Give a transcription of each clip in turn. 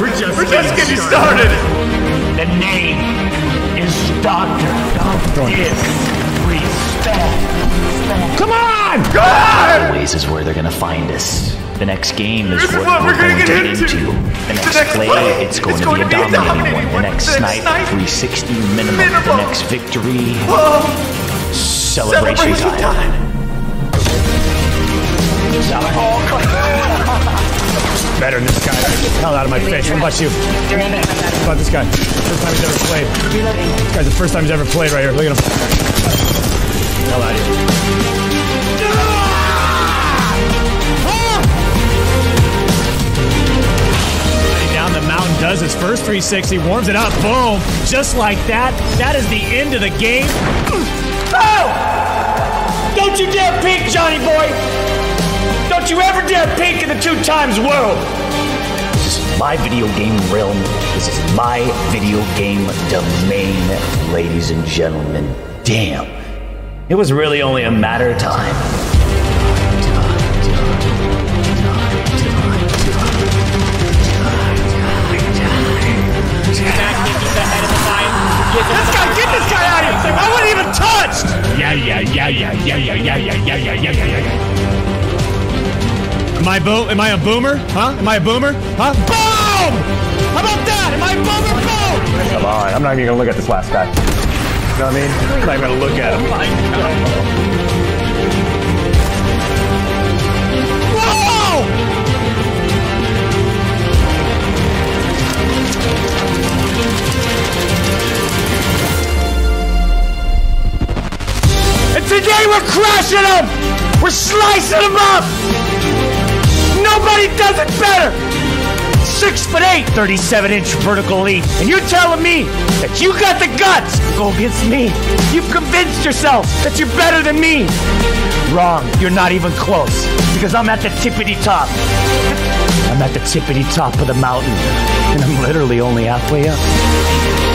We're just, We're just getting started! The name is Doctor. Is respect. Come on! God! Always is where they're gonna find us. The next game is is what, what we're, we're gonna going get to into. into. The next, next play, play, it's going it's to going be a to be a dominating dominating one. The next The snipe, snipe, 360 minimum. The next victory, Oh, celebration, celebration time. time! Better than this guy. Hell out of my face. What about you? What about this guy? First time he's ever played. This guy's the first time he's ever played right here. Look at him. Hell out of here. Down the mountain, does his first 360, warms it up, boom, just like that. That is the end of the game. Oh! Don't you dare peek, Johnny boy! Don't you ever dare peek in the two times world! This is my video game realm. This is my video game domain, ladies and gentlemen. Damn. It was really only a matter of time. This guy, get this guy out of here! I wasn't even touched! Yeah, yeah, yeah, yeah, yeah, yeah, yeah, yeah, yeah, yeah, yeah, yeah, yeah. Am I bo- Am I a boomer? Huh? Am I a boomer? Huh? Boom! How about that? Am I a boomer? Boom! Come on, I'm not even gonna look at this last guy. You know what I mean? I'm not even gonna look at him. Oh Whoa! And today we're crushing them! We're slicing them up! Nobody does it better! Six foot eight, 37 inch vertical leap. And you're telling me that you got the guts to go against me? You've convinced yourself that you're better than me. Wrong. You're not even close. Because I'm at the tippity top. I'm at the tippity top of the mountain. And I'm literally only halfway up.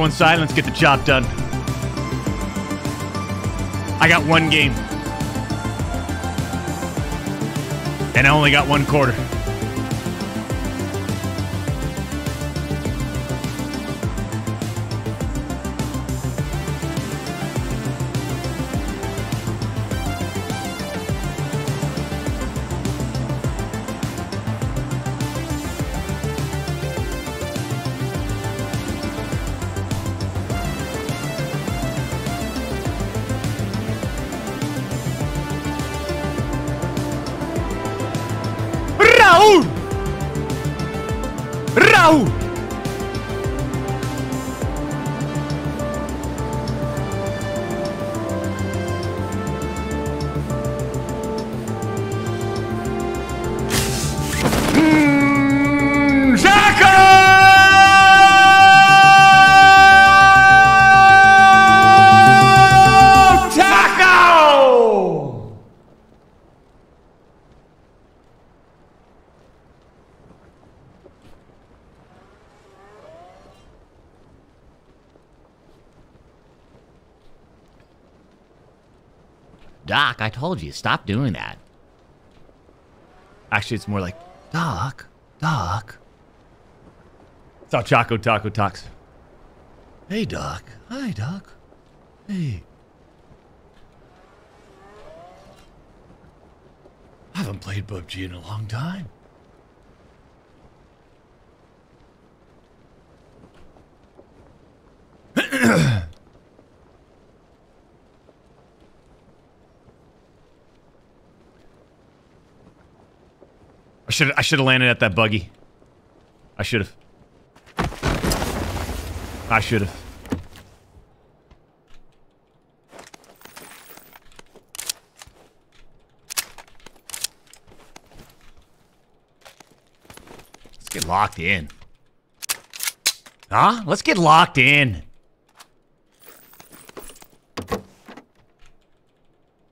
Go inside let's get the job done. I got one game. And I only got one quarter. I told you, stop doing that. Actually, it's more like Doc, Doc. That's how Choco Taco talks. Hey, Doc. Hi, Doc. Hey. I haven't played PUBG in a long time. I should I should have landed at that buggy. I should have. I should have. Let's get locked in. Huh? Let's get locked in.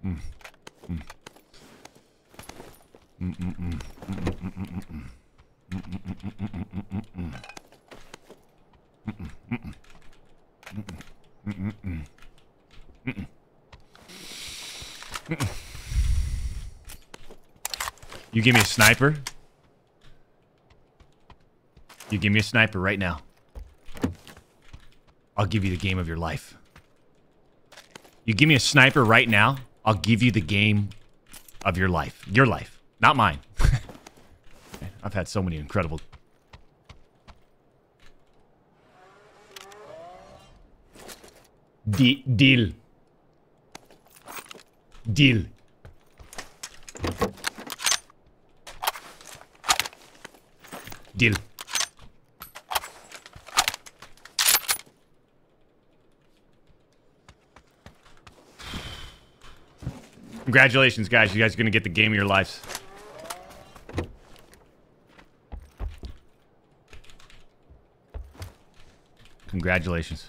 Mm. Mm, mm, You give me a sniper? You give me a sniper right now. I'll give you the game of your life. You give me a sniper right now, I'll give you the game of your life. Your life, not mine. I've had so many incredible. De- deal. Deal. Deal. Congratulations, guys. You guys are going to get the game of your lives. Congratulations.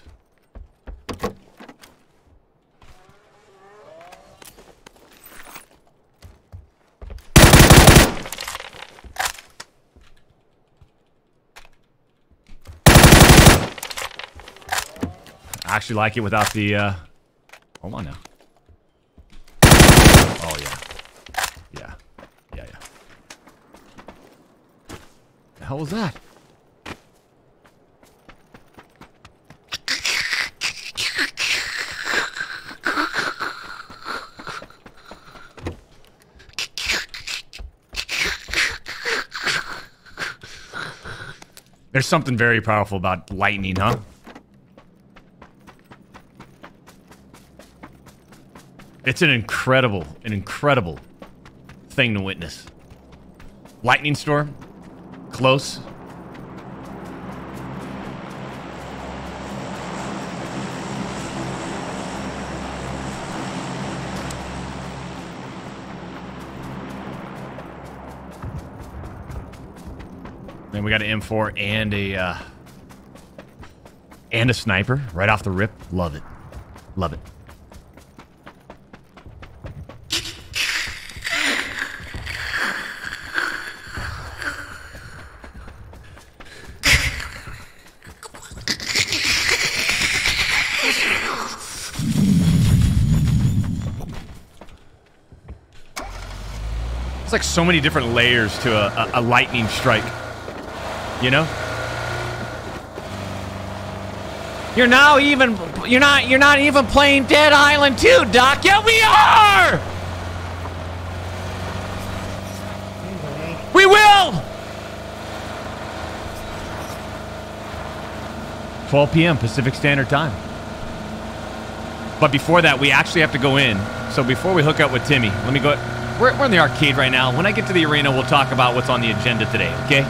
I actually like it without the, uh... Hold on now. Oh, yeah. Yeah. Yeah, yeah. The hell was that? There's something very powerful about lightning, huh? It's an incredible, an incredible thing to witness. Lightning storm, close. Then we got an M4 and a uh, and a sniper right off the rip. Love it, love it. It's like so many different layers to a, a, a lightning strike. You know? You're now even you're not you're not even playing Dead Island 2, Doc. Yeah, we are. We will. 12 p.m. Pacific Standard Time. But before that, we actually have to go in. So before we hook up with Timmy, let me go. We're, we're in the arcade right now. When I get to the arena, we'll talk about what's on the agenda today, okay?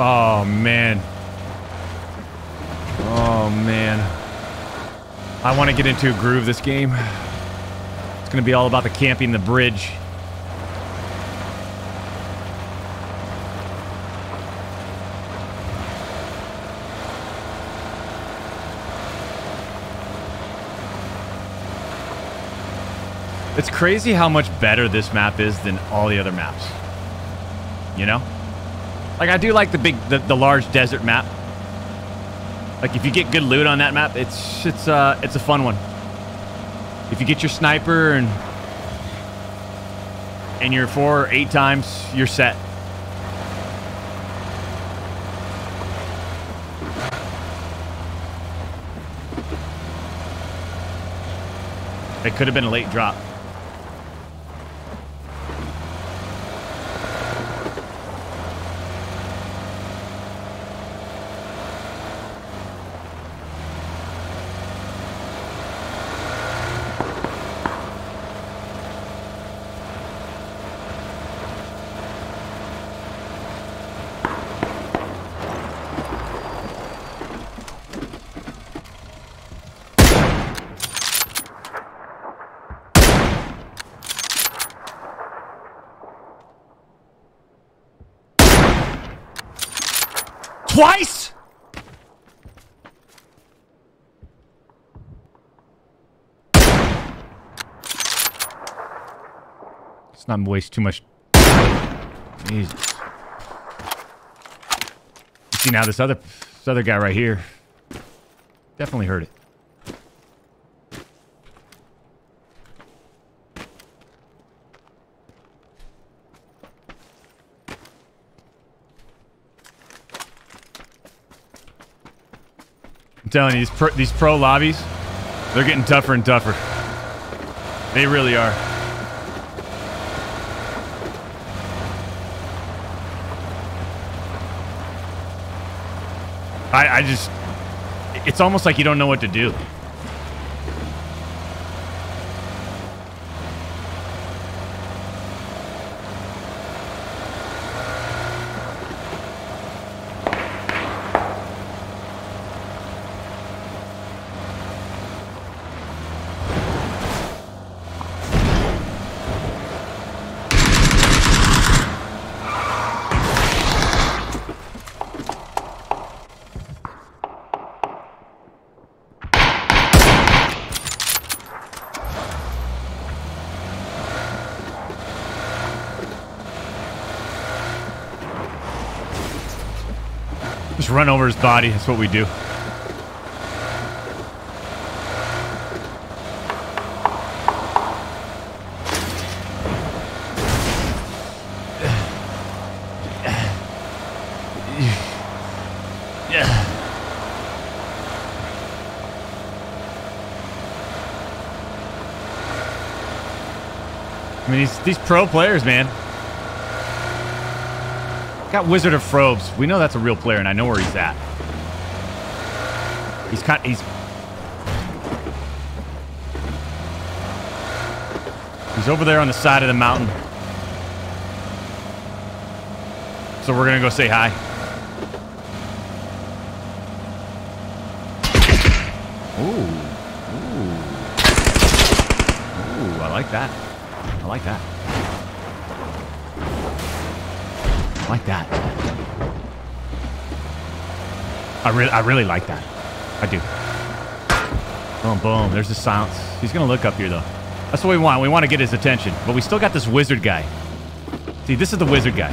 Oh, man. Oh, man. I want to get into a groove this game. It's going to be all about the camping the bridge. It's crazy how much better this map is than all the other maps. You know? Like I do like the big, the, the large desert map. Like if you get good loot on that map, it's it's uh it's a fun one. If you get your sniper and and you're four or eight times, you're set. It could have been a late drop. Twice? Let's not waste too much. Jesus. You see now this other this other guy right here. Definitely heard it. I'm telling you, these pro, these pro lobbies, they're getting tougher and tougher. They really are. I, I just, it's almost like you don't know what to do. Run over his body. That's what we do. I mean, these, these pro players, man. Got Wizard of Frobes. We know that's a real player, and I know where he's at. He's kind. He's. He's over there on the side of the mountain. So we're gonna go say hi. Ooh, ooh, ooh! I like that. I like that. Like that. I really, I really like that. I do. Boom, boom. There's the silence. He's gonna look up here though. That's what we want. We want to get his attention, but we still got this wizard guy. See, this is the wizard guy.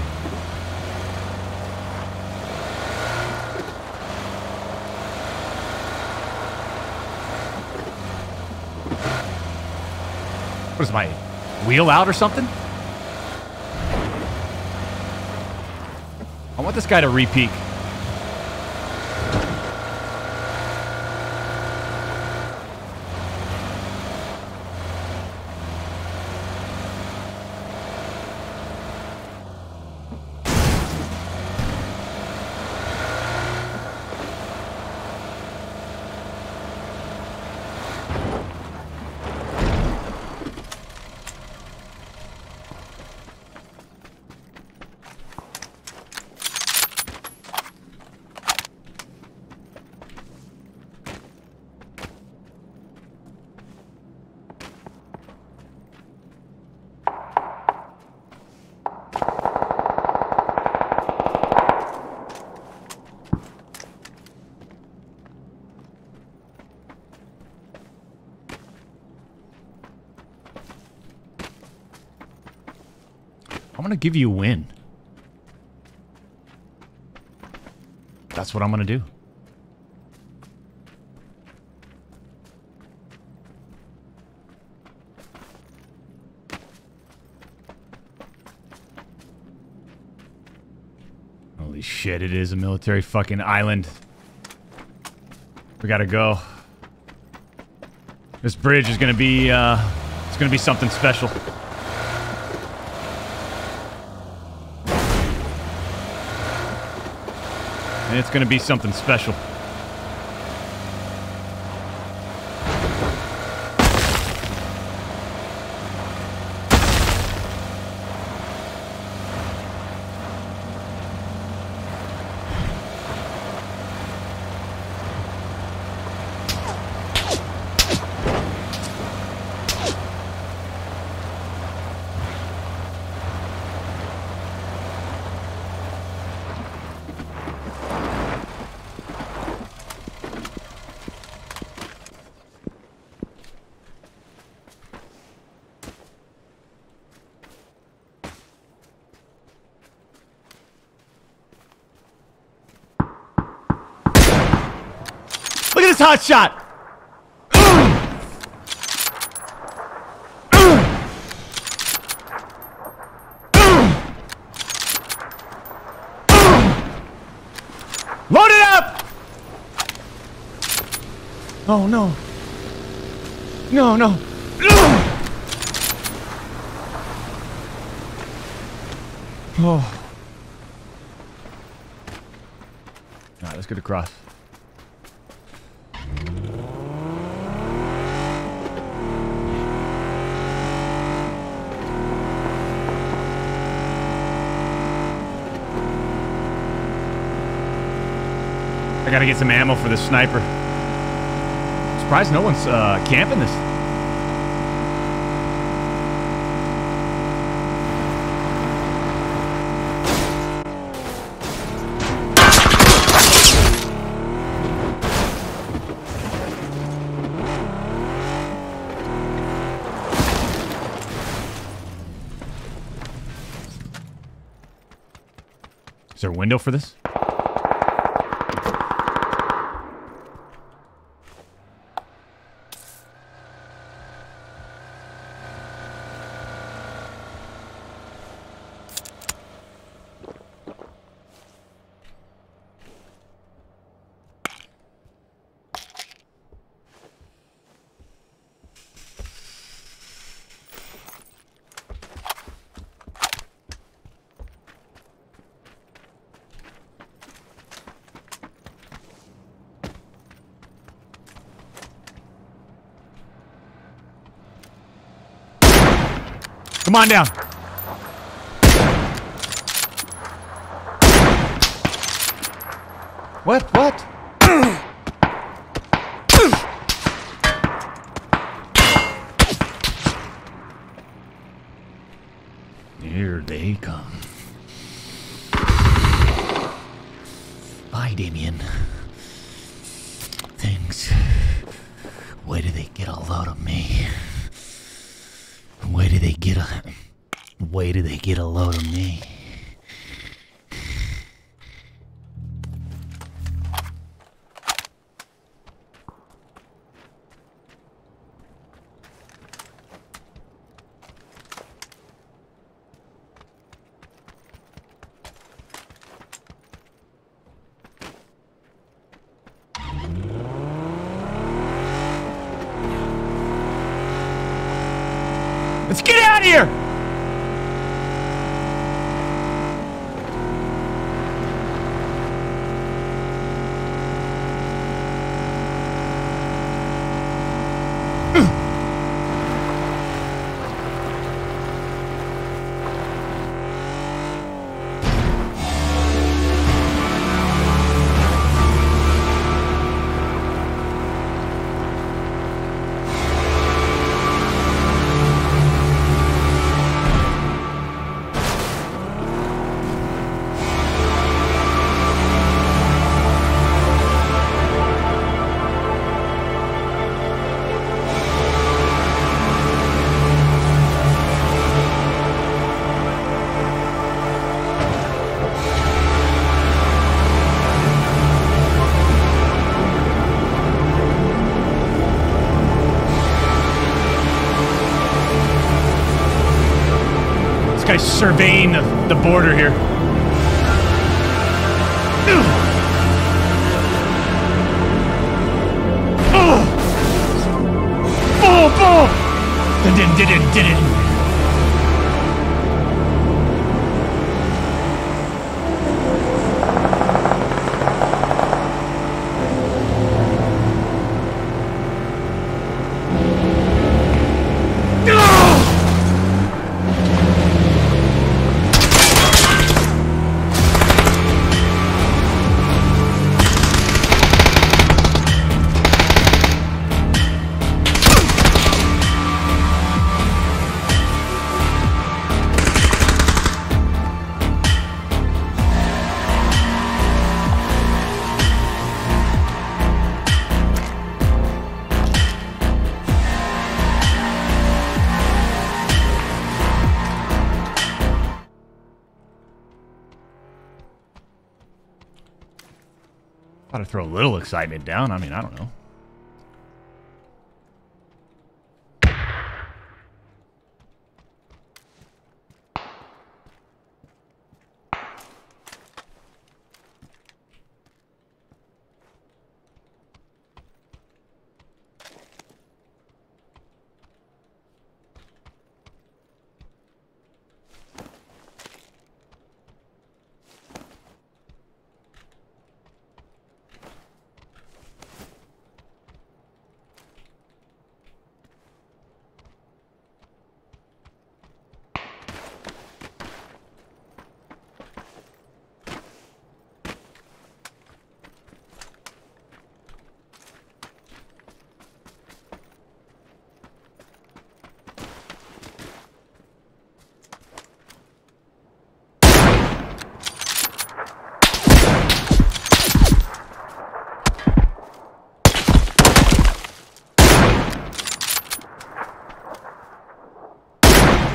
What is my wheel out or something? I want this guy to repeat. Gonna give you a win. That's what I'm gonna do. Holy shit, it is a military fucking island. We gotta go. This bridge is gonna be, uh, it's gonna be something special. And it's gonna be something special. Shot! Load it up! Oh no. No, no. Oh. Alright, let's get across. I gotta get some ammo for this sniper. Surprised no one's uh, camping this. Is there a window for this? Come on down. What? What? Surveying the, border here. Boom, boom! Did it, did it, did it. Little excitement down. I mean, I don't know.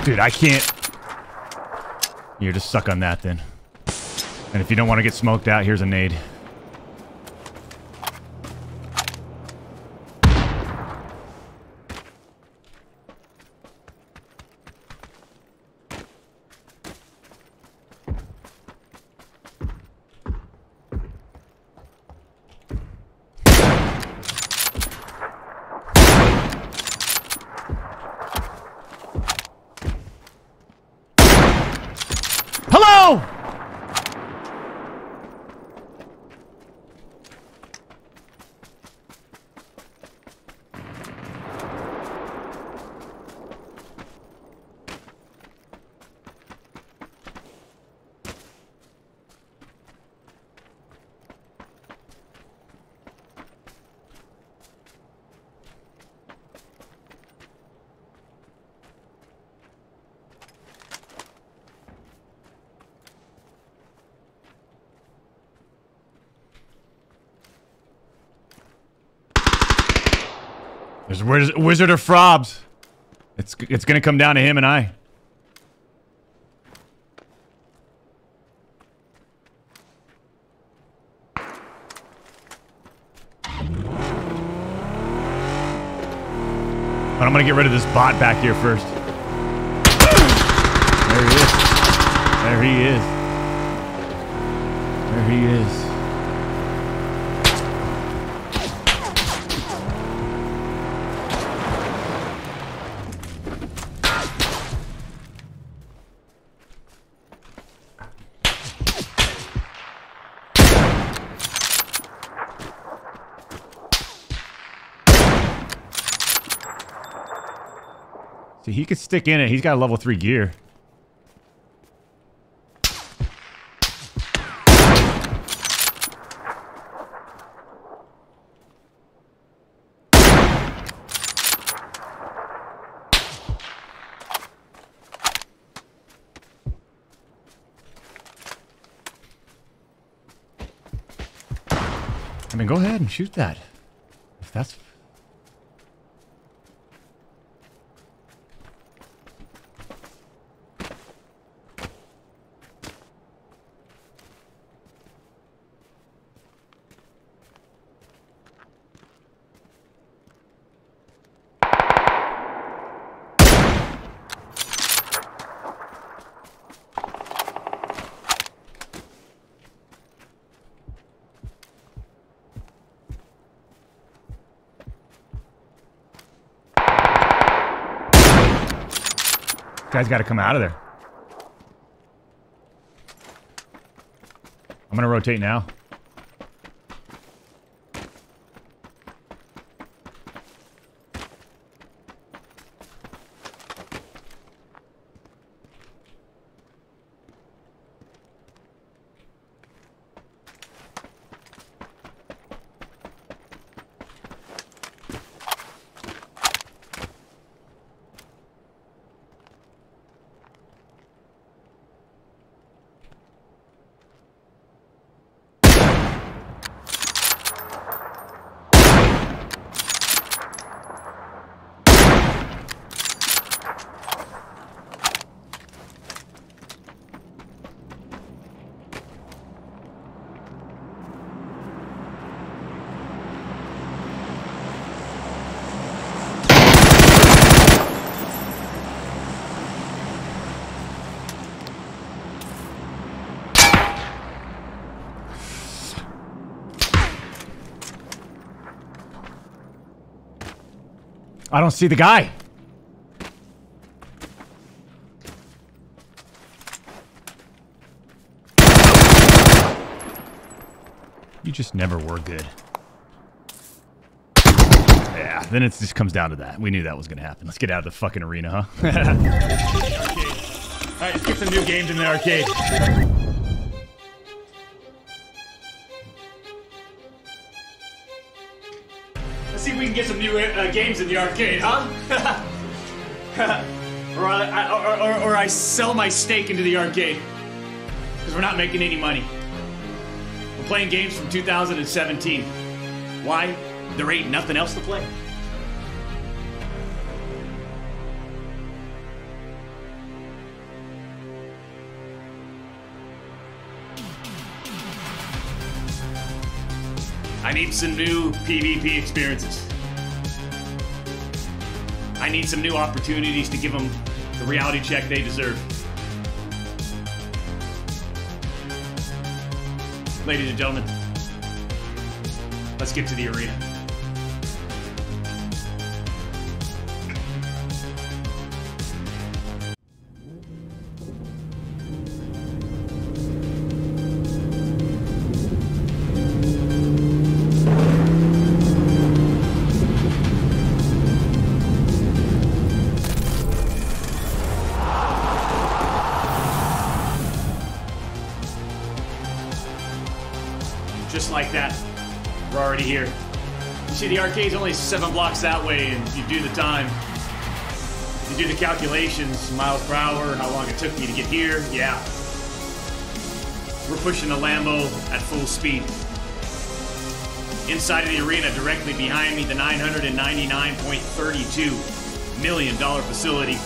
Dude, I can't. You're just suck on that then. And if you don't want to get smoked out, here's a nade. Hello! There's Wiz- Wizard of Frobs. It's it's gonna come down to him and I. But I'm gonna get rid of this bot back here first. There he is. There he is. There he is. He could stick in it. He's got a level 3 gear. I mean, go ahead and shoot that. If that's Guy's got to come out of there. I'm going to rotate now. I don't see the guy. You just never were good. Yeah, then it just comes down to that. We knew that was going to happen. Let's get out of the fucking arena, huh? All right, let's get some new games in the arcade. Some new uh, games in the arcade, huh? or, I, or, or, or I sell my stake into the arcade. Because we're not making any money. We're playing games from 2017. Why? There ain't nothing else to play. I need some new PvP experiences. I need some new opportunities to give them the reality check they deserve. Ladies and gentlemen, let's get to the arena. See, the arcade's only seven blocks that way, and you do the time. You do the calculations, miles per hour, how long it took me to get here, yeah. We're pushing the Lambo at full speed. Inside of the arena, directly behind me, the $999.32 million facility.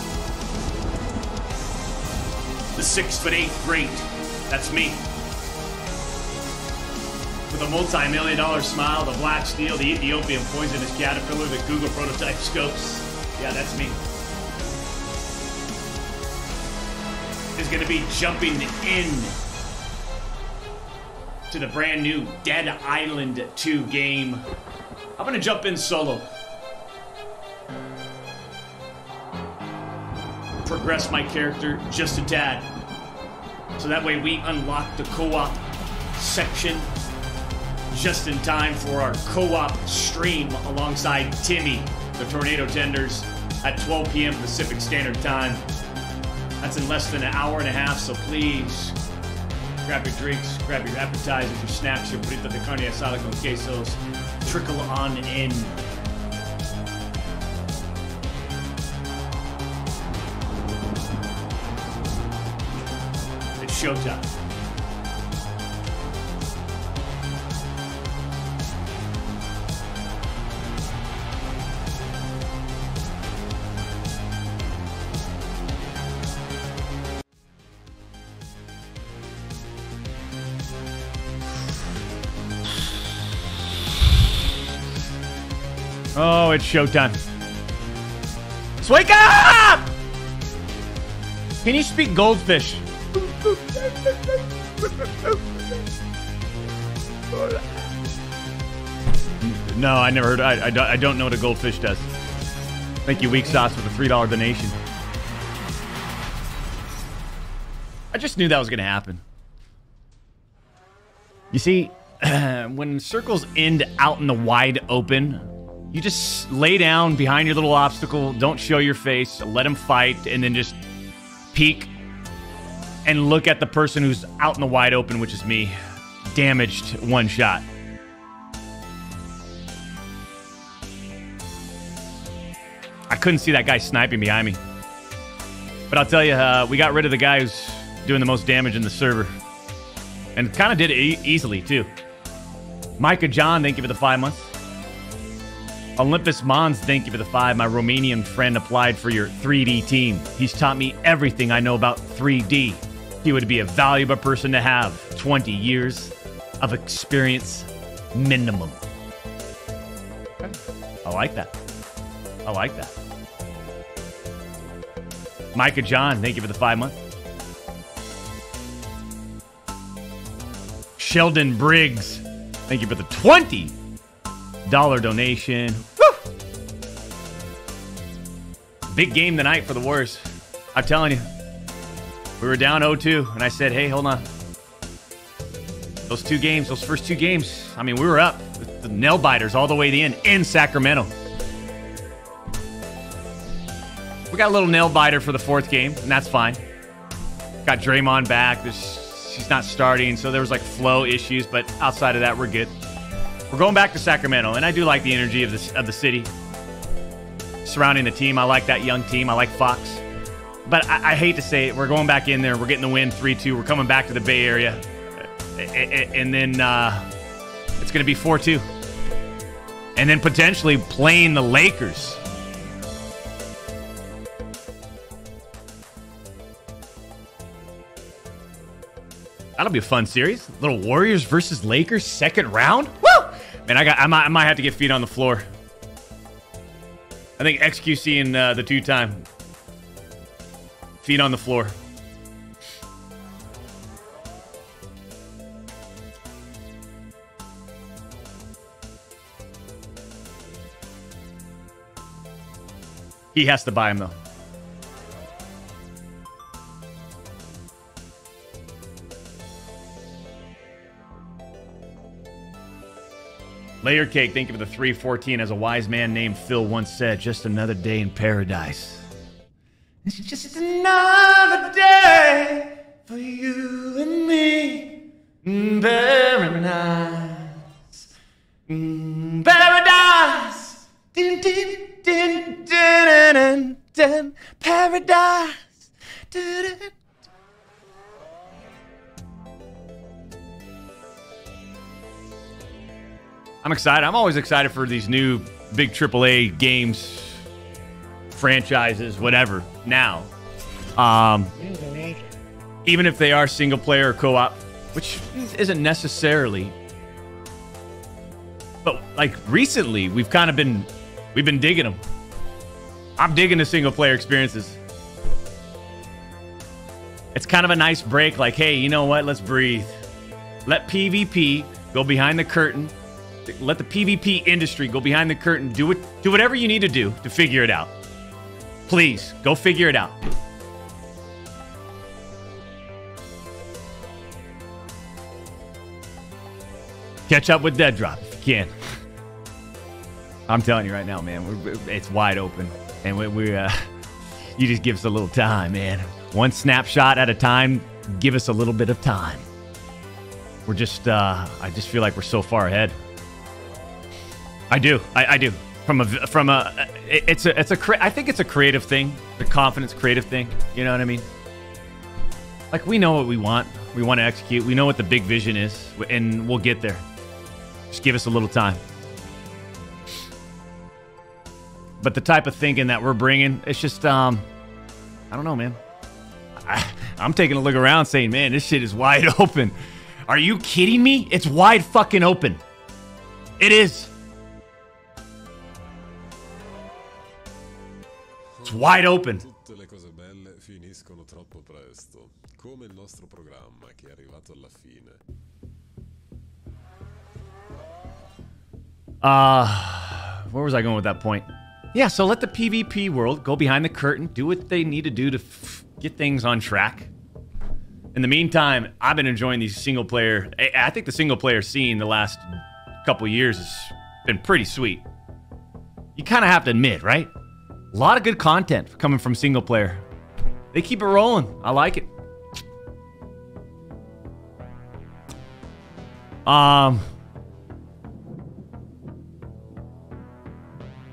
The six foot eight great. That's me. With a multi million dollar smile, the black steel, the Ethiopian poisonous caterpillar, the Google prototype scopes. Yeah, that's me. Is going to be jumping in to the brand new Dead Island 2 game. I'm going to jump in solo. Progress my character just a tad. So that way we unlock the co-op section just in time for our co-op stream alongside Timmy, the Tornado Tenders, at 12 p.m. Pacific Standard Time. That's in less than an hour and a half, so please grab your drinks, grab your appetizers, your snacks, your burrito de carne asada con quesos. Trickle on in. It's showtime. It's showtime. Let's wake up! Can you speak goldfish? No, I never heard. I, I, don't, I don't know what a goldfish does. Thank you, Weak Sauce, with a $3 donation. I just knew that was going to happen. You see, when circles end out in the wide open, you just lay down behind your little obstacle, don't show your face, let them fight, and then just peek and look at the person who's out in the wide open, which is me, damaged one shot. I couldn't see that guy sniping behind me. But I'll tell you, uh, we got rid of the guy who's doing the most damage in the server. And kind of did it e- easily, too. Micah John, thank you for the five months. Olympus Mons, thank you for the five. My Romanian friend applied for your 3D team. He's taught me everything I know about 3D. He would be a valuable person to have. 20 years of experience minimum. I like that. I like that. Micah John, thank you for the five months. Sheldon Briggs, thank you for the 20 dollar donation. Woo! Big game tonight for the Warriors. I'm telling you. We were down 0-2, and I said, hey, hold on. Those two games, those first two games, I mean, we were up. The nail biters all the way to the end in Sacramento. We got a little nail biter for the fourth game, and that's fine. Got Draymond back. There's, he's not starting, so there was like flow issues, but outside of that, we're good. We're going back to Sacramento, and I do like the energy of the, of the city surrounding the team. I like that young team. I like Fox. But I, I hate to say it, we're going back in there. We're getting the win 3 2. We're coming back to the Bay Area. And then uh, it's going to be 4 2. And then potentially playing the Lakers. That'll be a fun series. Little Warriors versus Lakers second round. Woo! Man, I got. I might. I might have to get feet on the floor. I think XQC and uh, the two time feet on the floor. He has to buy him though. Layer cake, thank you for the 314. As a wise man named Phil once said, just another day in paradise. It's just another day for you and me. Paradise. Paradise. Din, din, din, din, din, din, Paradise. Din, din. I'm excited. I'm always excited for these new big AAA games, franchises, whatever. Now, um, even if they are single player or co-op, which isn't necessarily. But like recently, we've kind of been we've been digging them. I'm digging the single player experiences. It's kind of a nice break. Like, hey, you know what? Let's breathe. Let PvP go behind the curtain. Let the PvP industry go behind the curtain. Do it. Do whatever you need to do to figure it out. Please go figure it out. Catch up with Dead Drop if you can. I'm telling you right now, man, it's wide open, and we, we uh, you just give us a little time, man. One snapshot at a time. Give us a little bit of time. We're just, uh, I just feel like we're so far ahead. I do, I, I do. From a, from a, it's a, it's a I think it's a creative thing, the confidence creative thing. You know what I mean? Like we know what we want, we want to execute, we know what the big vision is, and we'll get there. Just give us a little time. But the type of thinking that we're bringing, it's just, um, I don't know, man. I, I'm taking a look around saying, man, this shit is wide open. Are you kidding me? It's wide fucking open. It is. It's wide open. Tutte le cose belle finiscono troppo presto, come il nostro programma che è arrivato alla fine. Uh, where was I going with that point? Yeah, so let the PvP world go behind the curtain, do what they need to do to get things on track. In the meantime, I've been enjoying these single player. I I think the single player scene the last couple years has been pretty sweet. You kind of have to admit, right? A lot of good content coming from single player. They keep it rolling. I like it. Um,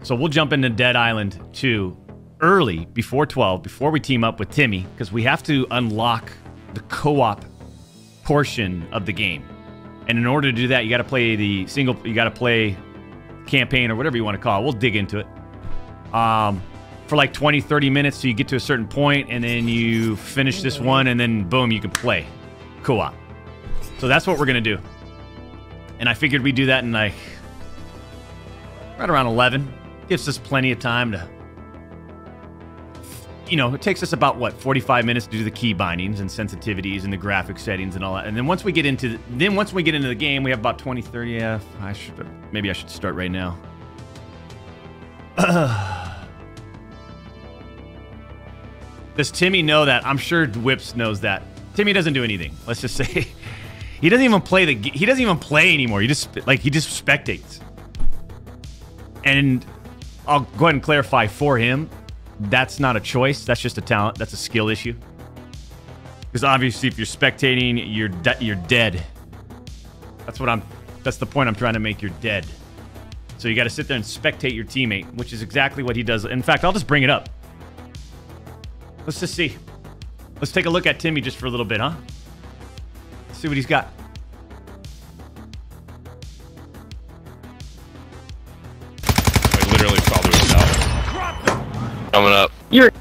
So we'll jump into Dead Island 2 early before 12, before we team up with Timmy, because we have to unlock the co op portion of the game. And in order to do that, you got to play the single, you got to play campaign or whatever you want to call it. We'll dig into it. Um, for like 20, 30 minutes, so you get to a certain point, and then you finish this one, and then boom, you can play co op. So that's what we're going to do. And I figured we'd do that in like right around 11 gives us plenty of time to you know it takes us about what 45 minutes to do the key bindings and sensitivities and the graphic settings and all that and then once we get into then once we get into the game we have about 20 30 yeah i should maybe i should start right now does timmy know that i'm sure whips knows that timmy doesn't do anything let's just say he doesn't even play the he doesn't even play anymore he just like he just spectates and I'll go ahead and clarify for him. That's not a choice. That's just a talent. That's a skill issue. Because obviously, if you're spectating, you're de- you're dead. That's what I'm. That's the point I'm trying to make. You're dead. So you got to sit there and spectate your teammate, which is exactly what he does. In fact, I'll just bring it up. Let's just see. Let's take a look at Timmy just for a little bit, huh? Let's see what he's got. I literally fell to his death. Coming up. You're.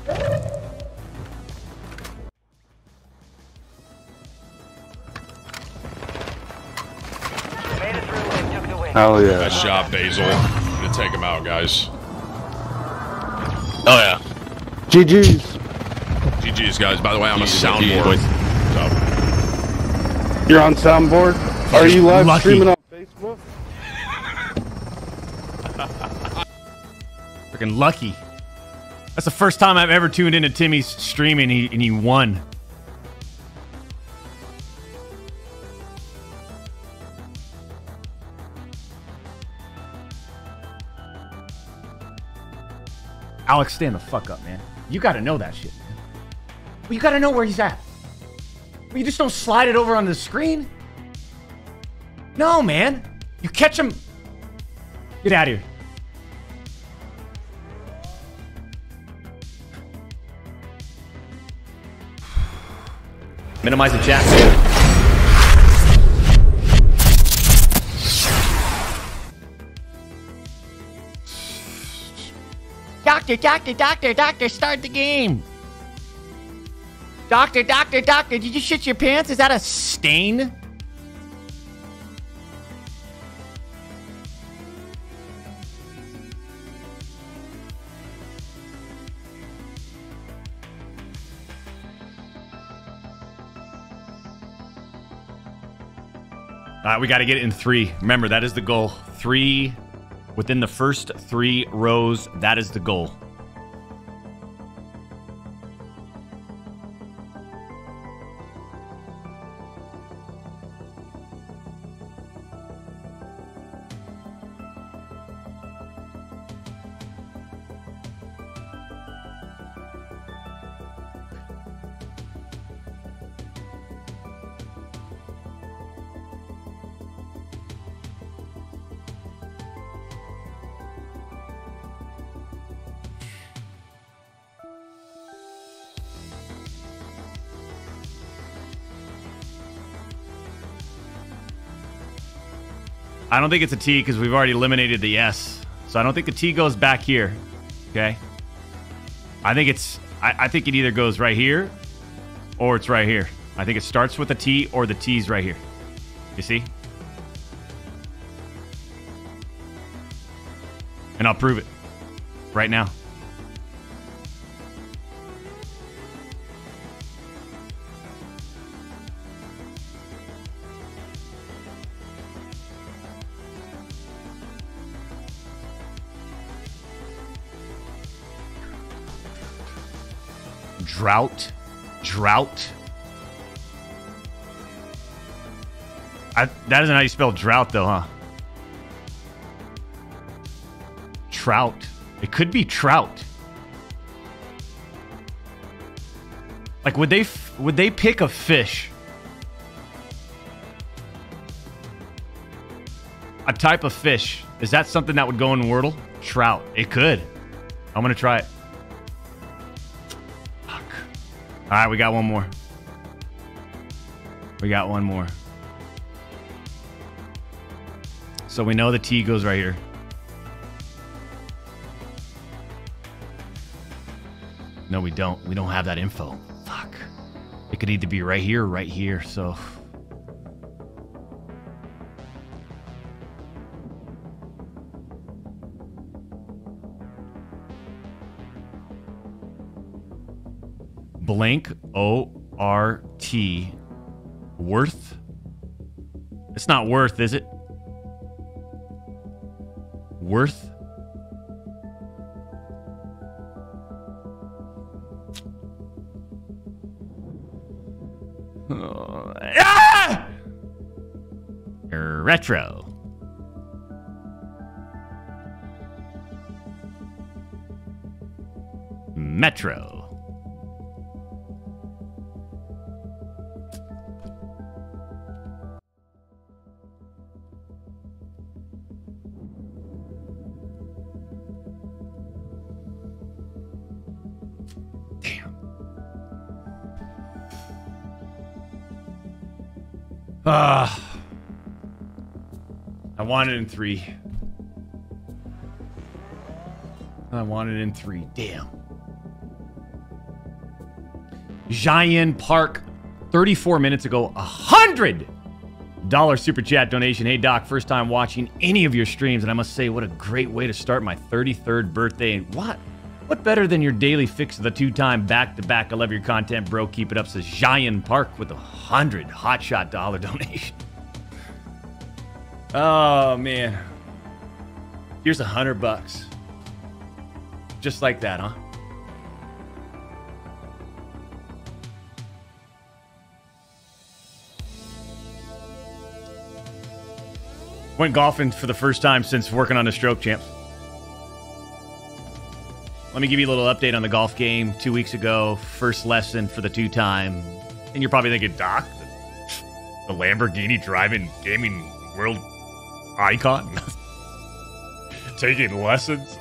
Hell yeah. Nice shot, Basil. Gonna take him out, guys. Oh yeah. GG's. GG's, guys. By the way, I'm a soundboard. So, You're on soundboard? Are you live Lucky. streaming on Facebook? Freaking lucky. That's the first time I've ever tuned into Timmy's stream and he, and he won. Alex, stand the fuck up, man. You gotta know that shit, but you gotta know where he's at. But you just don't slide it over on the screen. No, man. You catch him. Get out of here. Minimize the jack. Doctor, doctor, doctor, doctor, start the game. Doctor, doctor, doctor, did you shit your pants? Is that a stain? All right, we got to get it in three. Remember, that is the goal. Three within the first three rows. That is the goal. Don't think it's a T because we've already eliminated the S. So I don't think the T goes back here. Okay. I think it's. I, I think it either goes right here, or it's right here. I think it starts with a T or the T's right here. You see? And I'll prove it right now. Drought. Drought. I, that isn't how you spell drought, though, huh? Trout. It could be trout. Like, would they would they pick a fish? A type of fish. Is that something that would go in Wordle? Trout. It could. I'm gonna try it. All right, we got one more. We got one more. So we know the T goes right here. No, we don't. We don't have that info. Fuck. It could either be right here or right here, so. Blank O R T. Worth? It's not worth, is it? Worth? Oh, ah! Retro. Metro. In three. I want it in three. Damn. Giant Park, 34 minutes ago, a hundred dollar super chat donation. Hey Doc, first time watching any of your streams, and I must say, what a great way to start my 33rd birthday. What? What better than your daily fix of the two-time back-to-back? I love your content, bro. Keep it up. Says Giant Park with a hundred hotshot dollar donation. Oh man. Here's a hundred bucks. Just like that, huh? Went golfing for the first time since working on the stroke champs. Let me give you a little update on the golf game. Two weeks ago, first lesson for the two time. And you're probably thinking, Doc, the Lamborghini driving gaming world icon? Taking lessons?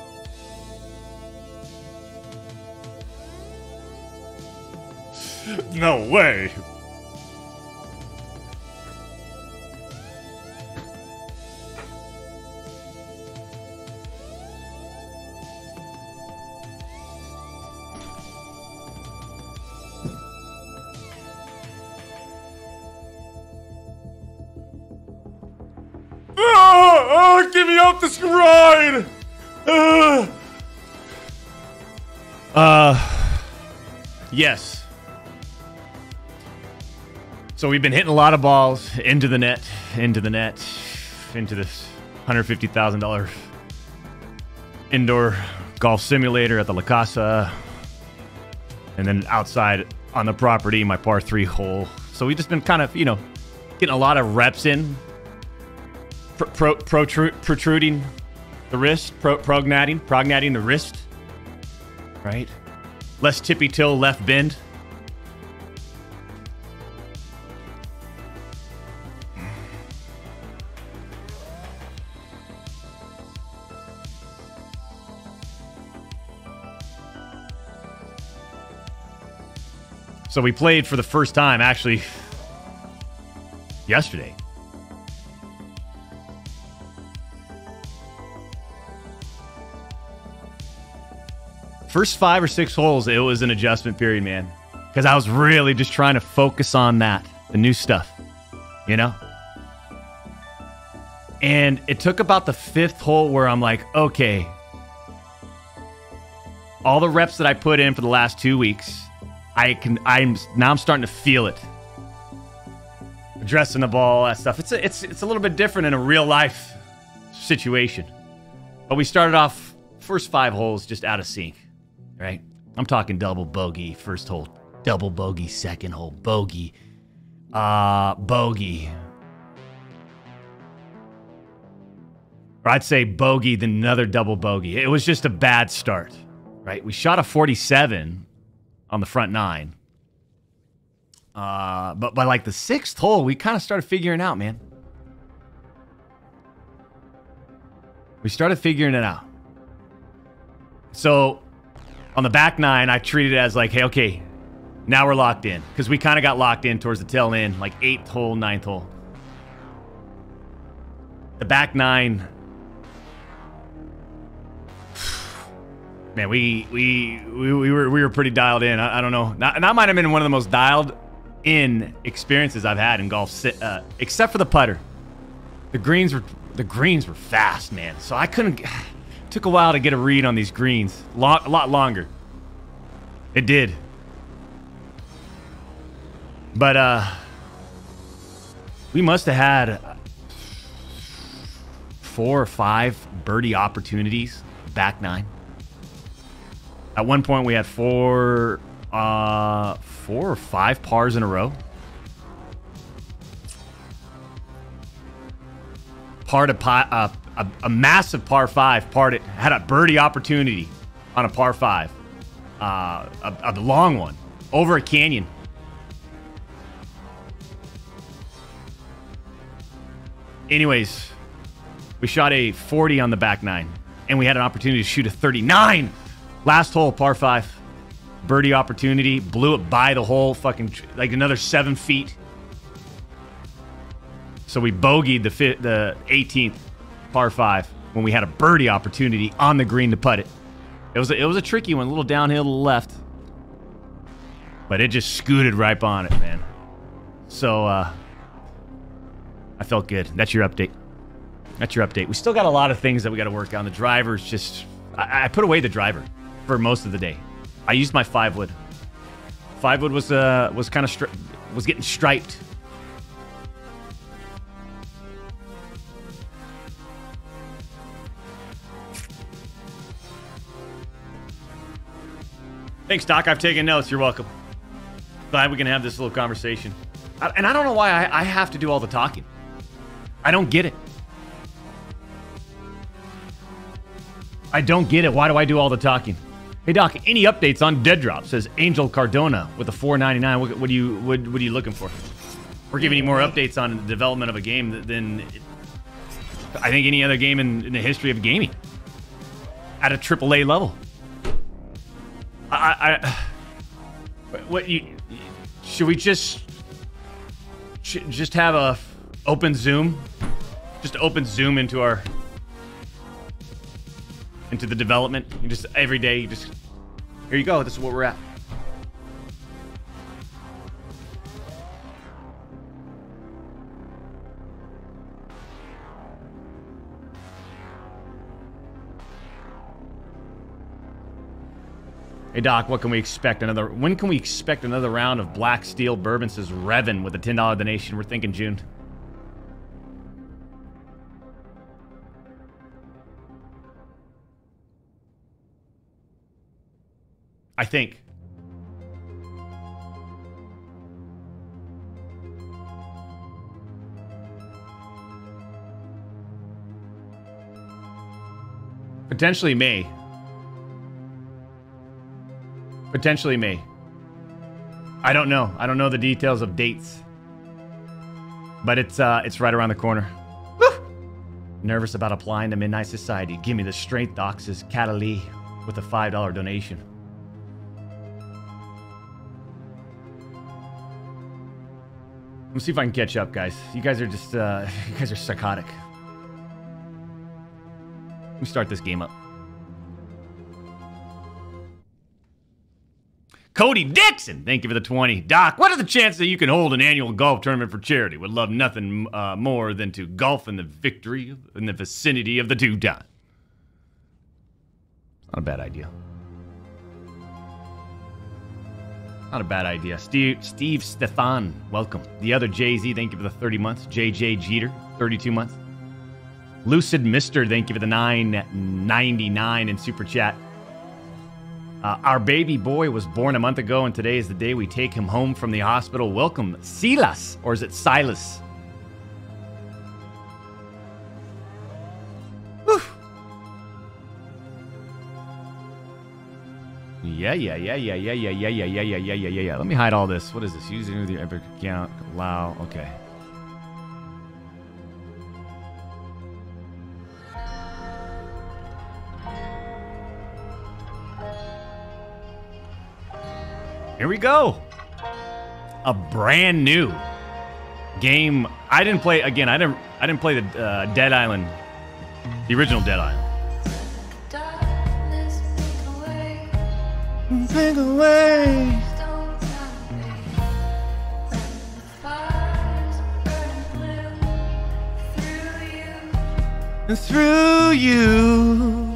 No way. Yes. So we've been hitting a lot of balls into the net, into the net, into this $150,000 indoor golf simulator at the La Casa. And then outside on the property, my par three hole. So we've just been kind of, you know, getting a lot of reps in, pro, pro, protru- protruding the wrist, pro, prognating, prognating the wrist, right? Less tippy toe left bend. So we played for the first time actually yesterday. First five or six holes, it was an adjustment period, man. Because I was really just trying to focus on that, the new stuff, you know? And it took about the fifth hole where I'm like, okay, all the reps that I put in for the last two weeks, I can, I'm now I'm starting to feel it. Addressing the ball, that stuff. It's a, it's it's a little bit different in a real life situation. But we started off first five holes just out of sync right? I'm talking double bogey first hole, double bogey second hole, bogey, uh, bogey. Or I'd say bogey, then another double bogey. It was just a bad start, right? We shot a 47 on the front nine. Uh, but by like the sixth hole, we kind of started figuring out, man. We started figuring it out. So on the back nine, I treated it as like, hey, okay, now we're locked in. Because we kind of got locked in towards the tail end, like eighth hole, ninth hole. The back nine. Man, we we we, we were we were pretty dialed in. I, I don't know. That, that might have been one of the most dialed in experiences I've had in golf, uh, except for the putter. The greens were the greens were fast, man. So I couldn't. Took a while to get a read on these greens. Lot, a lot longer. It did. But, uh, we must have had four or five birdie opportunities back nine. At one point, we had four, uh, four or five pars in a row. Par to pot, uh, a, a, massive par five part it had a birdie opportunity on a par five uh, a, a long one over a canyon. Anyways we shot a 40 on the back nine and we had an opportunity to shoot a 39 last hole par five birdie opportunity blew it by the hole fucking like another seven feet. So we bogeyed the the 18th par five when we had a birdie opportunity on the green to putt it. It was a, it was a tricky one, a little downhill to the left, but it just scooted right on it, man. So uh, I felt good. That's your update. That's your update. We still got a lot of things that we got to work on. The driver's just I, I put away the driver for most of the day. I used my five wood. Five wood was uh was kind of was getting striped Thanks, Doc. I've taken notes. You're welcome. Glad we can have this little conversation. I, and I don't know why I, I have to do all the talking. I don't get it. I don't get it. Why do I do all the talking? Hey Doc, any updates on Dead Drop? Says Angel Cardona with a 4.99. What, what do you what, what are you looking for? We're giving you more updates on the development of a game than I think any other game in, in the history of gaming at a AAA level. I, I what you should we just just have a open Zoom, just open Zoom into our into the development. You just every day, you just here you go. This is where we're at. Hey Doc, what can we expect? Another when can we expect another round of Black Steel Bourbon? Says Revan with a ten dollar donation. We're thinking June. I think. Potentially May. Potentially me. I don't know. I don't know the details of dates. But it's uh it's right around the corner. Woo! Nervous about applying to Midnight Society. Give me the strength, Doc, says Catalee with a $5 donation. Let me see if I can catch up, guys. You guys are just uh you guys are psychotic. Let me start this game up. Cody Dixon, thank you for the 20. Doc, what are the chances that you can hold an annual golf tournament for charity? Would love nothing uh, more than to golf in the victory in the vicinity of the two time. Not a bad idea. Not a bad idea. Steve, Steve Stefan, welcome. The other Jay Z, thank you for the 30 months. JJ Jeter, 32 months. Lucid Mister, thank you for the 999 in super chat. Uh, our baby boy was born a month ago, and today is the day we take him home from the hospital. Welcome, Silas, or is it Silas? Yeah, yeah, yeah, yeah, yeah, yeah, yeah, yeah, yeah, yeah, yeah, yeah, yeah, yeah. Let me hide all this. What is this? Using with your Epic account. Allow. Okay. Here we go. A brand new game. I didn't play again. I didn't. I didn't play the uh, Dead Island, the original Dead Island. Think away. Through you.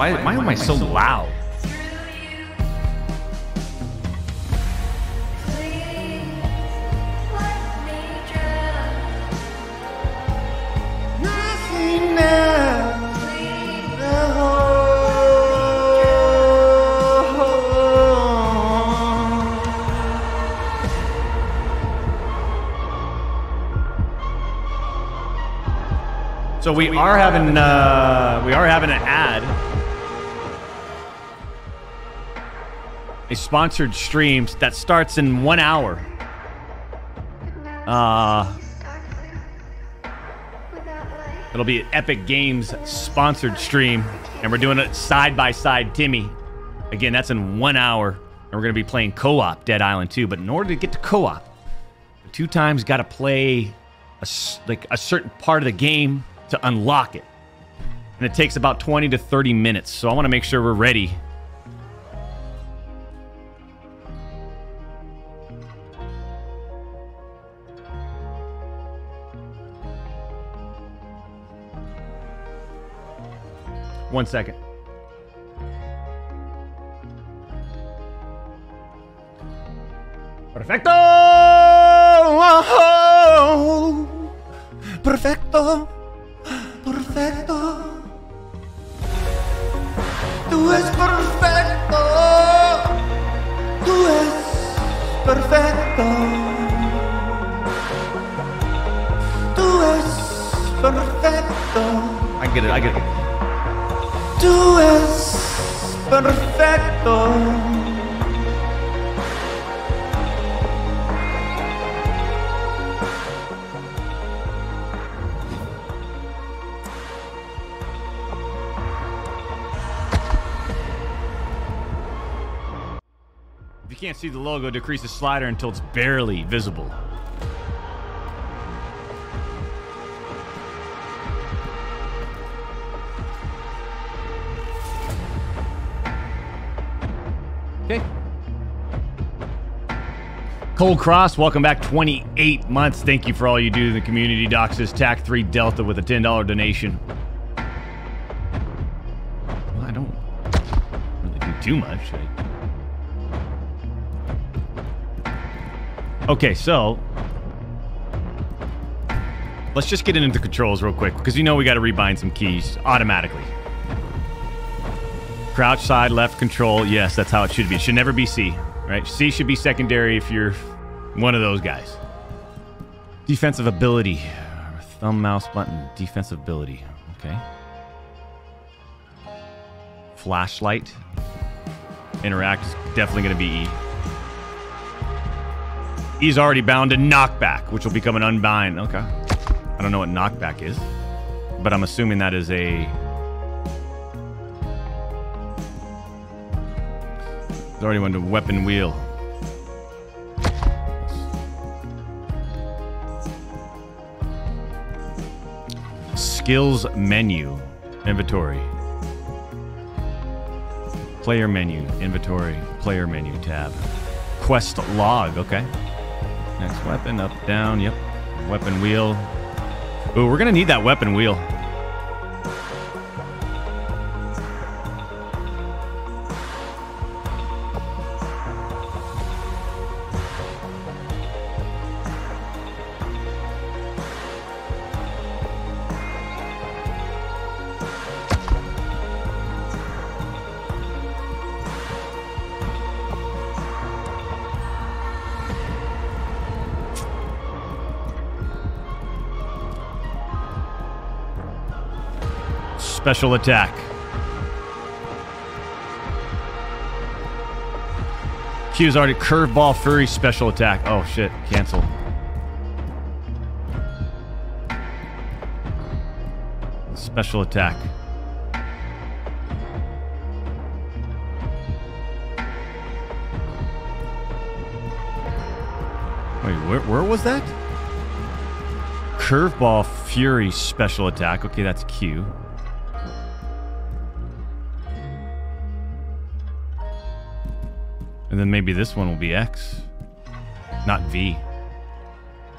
Why, why am I so loud? So we are having uh, we are having an ad. A sponsored stream that starts in one hour. Uh, it'll be an Epic Games sponsored stream, and we're doing it side by side. Timmy, again, that's in one hour, and we're gonna be playing co-op Dead Island 2. But in order to get to co-op, two times got to play a, like a certain part of the game to unlock it. And it takes about 20 to 30 minutes. So I want to make sure we're ready. One second. Perfecto! Oh, perfecto. Perfecto. Tú es perfecto. Tú es perfecto. Tú es perfecto. I get it, I get it. Tú es perfecto. If you can't see the logo, decrease the slider until it's barely visible. Okay. Cold Cross, welcome back. 28 months. Thank you for all you do in the community. Says TAC 3 Delta with a $10 donation. Well, I don't really do too much. Okay, so let's just get into the controls real quick because you know we got to rebind some keys automatically. Crouch side left control. Yes, that's how it should be. It should never be C, right? C should be secondary if you're one of those guys. Defensive ability. Thumb mouse button. Defensive ability. Okay. Flashlight. Interact is definitely going to be E. He's already bound to knockback, which will become an unbind. Okay. I don't know what knockback is, but I'm assuming that is a. He's already went to weapon wheel. Skills menu, inventory. Player menu, inventory, player menu tab. Quest log, okay. Next weapon, up, down, yep. Weapon wheel. Ooh, we're gonna need that weapon wheel. Special attack. Q's already curveball fury special attack. Oh shit, cancel. Special attack. Wait, where, where was that? Curveball fury special attack. Okay, that's Q. And then maybe this one will be X, not V.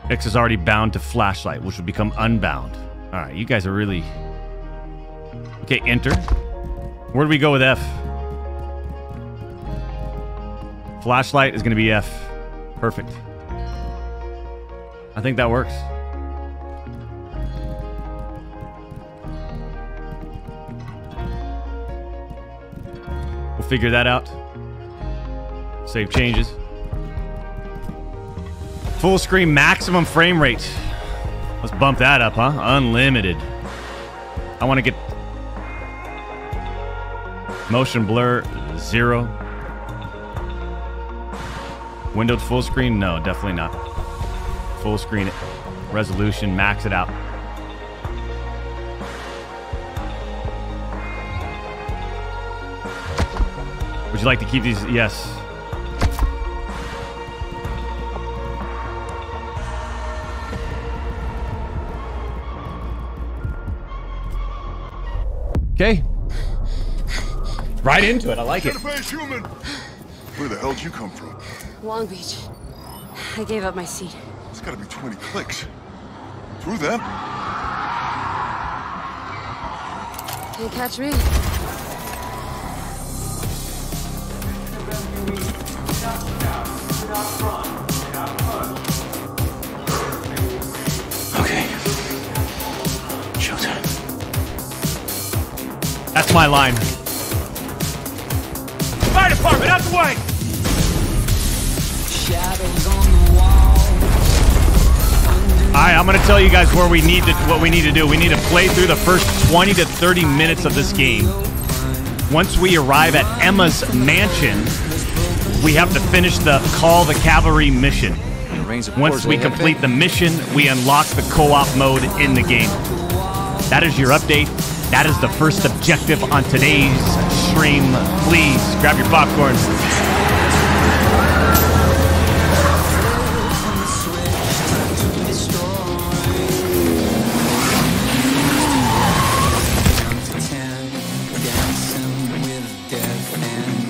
X is already bound to flashlight, which will become unbound. All right, you guys are really. Okay, enter. Where do we go with F? Flashlight is going to be F. Perfect. I think that works. We'll figure that out. Save changes. Full screen maximum frame rate. Let's bump that up, huh? Unlimited. I want to get motion blur zero. Windowed full screen? No, definitely not. Full screen resolution, max it out. Would you like to keep these? Yes. Okay. Right into it. I like it. human! Where the hell did you come from? Long Beach. I gave up my seat. It's gotta be 20 clicks. Through them? Can't catch me. Okay. That's my line. Fire department, out the way! Alright, I'm gonna tell you guys where we need to what we need to do. We need to play through the first 20 to 30 minutes of this game. Once we arrive at Emma's mansion, we have to finish the Call the Cavalry mission. Once we complete the mission, we unlock the co-op mode in the game. That is your update. That is the first objective on today's stream. Please grab your popcorn.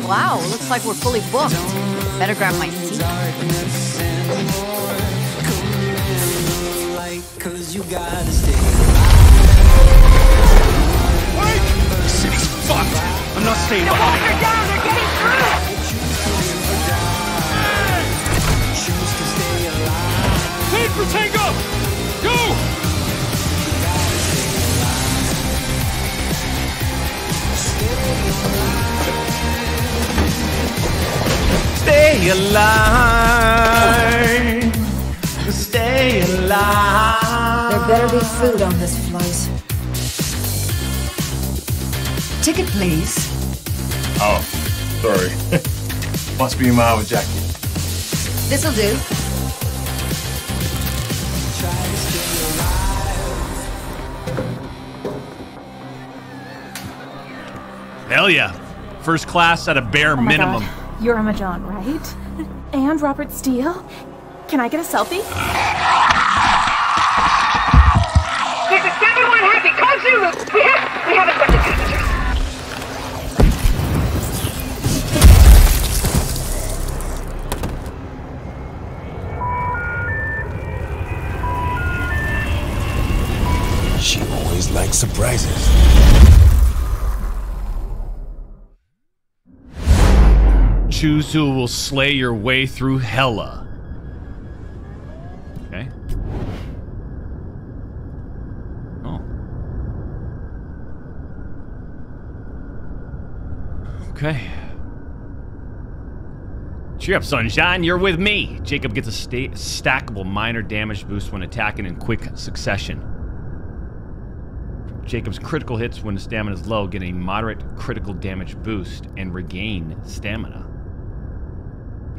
Wow, looks like we're fully booked. Better grab my seat. Cause you gotta stay fucked. I'm not staying behind. Take for Tango! Go! Stay alive. Stay alive. There better be food on this flight. Ticket, please. Oh, sorry. Must be my with Jackie. This'll do. Hell yeah. First class at a bare Oh my minimum. God. You're Emma Jaunt, right? And Robert Steele? Can I get a selfie? There's a 7-1 happy. Call surprises. Choose who will slay your way through HELL-A. Okay. Oh. Okay. Cheer up, sunshine. You're with me. Jacob gets a sta- stackable minor damage boost when attacking in quick succession. Jacob's critical hits when stamina is low get a moderate critical damage boost and regain stamina.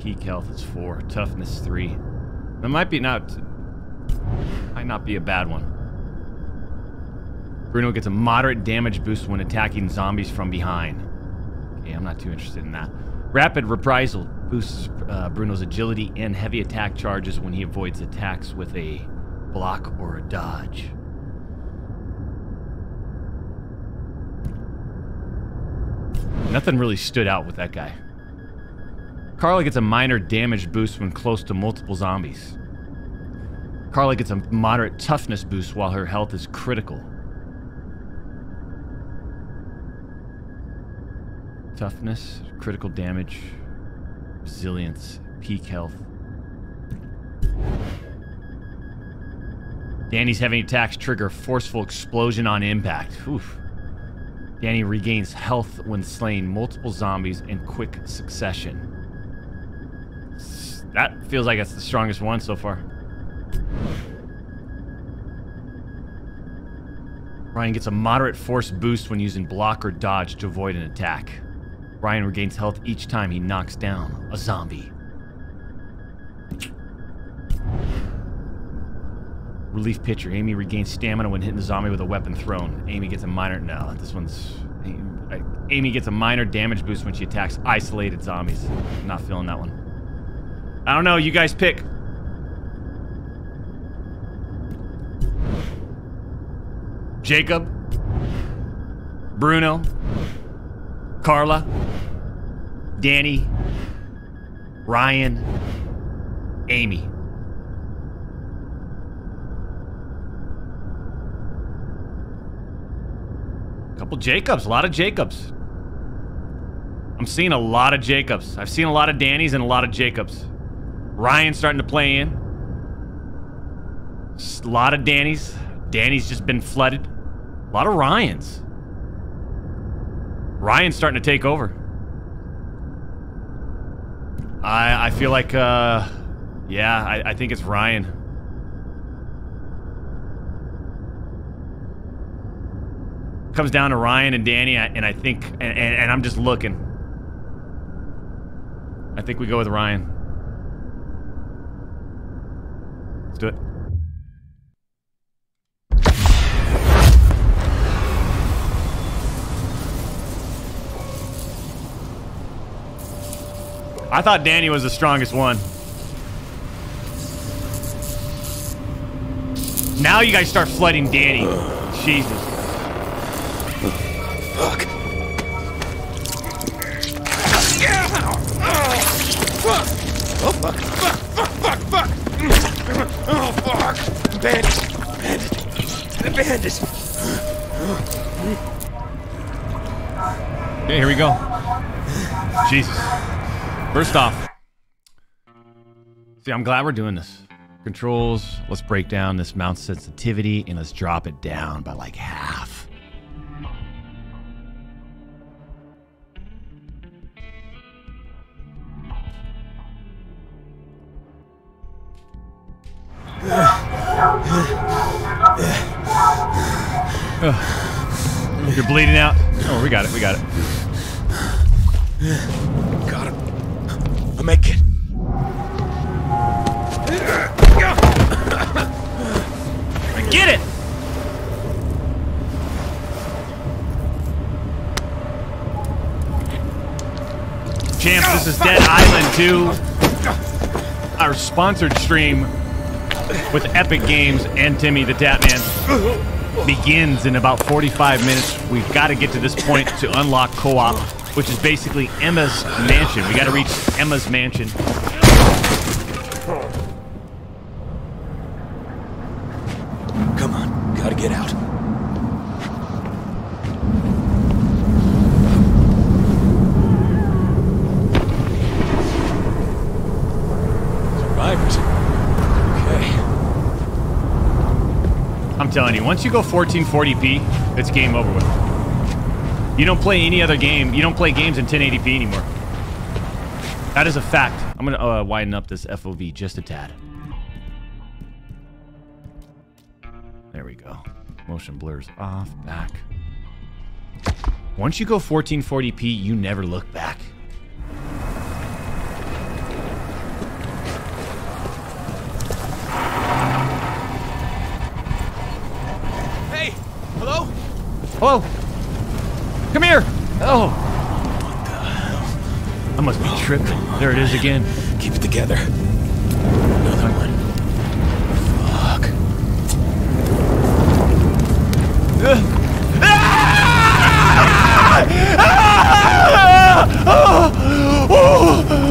Peak health is 4, toughness 3. That might be not might not be a bad one. Bruno gets a moderate damage boost when attacking zombies from behind. Okay, I'm not too interested in that. Rapid reprisal boosts uh, Bruno's agility and heavy attack charges when he avoids attacks with a block or a dodge. Nothing really stood out with that guy. Carla gets a minor damage boost when close to multiple zombies. Carla gets a moderate toughness boost while her health is critical. Toughness, critical damage, resilience, peak health. Dani's heavy attacks trigger forceful explosion on impact. Oof. Dani regains health when slaying multiple zombies in quick succession. That feels like it's the strongest one so far. Ryan gets a moderate force boost when using block or dodge to avoid an attack. Ryan regains health each time he knocks down a zombie. Relief pitcher. Amy regains stamina when hitting the zombie with a weapon thrown. Amy gets a minor. No, this one's. Amy gets a minor damage boost when she attacks isolated zombies. Not feeling that one. I don't know. You guys pick. Jacob. Bruno. Carla. Dani. Ryan. Amy. Couple Jacobs, a lot of Jacobs. I'm seeing a lot of Jacobs. I've seen a lot of Dani's and a lot of Jacobs. Ryan's starting to play in. A lot of Dani's. Dani's just been flooded. A lot of Ryan's. Ryan's starting to take over. I I feel like uh yeah, I, I think it's Ryan. Comes down to Ryan and Dani, and I think, and, and, and I'm just looking. I think we go with Ryan. Let's do it. I thought Dani was the strongest one. Now you guys start flooding Dani. Jesus. Fuck. Oh, fuck. Fuck, fuck, fuck, fuck. bandage! Bandage! The bandage! Okay, here we go. Jesus. First off, see, I'm glad we're doing this. Controls, let's break down this mount sensitivity and let's drop it down by like half. You're bleeding out. Oh, we got it. We got it. Got him. A med kit. Get it! Champs, this is Dead Island 2. Our sponsored stream with Epic Games and Timmy the Tatman begins in about 45 minutes. We've got to get to this point to unlock co-op, which is basically Emma's mansion. We got to reach Emma's mansion. Come on, gotta get out. Survivors. Okay. I'm telling you, once you go 1440p, it's game over with. You don't play any other game. You don't play games in 1080p anymore. That is a fact. I'm going to uh, widen up this FOV just a tad. There we go. Motion blurs off, back. Once you go 1440p, you never look back. Hello? Come here! Oh! What the hell? I must be tripping. There it is again. Keep it together. Another one. Fuck. Find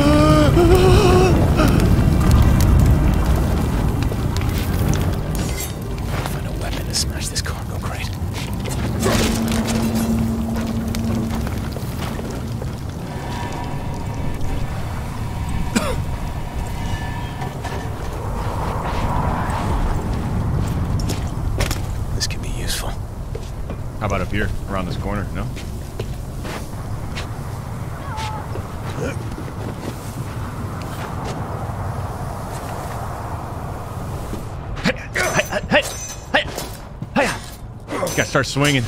start swinging.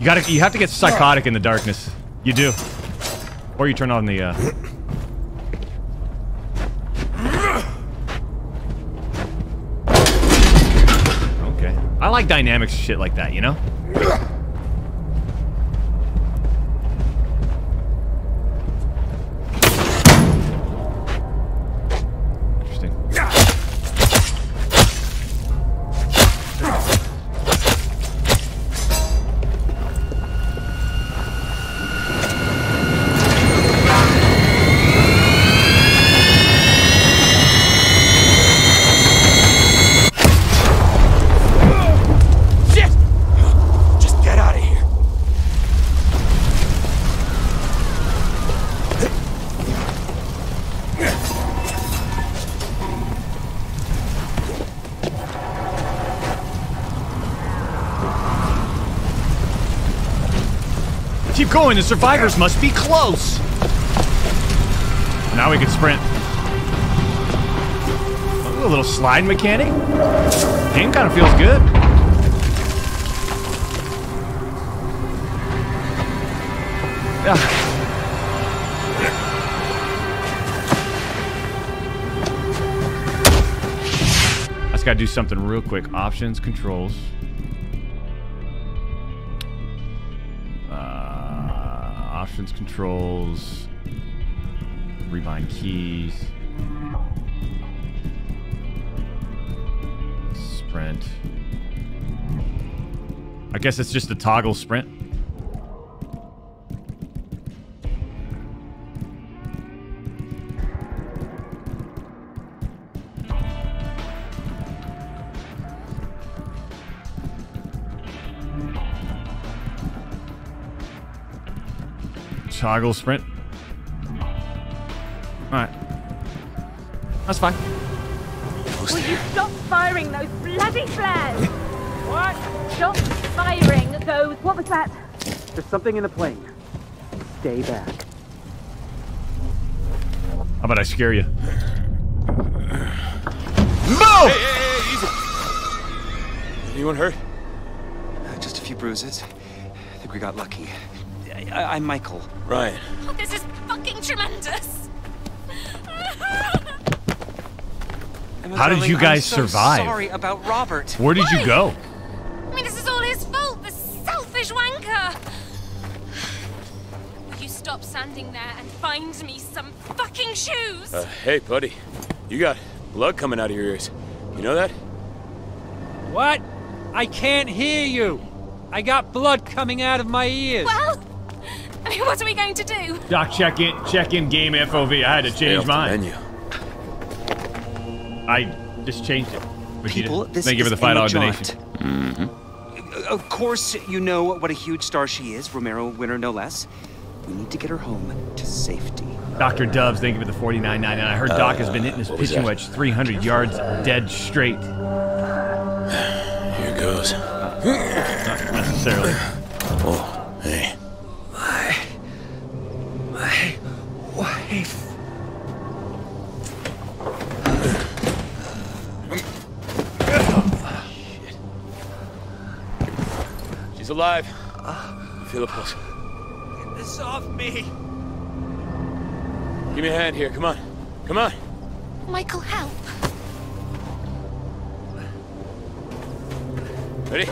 You gotta, you have to get psychotic in the darkness. You do. Or you turn on the, uh... Okay. I like dynamics shit like that, you know? Going, the survivors must be close! Now we can sprint. Ooh, a little slide mechanic. Game kind of feels good. Ah. I just gotta do something real quick. Options, controls. Controls. Rebind keys. Sprint. I guess it's just a toggle sprint. Toggle sprint. Alright. That's fine. Will you stop firing those bloody flares? what? Stop firing those. What was that? There's something in the plane. Stay back. How about I scare you? Move! Hey, hey, hey, easy. Anyone hurt? Uh, just a few bruises. I think we got lucky. I, am Michael. Ryan. Oh, this is fucking tremendous. How did you guys I'm so survive? Sorry about Robert. Where did you go? I mean, this is all his fault. The selfish wanker. Will you stop standing there and find me some fucking shoes? Uh, hey, buddy. You got blood coming out of your ears. You know that? What? I can't hear you. I got blood coming out of my ears. Well, I mean, what are we going to do? Doc, check in, check in game FOV. I had to Stay change off the mine. menu. I just changed it. But you People, this Thank you for the five dollar Emma donation. Uh, Of course, you know what a huge star she is, Romero winner no less. We need to get her home to safety. Dr. Dubs, thank you for the forty nine ninety nine. I heard Doc has been hitting his what was pitching wedge 300 yards dead straight. Here goes. Not necessarily. Oh, alive. I feel a pulse. Get this off me. Give me a hand here. Come on. Come on. Michael, help. Ready?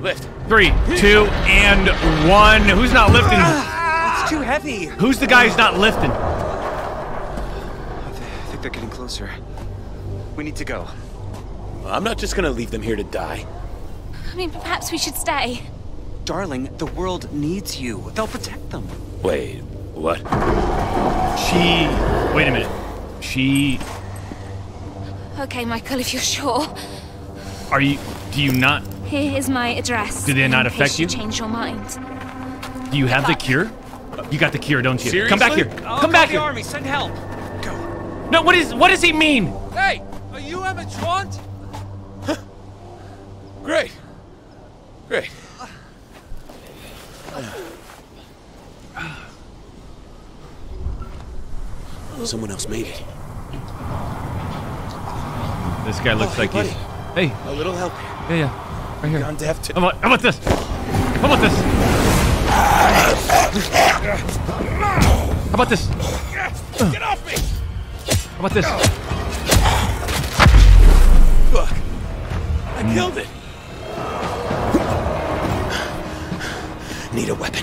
Lift. Three, two, and one. Who's not lifting? It's too heavy. Who's the guy who's not lifting? I think they're getting closer. We need to go. I'm not just gonna leave them here to die. I mean, perhaps we should stay. Darling, the world needs you. They'll protect them. Wait, what? She. Wait a minute. She. Okay, Michael, if you're sure. Are you. Do you not. Here is my address. Do they not affect you? Change your mind. Do you have the cure? You got the cure, don't you? Seriously? Come back here. I'll Come back the here. army. Send help. No, what is. What does he mean? Hey, are you Emma Jaunt? Great. Great. Someone else made it. This guy looks Oh, hey, like he's. buddy. Hey. A little help. Yeah, yeah. Right here. Gone deaf too. How about, how about this? How about this? How about this? Get off me! How about this? Look. I killed it. Need a weapon.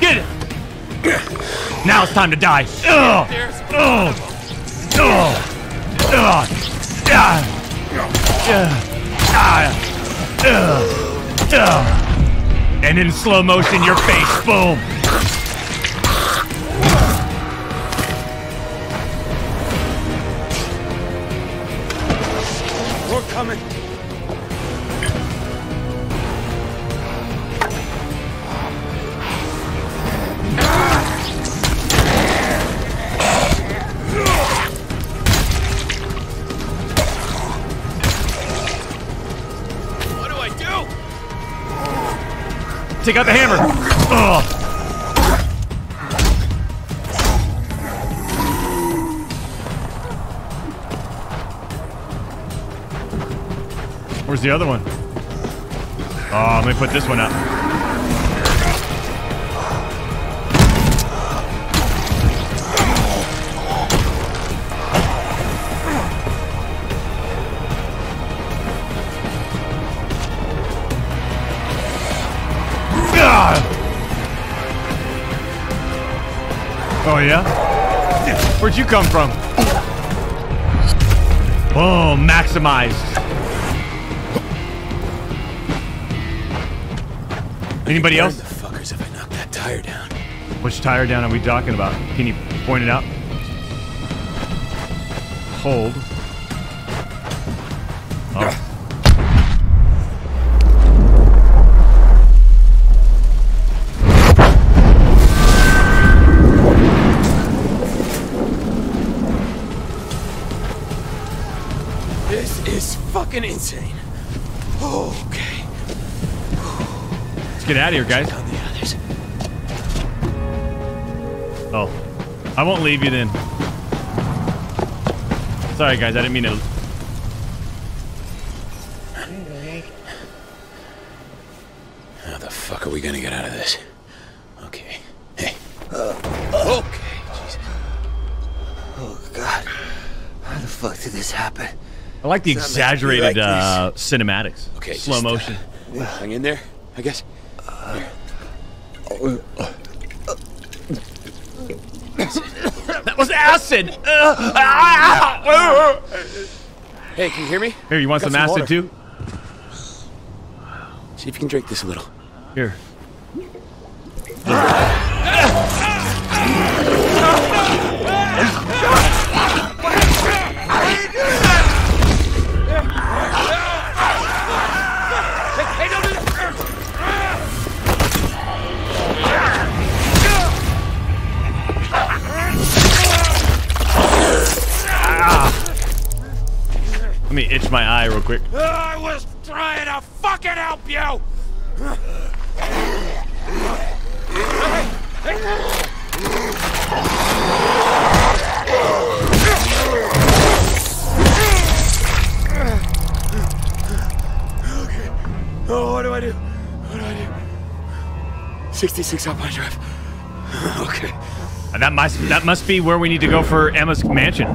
Get it! Now it's time to die. Ah! Ah! And in slow motion, your face. Boom! Take out the hammer. Ugh! Where's the other one? Oh, let me put this one up. Oh yeah? Where'd you come from? Oh, maximized. Anybody Where else? the fuckers have I knocked that tire down? Which tire down are we talking about? Can you point it out? Hold. Out of here, guys. Oh. I won't leave you then. Sorry, guys. I didn't mean to. How the fuck are we gonna get out of this? Okay. Hey. okay. Jesus. Oh God. How the fuck did this happen? I like the It's not meant to be exaggerated like uh, cinematics. Okay, Slow just, uh, motion. Hang in there, I guess. that was acid. Uh, ah, uh. Hey, can you hear me? Here, you want Got some acid water. too? See if you can drink this a little. Here. 66 Alpine Drive. okay. And that must that must be where we need to go for Emma's mansion.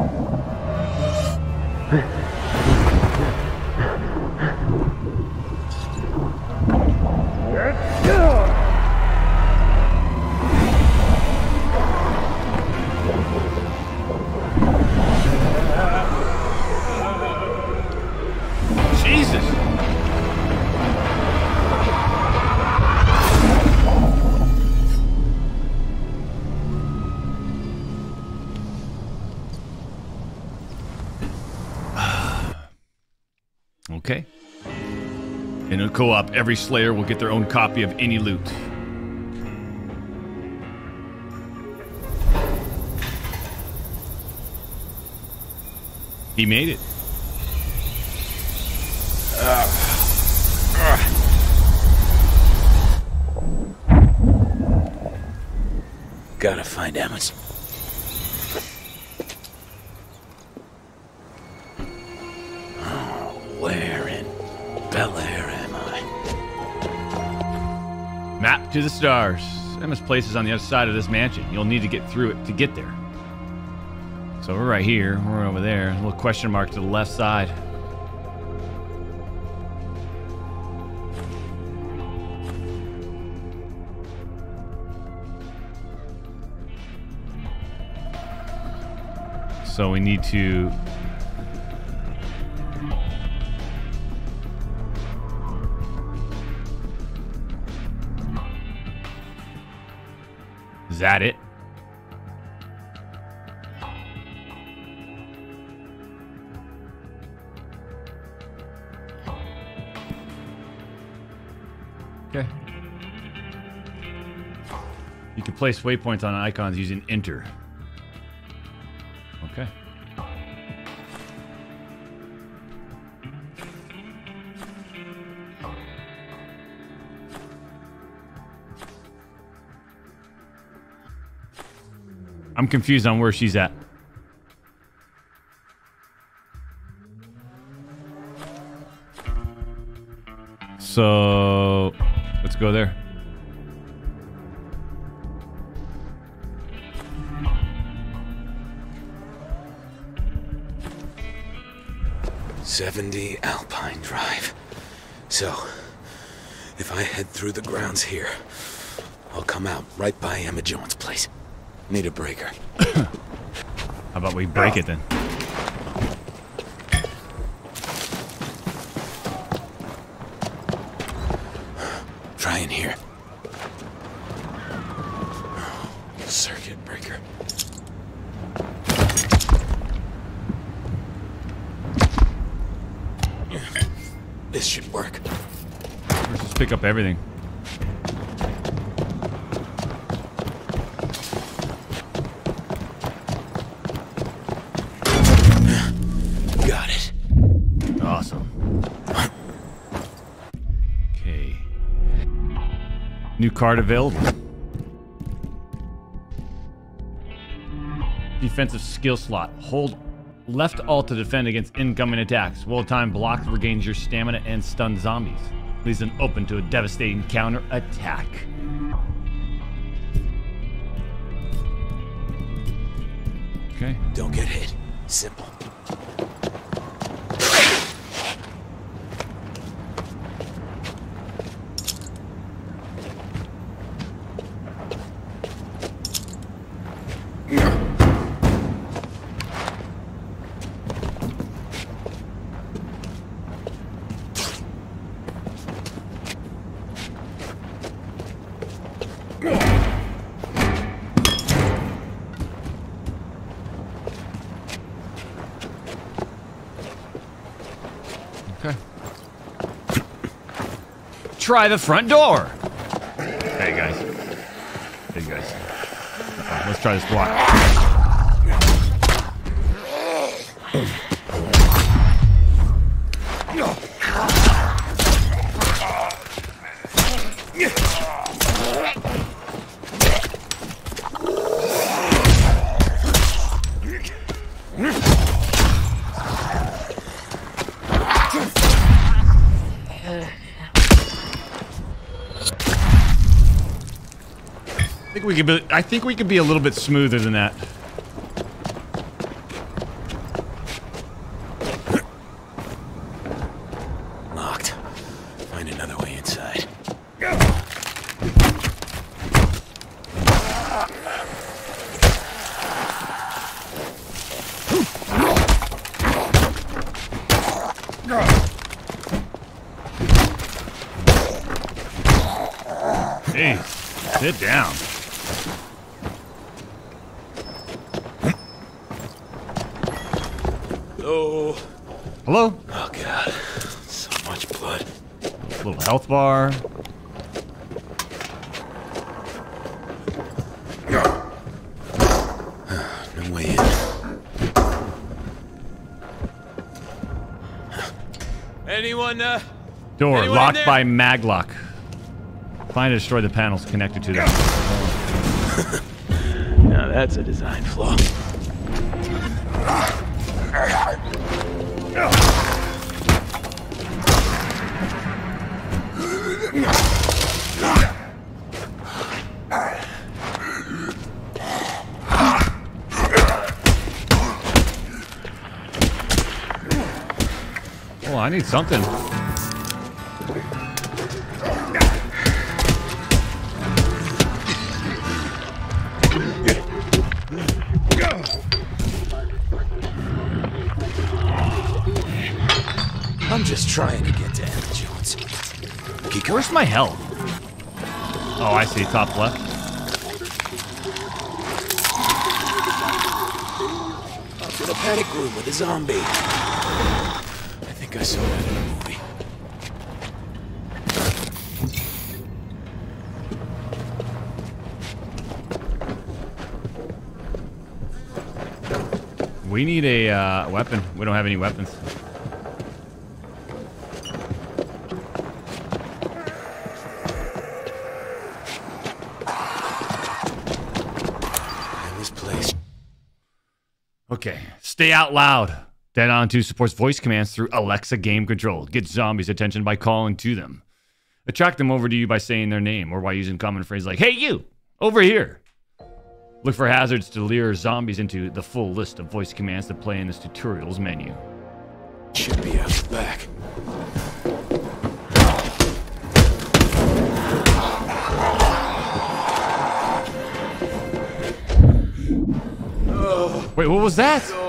Every Slayer will get their own copy of any loot. He made it. Gotta find Emma's. Oh, where in Bel Air? Map to the stars. Emma's place is on the other side of this mansion. You'll need to get through it to get there. So we're right here. We're over there. A little question mark to the left side. So we need to Is that it? Okay. You can place waypoints on icons using enter. I'm confused on where she's at. So let's go there. Seventy Alpine Drive. So, if I head through the grounds here, I'll come out right by Emma Jones' place. Need a breaker. How about we break it then? Try in here. Circuit breaker. This should work. Let's just pick up everything. Card available. Defensive skill slot. Hold left alt to defend against incoming attacks. Well time blocked regains your stamina and stun zombies. Leaves them open to a devastating counter attack. Try the front door. Hey guys. Hey guys. Uh, let's try this block. Could be. I think we could be a little bit smoother than that. Locked. Find another way inside. Jeez, sit down. Hello. Hello. Oh god. So much blood. Little health bar. No way in. Anyone, uh, Door Anyone in locked by maglock. Find and destroy the panels connected to them. Now that's a design flaw. Oh, I need something. My health? Oh, I see. Top left. Up in a panic room with a zombie. I think I saw that in a movie. We need a uh, weapon. We don't have any weapons. In this place. Okay. Stay out loud. Dead Island 2 supports voice commands through Alexa Game Control. Get zombies' attention by calling to them. Attract them over to you by saying their name or by using common phrases like, hey, you, over here. Look for hazards to lure zombies into the full list of voice commands that play in this tutorial's menu. Should be out back. Wait, what was that?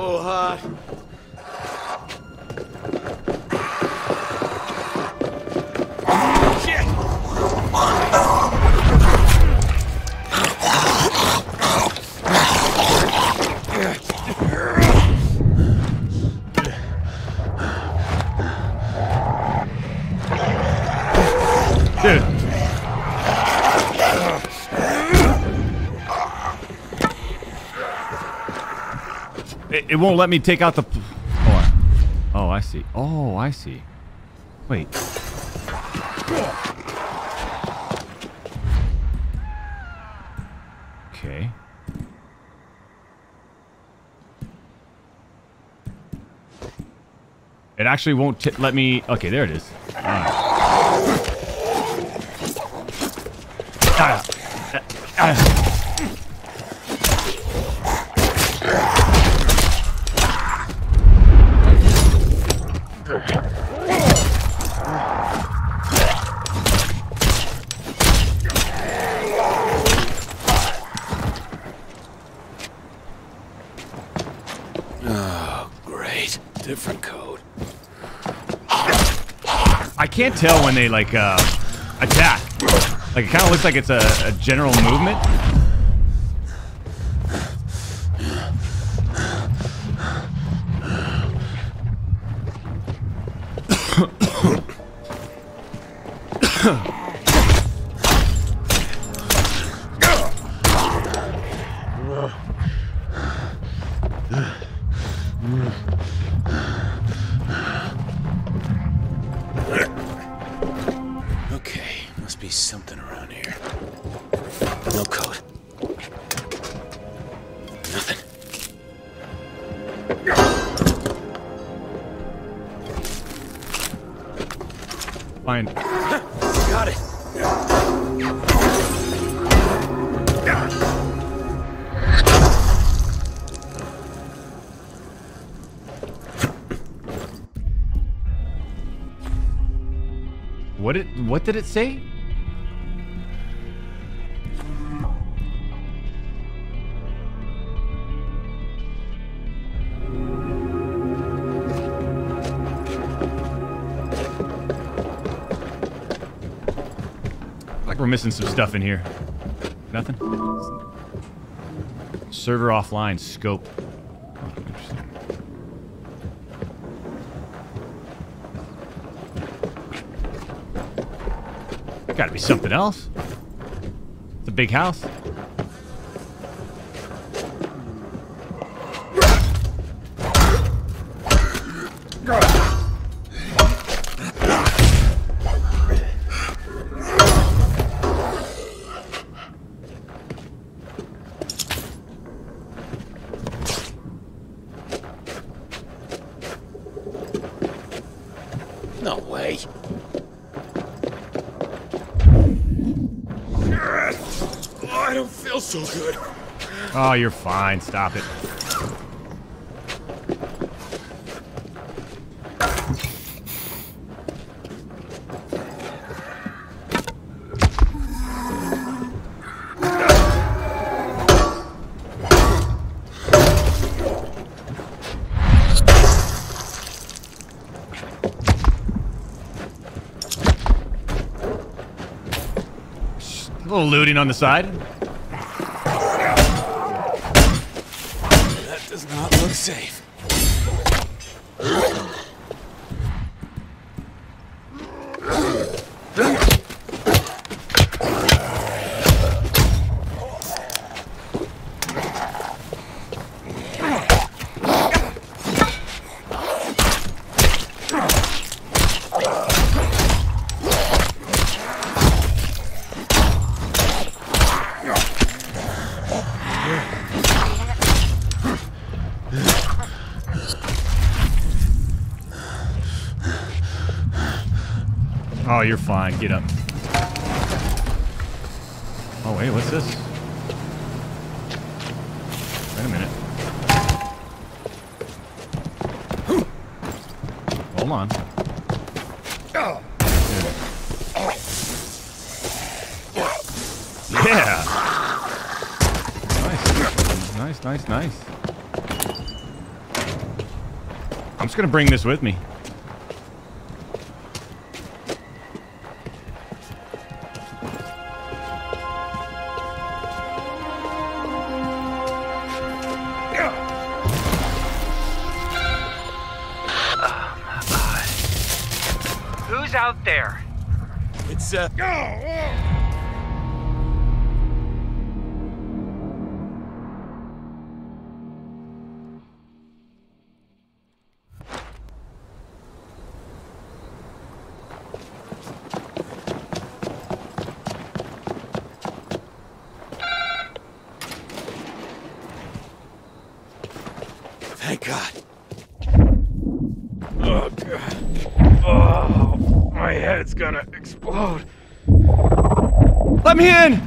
It, won't let me take out the. p- Hold. Oh, oh, I see. Oh, I see. Wait. Okay. It actually won't let me. Okay, there it is. Alright. Ah. Ah. Oh, great. Different code. I can't tell when they like uh, attack. Like it kind of looks like it's a, a general movement. What did it say? Like we're missing some stuff in here. Nothing. Server offline scope. Oh, interesting. Gotta be something else. It's a big house. Oh, you're fine. Stop it. A little looting on the side. You're fine. Get up. Oh, wait, what's this? Wait a minute. Hold on. Yeah. Nice. Nice, nice, nice. I'm just gonna bring this with me. Let me in!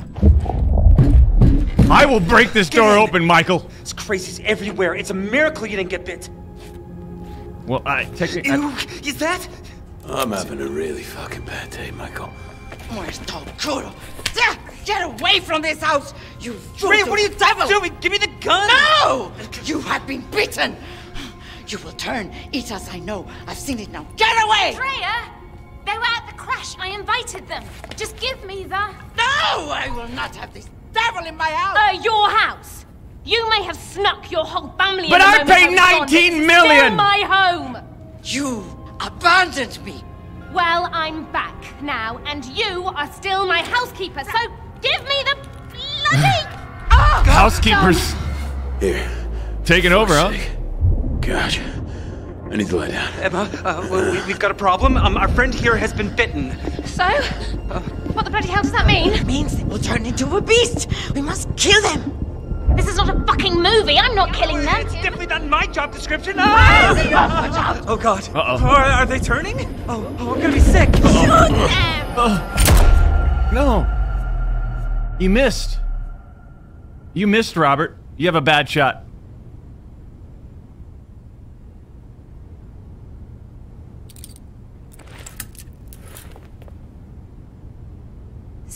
I will break this door open, Michael. It's crazies everywhere. It's a miracle you didn't get bit. Well, I technically. Ew, is that? I'm having a really fucking bad day, Michael. Oh, Where's Tom Crudo? Yeah, Get away from this house! You Ray, what are you devil! doing? Give me the gun! No! You have been beaten! You will turn. Eat us, I know. I've seen it now. Get away! Freya! They were at the crash. I invited them. Just give me the... No! I will not have this devil in my house! Uh, your house. You may have snuck your whole family But in the I moment paid was gone, but 19 it's million! Still my home! You abandoned me! Well, I'm back now, and you are still my housekeeper, so give me the bloody... oh, Housekeepers Here. taking over, huh? God. I need to lie down. Emma, uh, well, we, we've got a problem. Um, our friend here has been bitten. So? What the bloody hell does that mean? It means they will turn into a beast! We must kill them! This is not a fucking movie. I'm not killing them. It's definitely not my job description. Where Ah! is your job? Oh God. Uh-oh. Are, are they turning? Oh, oh, I'm gonna be sick. Shoot them. Oh. No. You missed. You missed, Robert. You have a bad shot.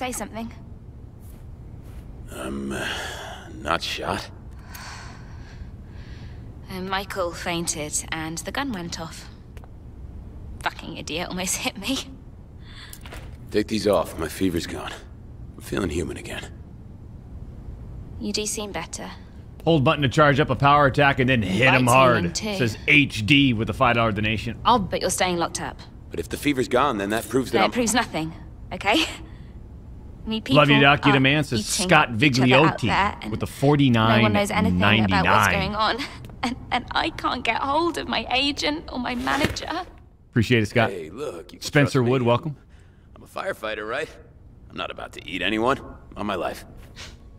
Say something. I'm uh, not shot. Uh, Michael fainted and the gun went off. Fucking idiot almost hit me. Take these off. My fever's gone. I'm feeling human again. You do seem better. Hold button to charge up a power attack and then hit him hard. too. Says HD with a five dollar donation. I'll but you're staying locked up. But if the fever's gone, then that proves that No, I'm. proves nothing, okay? I mean, people Love you, Doc. You the man. Says Scott each other out there, Vigliotti with a forty No one knows anything ninety about what's going on. And, and I can't get hold of my agent or my manager. Appreciate it, Scott. Hey, look. You Spencer Wood, me. welcome. I'm a firefighter, right? I'm not about to eat anyone. On my life.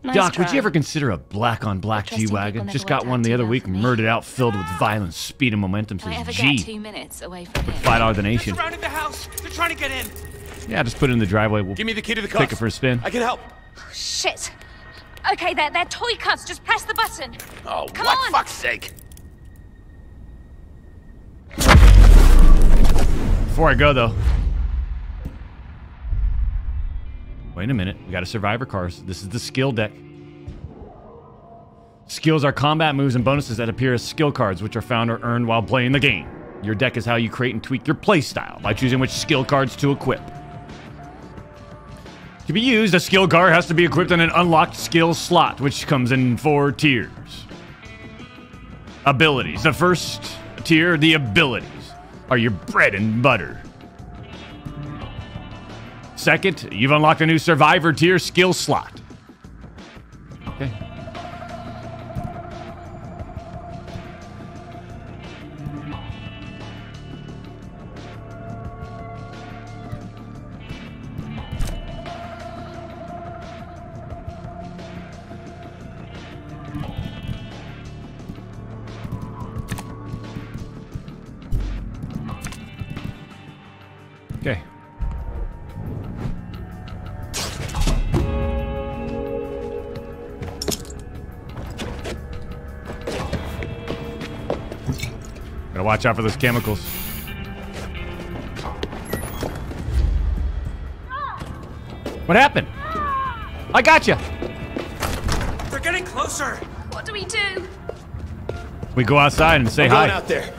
Nice Doc, would you ever consider a black on black G wagon? Just got one the other week, me. murdered out, filled with ah. violence, speed, and momentum. Can Says G. get two minutes away from him? Five dollar donation. Surrounding the house. They're trying to get in. Yeah, just put it in the driveway. We'll Give me the key to the take cuffs. it for a spin. I can help. Oh, Shit. Okay, they're, they're toy cuffs. Just press the button. Oh, Come what on. fuck's sake? Before I go, though. Wait a minute. We got a survivor cars. This is the skill deck. Skills are combat moves and bonuses that appear as skill cards, which are found or earned while playing the game. Your deck is how you create and tweak your playstyle by choosing which skill cards to equip. To be used, a skill card has to be equipped in an unlocked skill slot, which comes in four tiers. Abilities. The first tier, the abilities, are your bread and butter. Second, you've unlocked a new survivor tier skill slot. Okay. Watch out for those chemicals. What happened? I got you. They're getting closer. What do we do? We go outside and say I'm hi. going out there.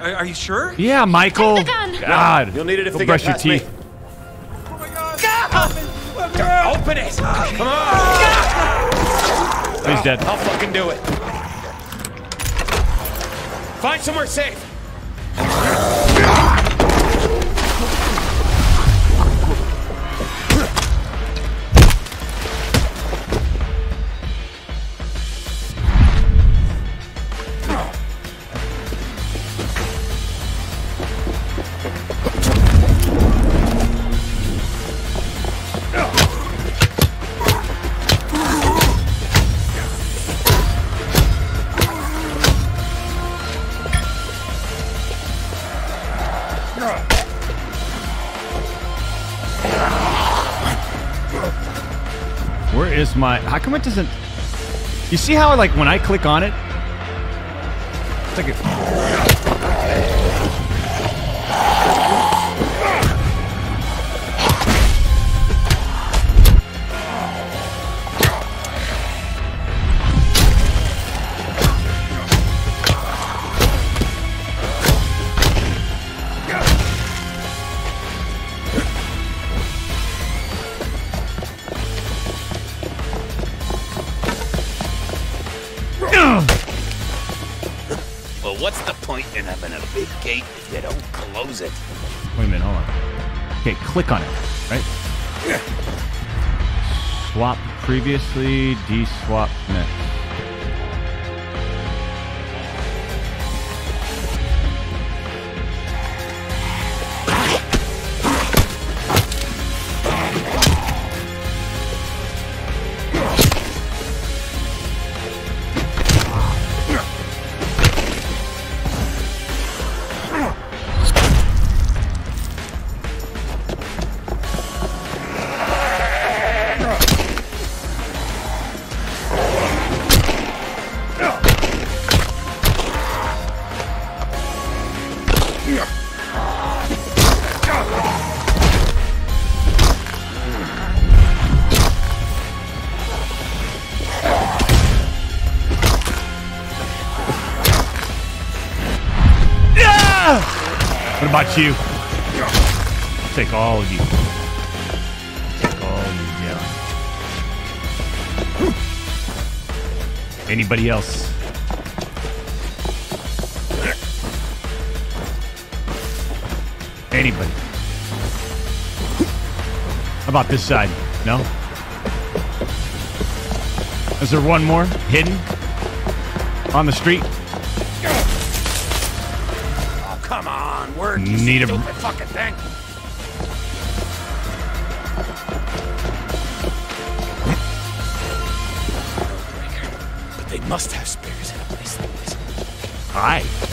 Are, are you sure? Yeah, Michael. Take the gun. God. You'll need it if Go they brush get your past me. teeth. Oh Open it! Come on! He's dead. I'll fucking do it. Find somewhere safe. My. How come it doesn't? You see how like when I click on it, it's like it. Click on it, right? Swap previously, de-swap What about you? Take all of you. Take all of you down. Anybody else? Anybody? How about this side? No? Is there one more hidden on the street? Work. you Need a- stupid fucking thing. But they must have spares in a place like this. Hi.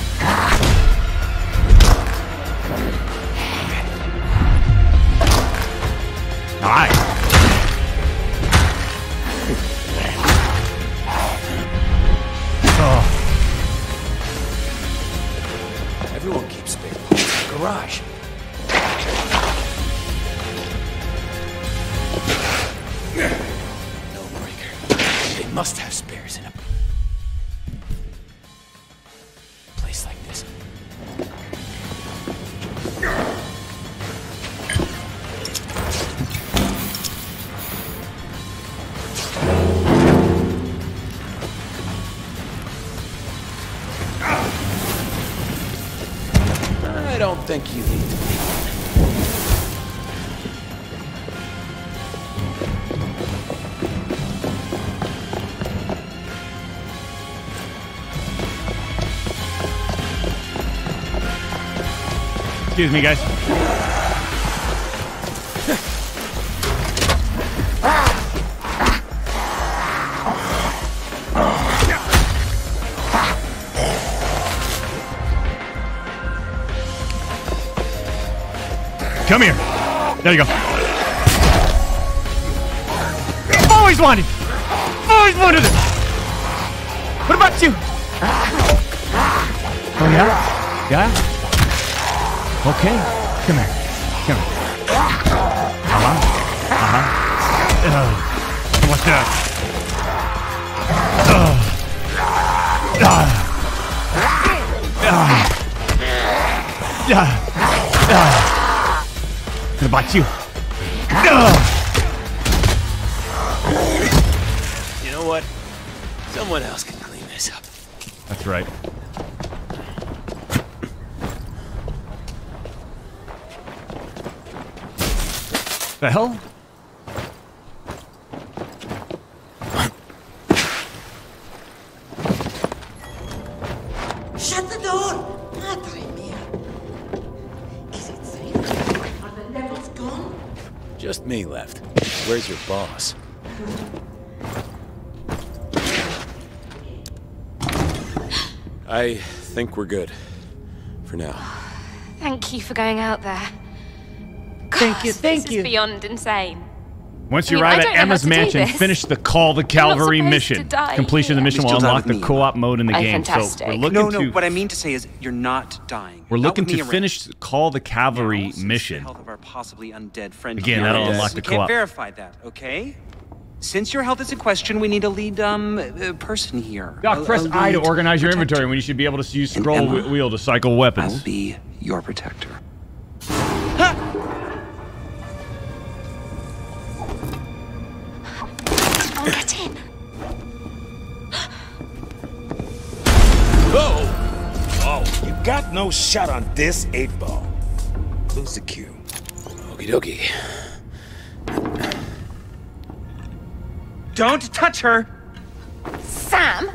Excuse me, guys. Come here. There you go. Always wanted. Always wanted it. What about you? Oh yeah? Yeah? Okay. Come here. Come here. Uh-huh. Uh-huh. Uh, what's that? Uh. Ah. Ah. Ah. Ah. What about you? The hell? Shut the door! Ah, Madre mia. Is it safe? Are the levels gone? Just me left. Where's your boss? I think we're good. For now. Thank you for going out there. Thank you, Gosh, thank this you. is beyond insane. Once I you mean, arrive at Emma's mansion, this. finish the Call the Cavalry supposed mission. to die Completion of the mission will unlock the co-op mode in the Oh, game. fantastic. So we're looking No, to no. What I mean to say is, you're not dying. we're Not looking with me to around. finish Call the Cavalry Now, since mission. The health of our possibly undead friend. Again, here that'll is- unlock the we can't co-op. verify that, okay? Since your health is in question, we need a lead um uh, person here. Doc, A- press a I to lead organize your protector. inventory when you should be able to use And scroll Emma, whe- wheel to cycle I weapons. will be your protector. Shot on this eight ball. Lose the cue. Okie dokie. Don't touch her! Sam?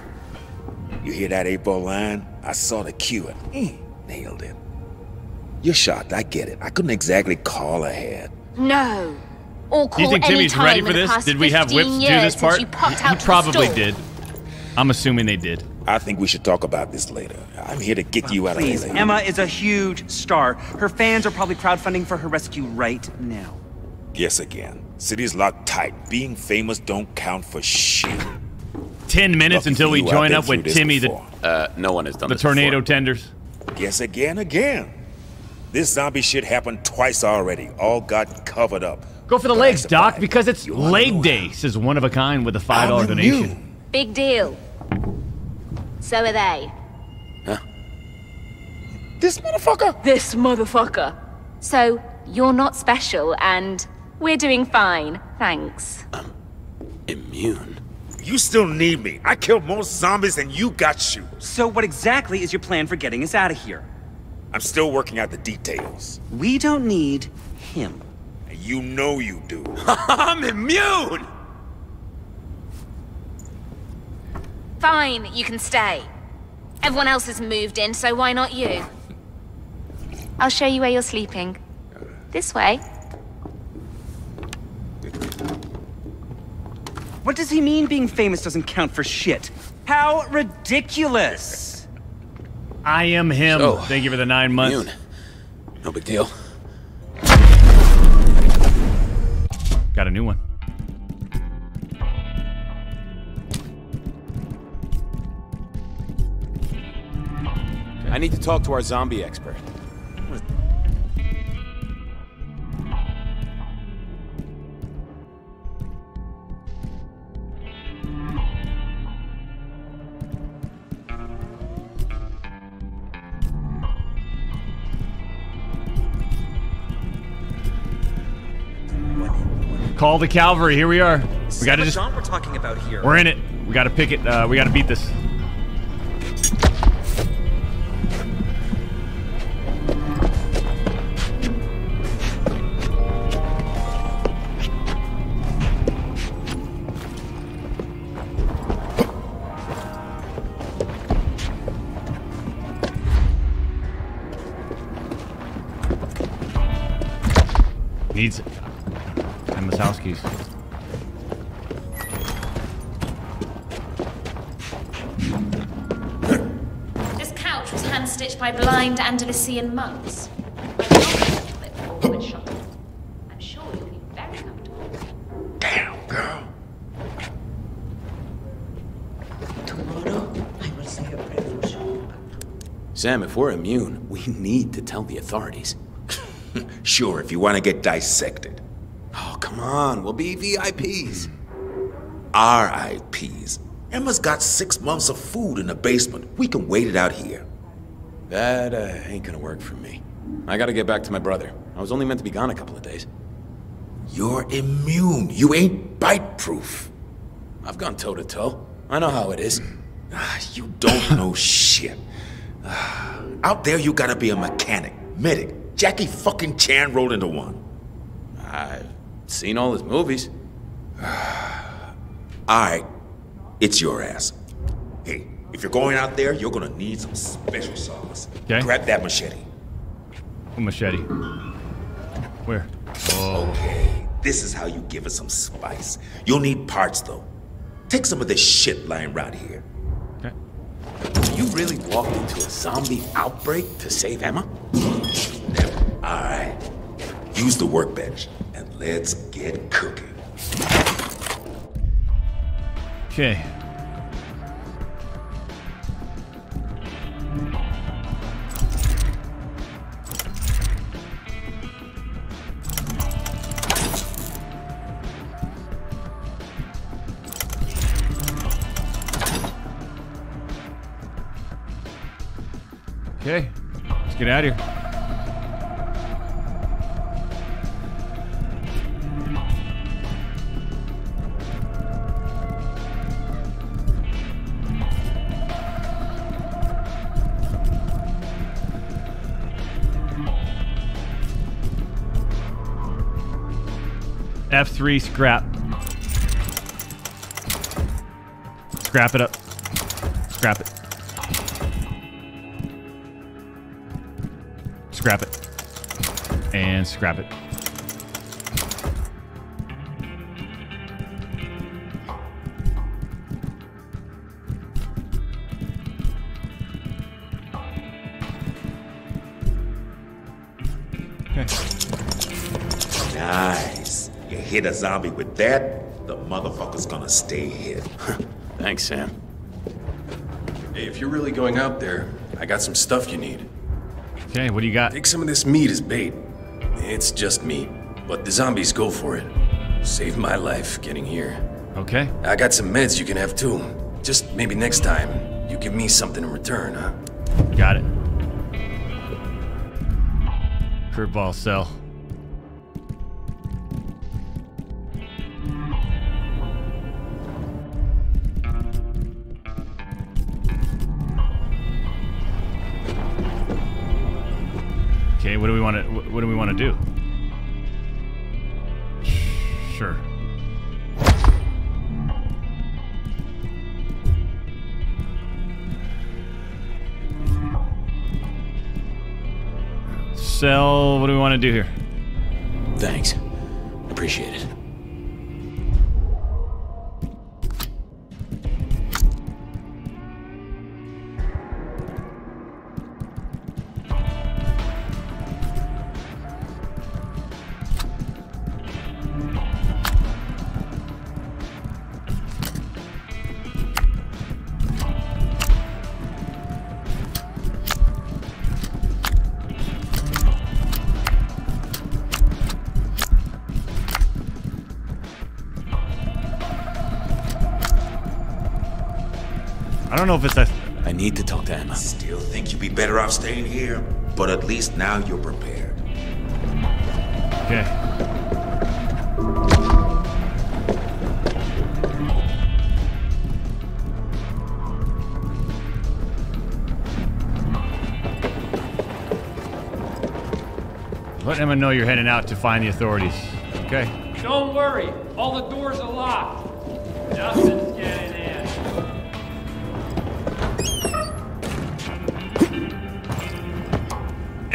You hear that eight ball line? I saw the cue and mm, nailed it. You're shocked, I get it. I couldn't exactly call ahead. No. Or call Do you think Timmy's ready for this? Did we have whips do this part? You popped He out to the probably did. I'm assuming they did. I think we should talk about this later. I'm here to get you out Please, of LA. Emma is a huge star. Her fans are probably crowdfunding for her rescue right now. Guess again. City's locked tight. Being famous don't count for shit. Ten minutes Lucky until we you, join up with through this Timmy, the. Uh, no one has done the this tornado before. tenders. Guess again, again. This zombie shit happened twice already. All got covered up. Go for the But legs, Doc, because it's You leg day, says one of a kind with a $5 I'm donation. immune. Big deal. So are they. Huh? This motherfucker? This motherfucker. So, you're not special, and we're doing fine, thanks. I'm Immune. You still need me. I killed more zombies than you got you. So, what exactly is your plan for getting us out of here? I'm still working out the details. We don't need him. You know you do. I'm immune! Fine, you can stay. Everyone else has moved in, so why not you? I'll show you where you're sleeping. This way. What does he mean being famous doesn't count for shit? How ridiculous! I am him. So, Thank you for the nine months. Immune. No big deal. Got a new one. I need to talk to our zombie expert. Call the cavalry. Here we are. We gotta just. We're talking about here. We're in it. We gotta pick it. Uh, we gotta beat this. Comfortable. Damn, girl. Tomorrow, I will say a prayer for Jean. Sam, if we're immune, we need to tell the authorities. Sure, if you want to get dissected. Oh, come on. We'll be VIPs. RIPs. Emma's got six months of food in the basement. We can wait it out here. That uh, ain't gonna work for me. I gotta get back to my brother. I was only meant to be gone a couple of days. You're immune. You ain't bite proof. I've gone toe to toe. I know how it is. Ah, You don't know shit. Ah, Out there, you gotta be a mechanic, medic. Jackie fucking Chan rolled into one. I've seen all his movies. All right, it's your ass. Hey, if you're going out there, you're gonna need some special sauce. Okay. Grab that machete. A machete. Where? Oh. Okay, this is how you give it some spice. You'll need parts though. Take some of this shit lying around here. Okay. You really walked into a zombie outbreak to save Emma? All right, use the workbench and let's get cooking. Okay. Okay, let's get out of here. F3 scrap. Scrap it up. Scrap it. Scrap it. And scrap it. Hit a zombie with that, the motherfucker's gonna stay hit. Thanks, Sam. Hey, if you're really going out there, I got some stuff you need. Okay, what do you got? Take some of this meat as bait. It's just meat, but the zombies go for it. Saved my life getting here. Okay. I got some meds you can have too. Just maybe next time, you give me something in return, huh? Got it. Curveball cell. What do we want to what do we want to do? Sure. Sell, what do we want to do here? Thanks. Appreciate it. Better off staying here, but at least now you're prepared. Okay. Let Emma know you're heading out to find the authorities. Okay. Don't worry, all the doors are locked. Nothing's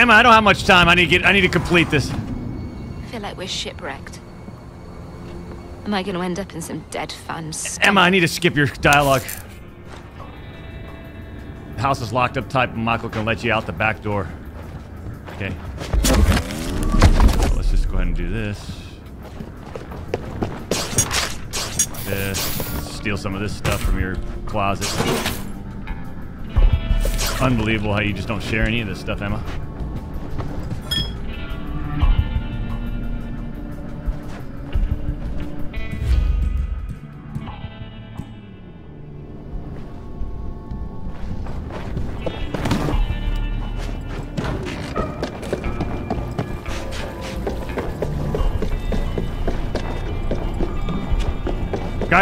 Emma, I don't have much time. I need to get I need to complete this. I feel like we're shipwrecked. Am I going to end up in some dead fans? Emma, I need to skip your dialogue. The house is locked up tight, but Michael can let you out the back door. Okay. So let's just go ahead and do this. This. Steal some of this stuff from your closet. Unbelievable how you just don't share any of this stuff, Emma.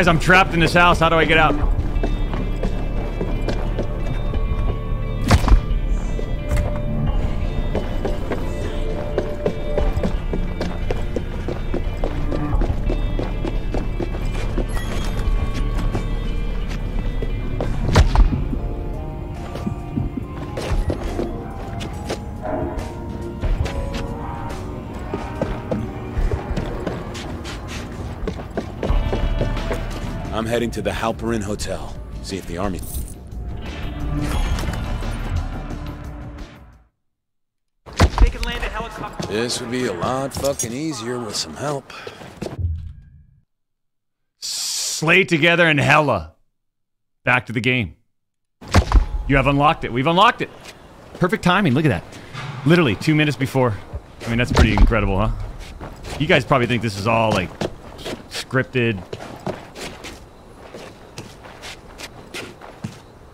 Guys, I'm trapped in this house. How do I get out? I'm to the Halperin Hotel. See if the army. They can land a helicopter. This would be a lot fucking easier with some help. Slay together and HELL-A. Back to the game. You have unlocked it. We've unlocked it. Perfect timing. Look at that. Literally two minutes before. I mean, that's pretty incredible, huh? You guys probably think this is all like scripted.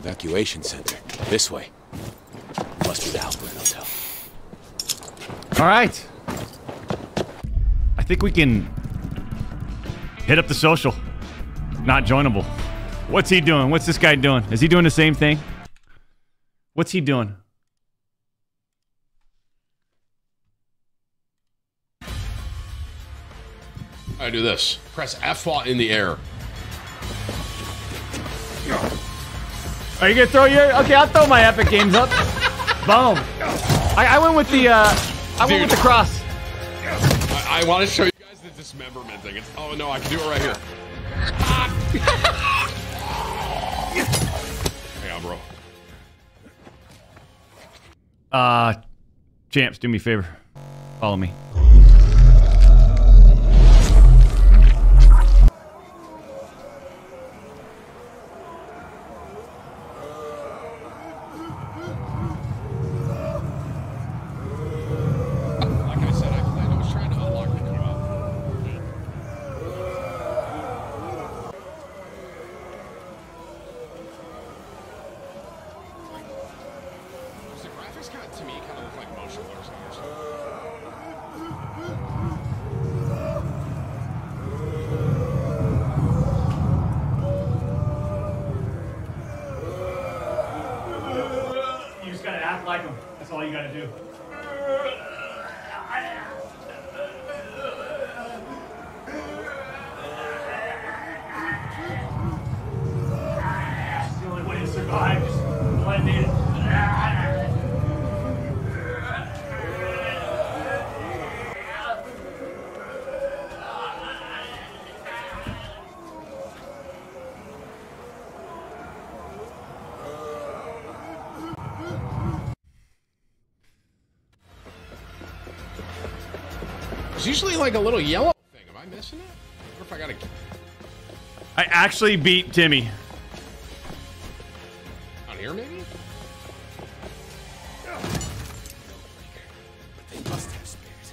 Evacuation center. This way. Must be the Halperin Hotel. All right. I think we can hit up the social. Not joinable. What's he doing? What's this guy doing? Is he doing the same thing? What's he doing? I do this. Press F while in the air. Are you gonna throw your? Okay, I'll throw my epic games up. Boom. I, I went with the. uh I went with the cross. I, I want to show you dismemberment thing. It's, oh no, I can do it right here. Hang on, bro. Uh, champs, do me a favor. Follow me. Usually like a little yellow thing. Am I missing it? What if I gotta? I actually beat Timmy. On here, maybe?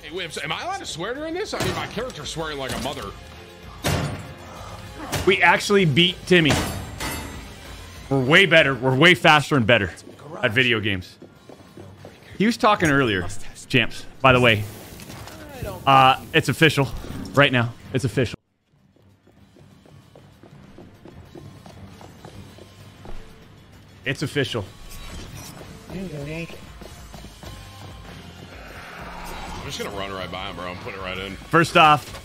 Hey, wait, am I allowed to swear during this? I mean, my character's swearing like a mother. We actually beat Timmy. We're way better. We're way faster and better at video games. He was talking earlier, champs. By the way, uh, it's official right now. It's official. It's official. I'm just gonna run right by him, bro. I'm putting it right in. First off,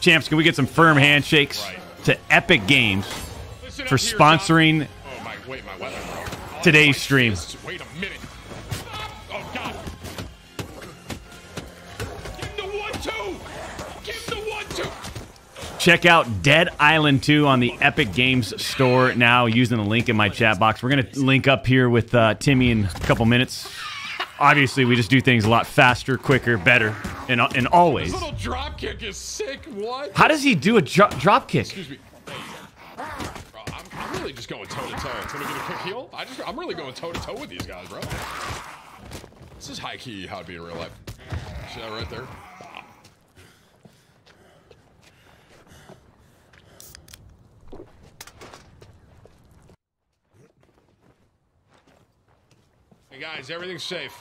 champs, can we get some firm handshakes to Epic Games Listen for here, sponsoring Oh my, wait, my. Oh, today's stream? Wait a minute. Check out Dead Island 2 on the Epic Games store now using the link in my chat box. We're going to link up here with uh, Timmy in a couple minutes. Obviously, we just do things a lot faster, quicker, better, and, and always. This little drop kick is sick. What? How does he do a dro- drop kick? Excuse me. Bro, I'm, I'm really just going toe to toe. Can we get a quick heel? I just, I'm really going toe to toe with these guys, bro. This is high key how to be in real life. See that right there? Hey guys, everything's safe.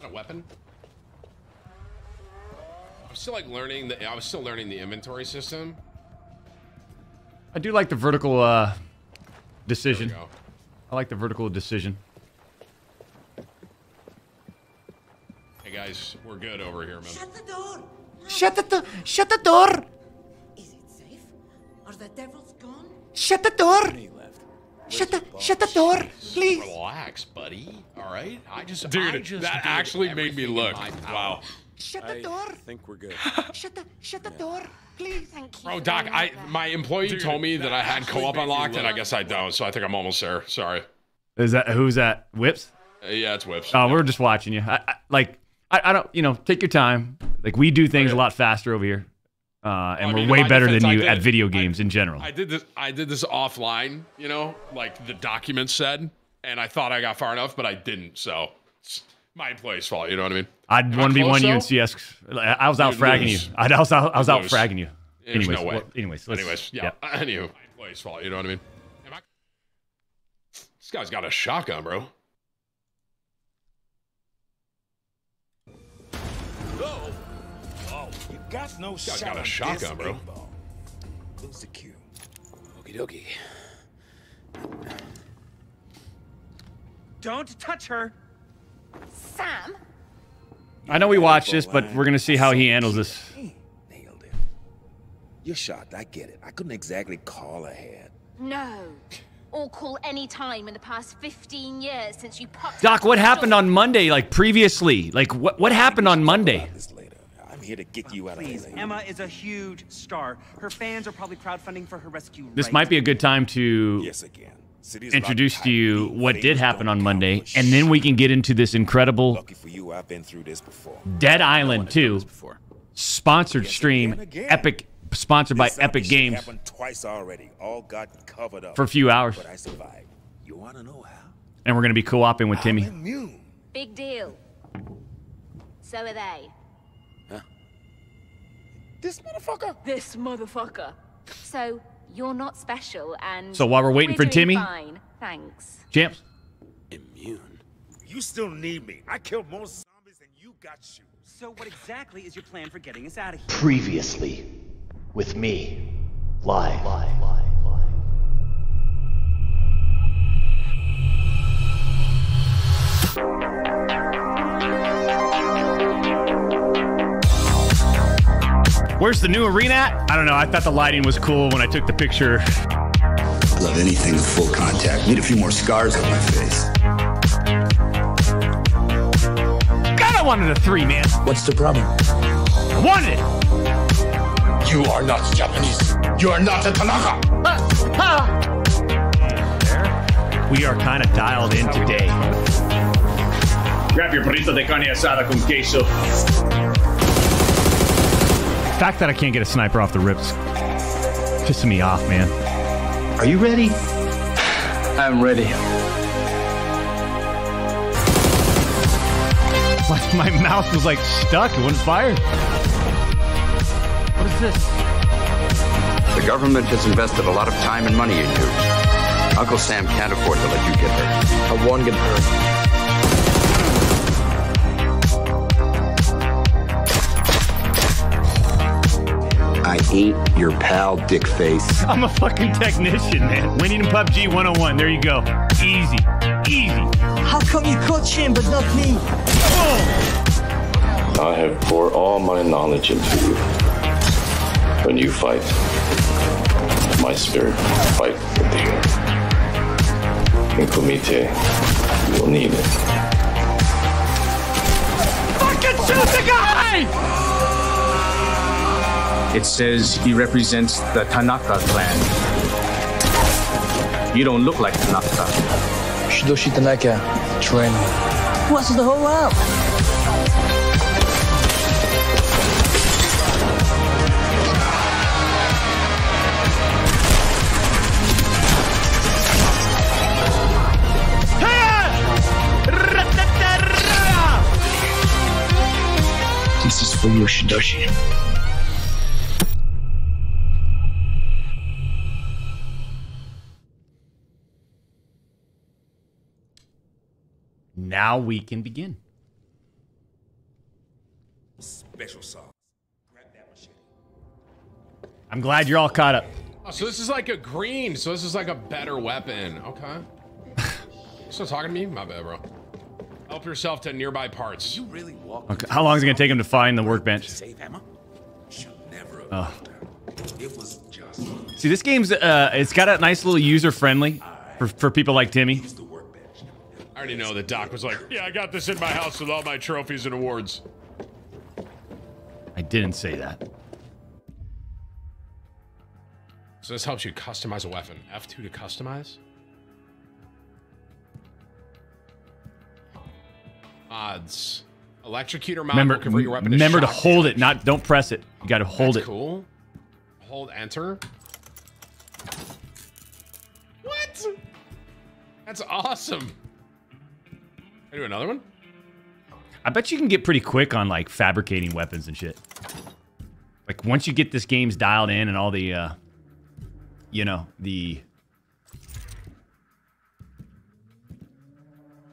Got a weapon? I'm still like learning the. I was still learning the inventory system. I do like the vertical uh, decision. I like the vertical decision. Hey guys, we're good over here, man. Shut the door! Shut the door! Are the devils gone? Shut the door. Shut the shut the door, please. Relax, buddy. All right. I just, Dude, I just that did actually made me look. Wow. Shut the door. I think we're good. Shut the shut the door, please. Thank you. Bro, Doc, I my employee Dude, told me that that I had co-op unlocked, and I guess I don't. So I think I'm almost there. Sorry. Is that who's that? Whips? Uh, yeah, it's whips. Oh, we're just watching you. I, I, like, I, I don't, you know, take your time. Like, we do things a lot faster over here, uh, and I we're way better defense, than you at video I- games in general. I did this. I did this offline. You know, like the document said, and I thought I got far enough, but I didn't. So it's my employee's fault. You know what I mean? I'd want to be one you in? CS. I was out You'd fragging you. I was out, I was You'd out lose. fragging you. There's anyways, no way. well, anyways, anyways, yeah. Anywho, my employee's fault. You know what I mean? I- This guy's got a shotgun, bro. Got no This shot got a shotgun, bro. eight-ball. Lose the cue. Okie dokie. Don't touch her. Sam? I know we watched this, but we're gonna see how he handles this. Nailed it. You're shocked. I get it. I couldn't exactly call ahead. No. Or call any time in the past 15 years since you popped Doc, what happened on Monday? Like previously, like what what happened on Monday? I'm here to get you out Please, of LA. Emma is a huge star. Her fans are probably crowdfunding for her rescue. This right might be a good time to Yes, again. City's introduce to you what did happen on Monday, and then we can get into this incredible Lucky for you, I've been through this before. Dead Island 2 sponsored stream, again. Epic, sponsored by This zombie Epic Games twice already. All got covered up. for a few hours, But I survived. You want to know how? and we're gonna be co-oping with Timmy. Immune. Big deal. So are they. This motherfucker. This motherfucker. So you're not special, and So while we're waiting for Timmy- fine. Thanks. Champs, Immune. You still need me. I killed more zombies than you got shoes. So what exactly is your plan for getting us out of here? Previously, with me, live. Where's the new arena at? I don't know. I thought the lighting was cool when I took the picture. I love anything with full contact. Need a few more scars on my face. God, I wanted a three, man. What's the problem? I wanted it. You are not Japanese. You are not a Tanaka. Uh, we are kind of dialed in today. Grab your burrito de carne asada con queso. The fact that I can't get a sniper off the rips pissing me off, man. Are you ready? I'm ready. My, my mouse was like stuck. It wouldn't fire. What is this? The government has invested a lot of time and money in you. Uncle Sam can't afford to let you get hurt. I won't get hurt. Ain't your pal, dick face. I'm a fucking technician, man. Winning in PUBG 101. There you go. Easy. Easy. How come you coach him but not me? I have poured all my knowledge into you. When you fight, my spirit will fight with you. In Kumite, you will need it. Fucking shoot the guy! It says he represents the Tanaka clan. You don't look like Tanaka. Shidoshi Tanaka, trainer. What's the whole up? This is for you, Shidoshi. Now we can begin. Special sauce. I'm glad you're all caught up. Oh, so this is like a green. So this is like a better weapon. Okay. Still talking to me? My bad, bro. Help yourself to nearby parts. You really walk. Okay. How long is it gonna take him to find the workbench? Save Emma? Never Oh. It was just See, this game's uh, it's got a nice little user friendly for for people like Timmy. I already know that Doc was like, yeah, I got this in my house with all my trophies and awards. I didn't say that. So this helps you customize a weapon. F2 to customize? Odds. Electrocutor mod Remember, will convert your weapon remember to shock hold it, not don't press it. You got to hold That's it. cool. Hold enter. What? That's awesome. Can I do another one? I bet you can get pretty quick on like fabricating weapons and shit. Like once you get this game's dialed in and all the, uh, you know, the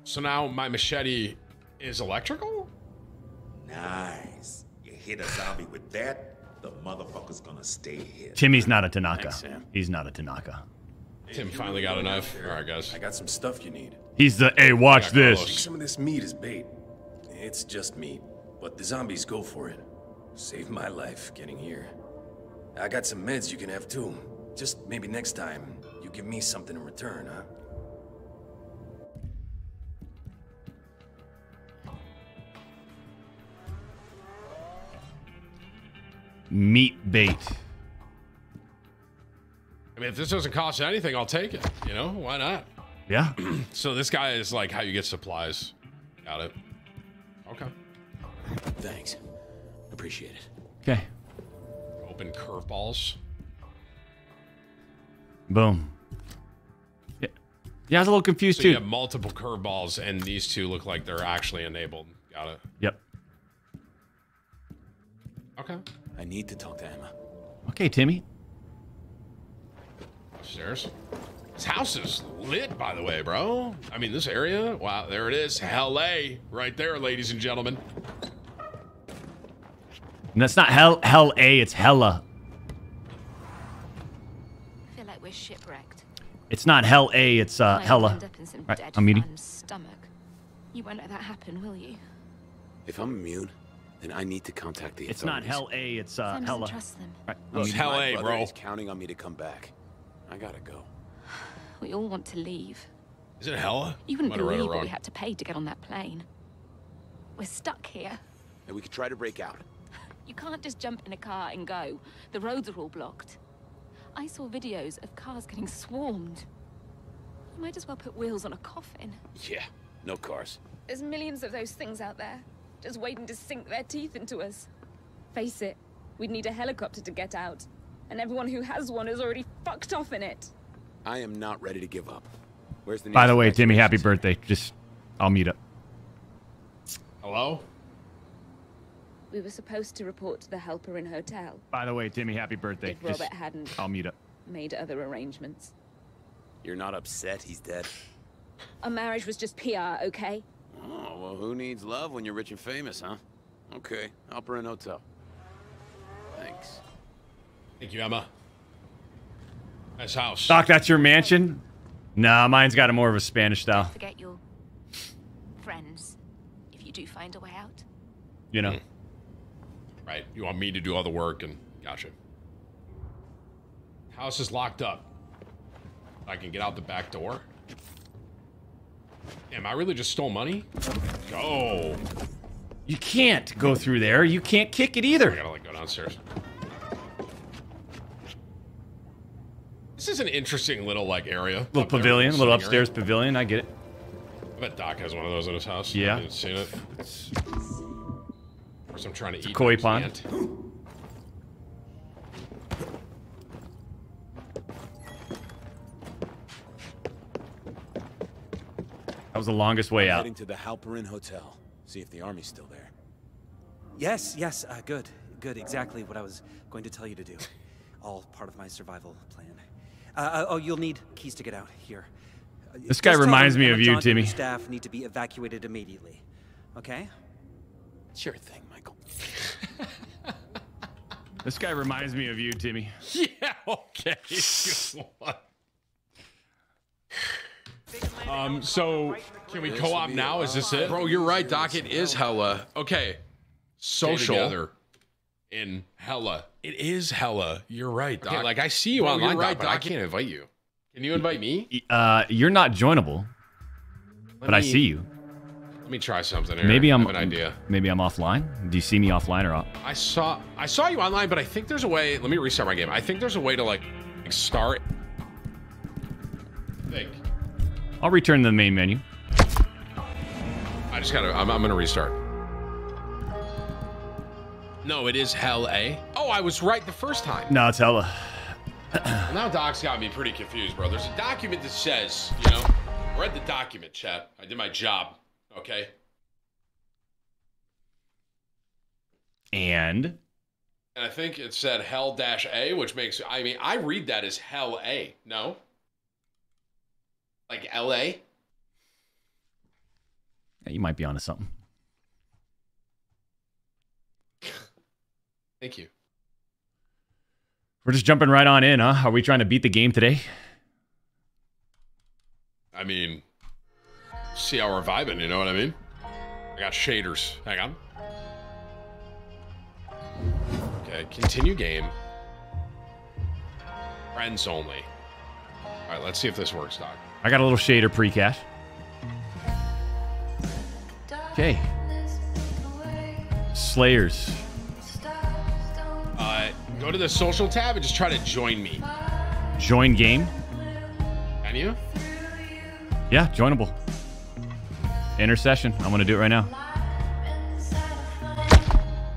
So now my machete is electrical? Nice. You hit a zombie with that, the motherfucker's gonna stay hit. Timmy's not a Tanaka. He's not a Tanaka. Tim finally got a knife. All right, guys. I got some stuff you need. He's the hey, watch Yeah, this. Some of this meat is bait. It's just meat, but the zombies go for it. Saved my life getting here. I got some meds you can have too. Just maybe next time, you give me something in return, huh? Meat bait. I mean, if this doesn't cost you anything, I'll take it. You know, why not? Yeah. so this guy is like how you get supplies. Got it. Okay. Thanks. Appreciate it. Okay. Open curveballs. Boom. Yeah. Yeah, I was a little confused So too. you have multiple curveballs, and these two look like they're actually enabled. Got it. Yep. Okay. I need to talk to Emma. Okay, Timmy. Stairs. This house is lit, by the way, bro. I mean, this area. Wow, there it is. Hell A, right there, ladies and gentlemen. And that's not hell hell A, it's hella. I feel like we're shipwrecked. It's not hell A, it's uh hella. end up in Right, I'm muting. fan's stomach. You won't let that happen, will you? If I'm immune, then I need to contact the It's not hell A, it's uh Sam hella. trust them. Right, I'm Look, muting. hell A, bro. is counting on me to come back. I gotta go. We all want to leave. Is it hella? You wouldn't Might have read it believe what we had to pay to get on that plane. We're stuck here. And we could try to break out. You can't just jump in a car and go. The roads are all blocked. I saw videos of cars getting swarmed. You might as well put wheels on a coffin. Yeah, no cars. There's millions of those things out there, just waiting to sink their teeth into us. Face it, we'd need a helicopter to get out. And everyone who has one is already fucked off in it. I am not ready to give up. Where's the By the way, Timmy, happy birthday. Just I'll meet up. Hello? We were supposed to report to the Halperin Hotel. By the way, Timmy, happy birthday. If Just- Robert hadn't I'll meet up. made other arrangements. You're not upset he's dead? Our marriage was just PR, okay? Oh, well, who needs love when you're rich and famous, huh? Okay, Halperin Hotel. Thanks. Thank you, Emma. Nice house. Doc, that's your mansion? Nah, mine's got a more of a Spanish style. Forget your friends if you do find a way out. You know. Hmm. Right. You want me to do all the work and gotcha. House is locked up. I can get out the back door. Damn, I really just stole money? Go. You can't go through there. You can't kick it either. I gotta like go downstairs. This is an interesting little like area. Little up there, pavilion, little sitting area. upstairs pavilion. I get it. I bet Doc has one of those at his house. Yeah. I haven't seen it. Of course, I'm trying to eat. koi pond. can't. That was the longest way I'm out. Heading to the Halperin Hotel. See if the army's still there. Yes, yes, uh, good, good. Exactly what I was going to tell you to do. All part of my survival plan. Uh, uh, oh, you'll need keys to get out here. Uh, This guy just tell reminds me of you, Timmy. Staff need to be evacuated immediately. Okay? Sure thing, Michael. This guy reminds me of you, Timmy. Yeah, okay. Um, so can we co-op now? Is this it? Bro, you're right, Doc. It is hella. Okay. Social. Together. in Hella. It is Hella. You're right, Doc. Okay, like I see you Bro, online, right, Doc, but I can't invite you. Can you invite me? Uh, you're not joinable, but I see you. Let me try something. Here. Maybe I I'm have an idea. Maybe I'm offline. Do you see me offline or off? I saw I saw you online, but I think there's a way. Let me restart my game. I think there's a way to like start. I think. I'll return to the main menu. I just gotta. I'm, I'm gonna restart. No, it is Hell A. Oh, I was right the first time. No, it's hella. Well, now Doc's got me pretty confused, bro. There's a document that says, you know, I read the document, chat. I did my job. Okay. And And I think it said Hell Dash A, which makes I mean I read that as Hell A. No. Like L A. Yeah, you might be onto something. Thank you. We're just jumping right on in, huh? Are we trying to beat the game today? I mean, see how we're vibing. You know what I mean? I got shaders. Hang on. Okay, continue game. Friends only. All right, let's see if this works, Doc. I got a little shader pre-cache. Okay. Slayers. Go to the social tab and just try to join me. Join game. Can you? Yeah, joinable. Intercession. I'm gonna do it right now.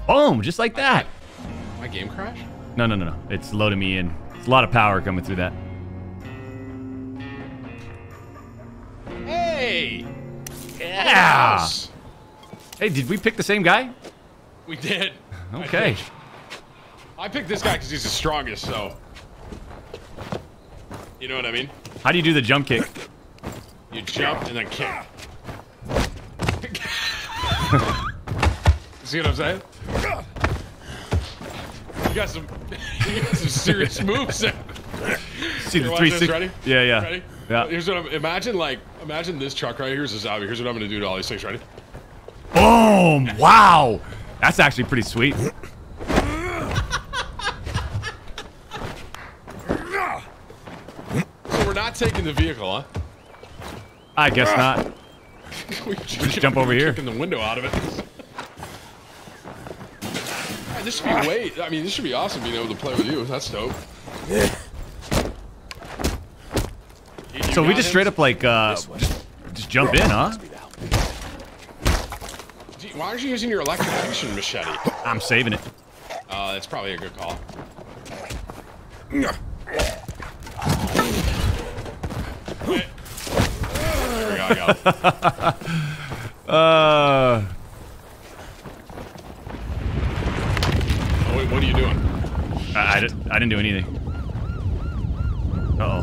Boom, just like that. My game crash? No, no, no, no. It's loading me in. It's a lot of power coming through that. Hey! Yeah. Hey, did we pick the same guy? We did. Okay. I picked this guy because he's the strongest, so. You know what I mean? How do you do the jump kick? You jump and then kick. See what I'm saying? You got some, you got some serious moves. there. See the Here, 360 this, Ready? Yeah, yeah. Ready? Yeah. Here's what I'm. Imagine like, imagine this truck right. Here's a zombie. Here's what I'm gonna do to all these things. Ready? Boom! Wow! That's actually pretty sweet. So we're not taking the vehicle, huh? I guess not. we just jump over here. Kicking the window out of it. Man, this should be way. I mean, this should be awesome being able to play with you. That's dope. Yeah. So we just straight up like uh, just, just jump in, huh? Why aren't you using your electrocution machete? I'm saving it. Uh, that's probably a good call. Wait. There we go, I got it. uh, Oh, wait, what are you doing? I, I, didn't, I didn't do anything. Uh oh.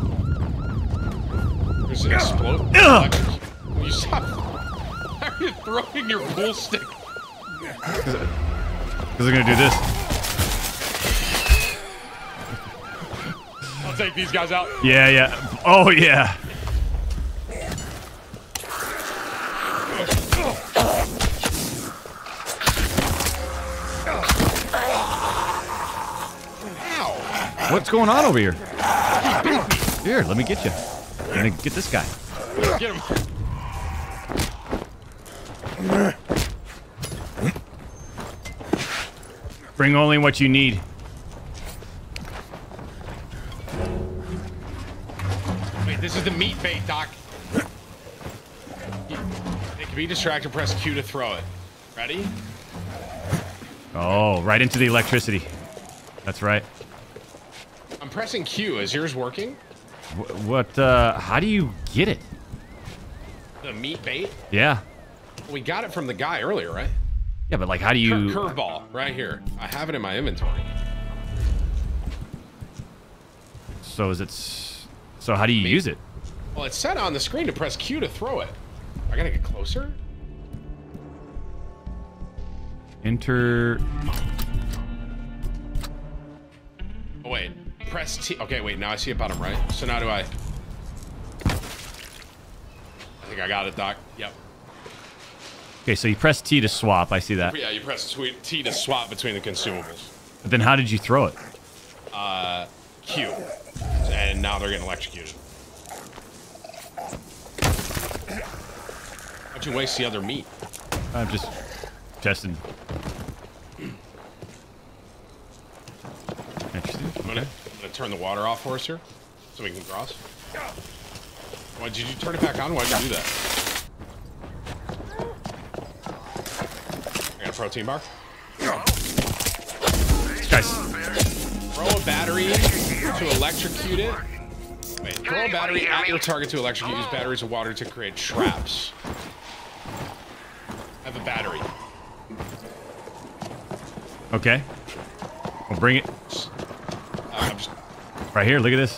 There's an explode. Ugh! You stop? Why are you throwing your pool stick? Because they're gonna do this. I'll take these guys out. Yeah, yeah. Oh yeah. What's going on over here? Here, let me get you. Let me get this guy. Get him. Bring only what you need. Wait, this is the meat bait, Doc. It can be distracted. Press Q to throw it. Ready? Oh, right into the electricity. That's right. I'm pressing Q. Is yours working? Wh- What, uh, how do you get it? The meat bait? Yeah. We got it from the guy earlier, right? Yeah, but like, how do you... Cur- curveball, right here. I have it in my inventory. So is it... So how do you use it? Well, it's set on the screen to press Q to throw it. I gotta get closer? Enter... Oh, wait. Press T. Okay, wait. Now I see it bottom right. So now do I... I think I got it, Doc. Yep. Okay, so you press T to swap. I see that. Yeah, you press T to swap between the consumables. But then how did you throw it? Uh, Q. And now they're getting electrocuted. How'd you waste the other meat? I'm just testing. Interesting. I'm gonna, I'm gonna turn the water off for us here, so we can cross. Why did you turn it back on? Why'd you do that? I got a protein bar. Guys. Throw a battery to electrocute it. Wait, throw a battery at your target to electrocute. Use batteries of water to create traps. I have a battery. Okay. I'll bring it. Uh, I'm just, Right here, look at this.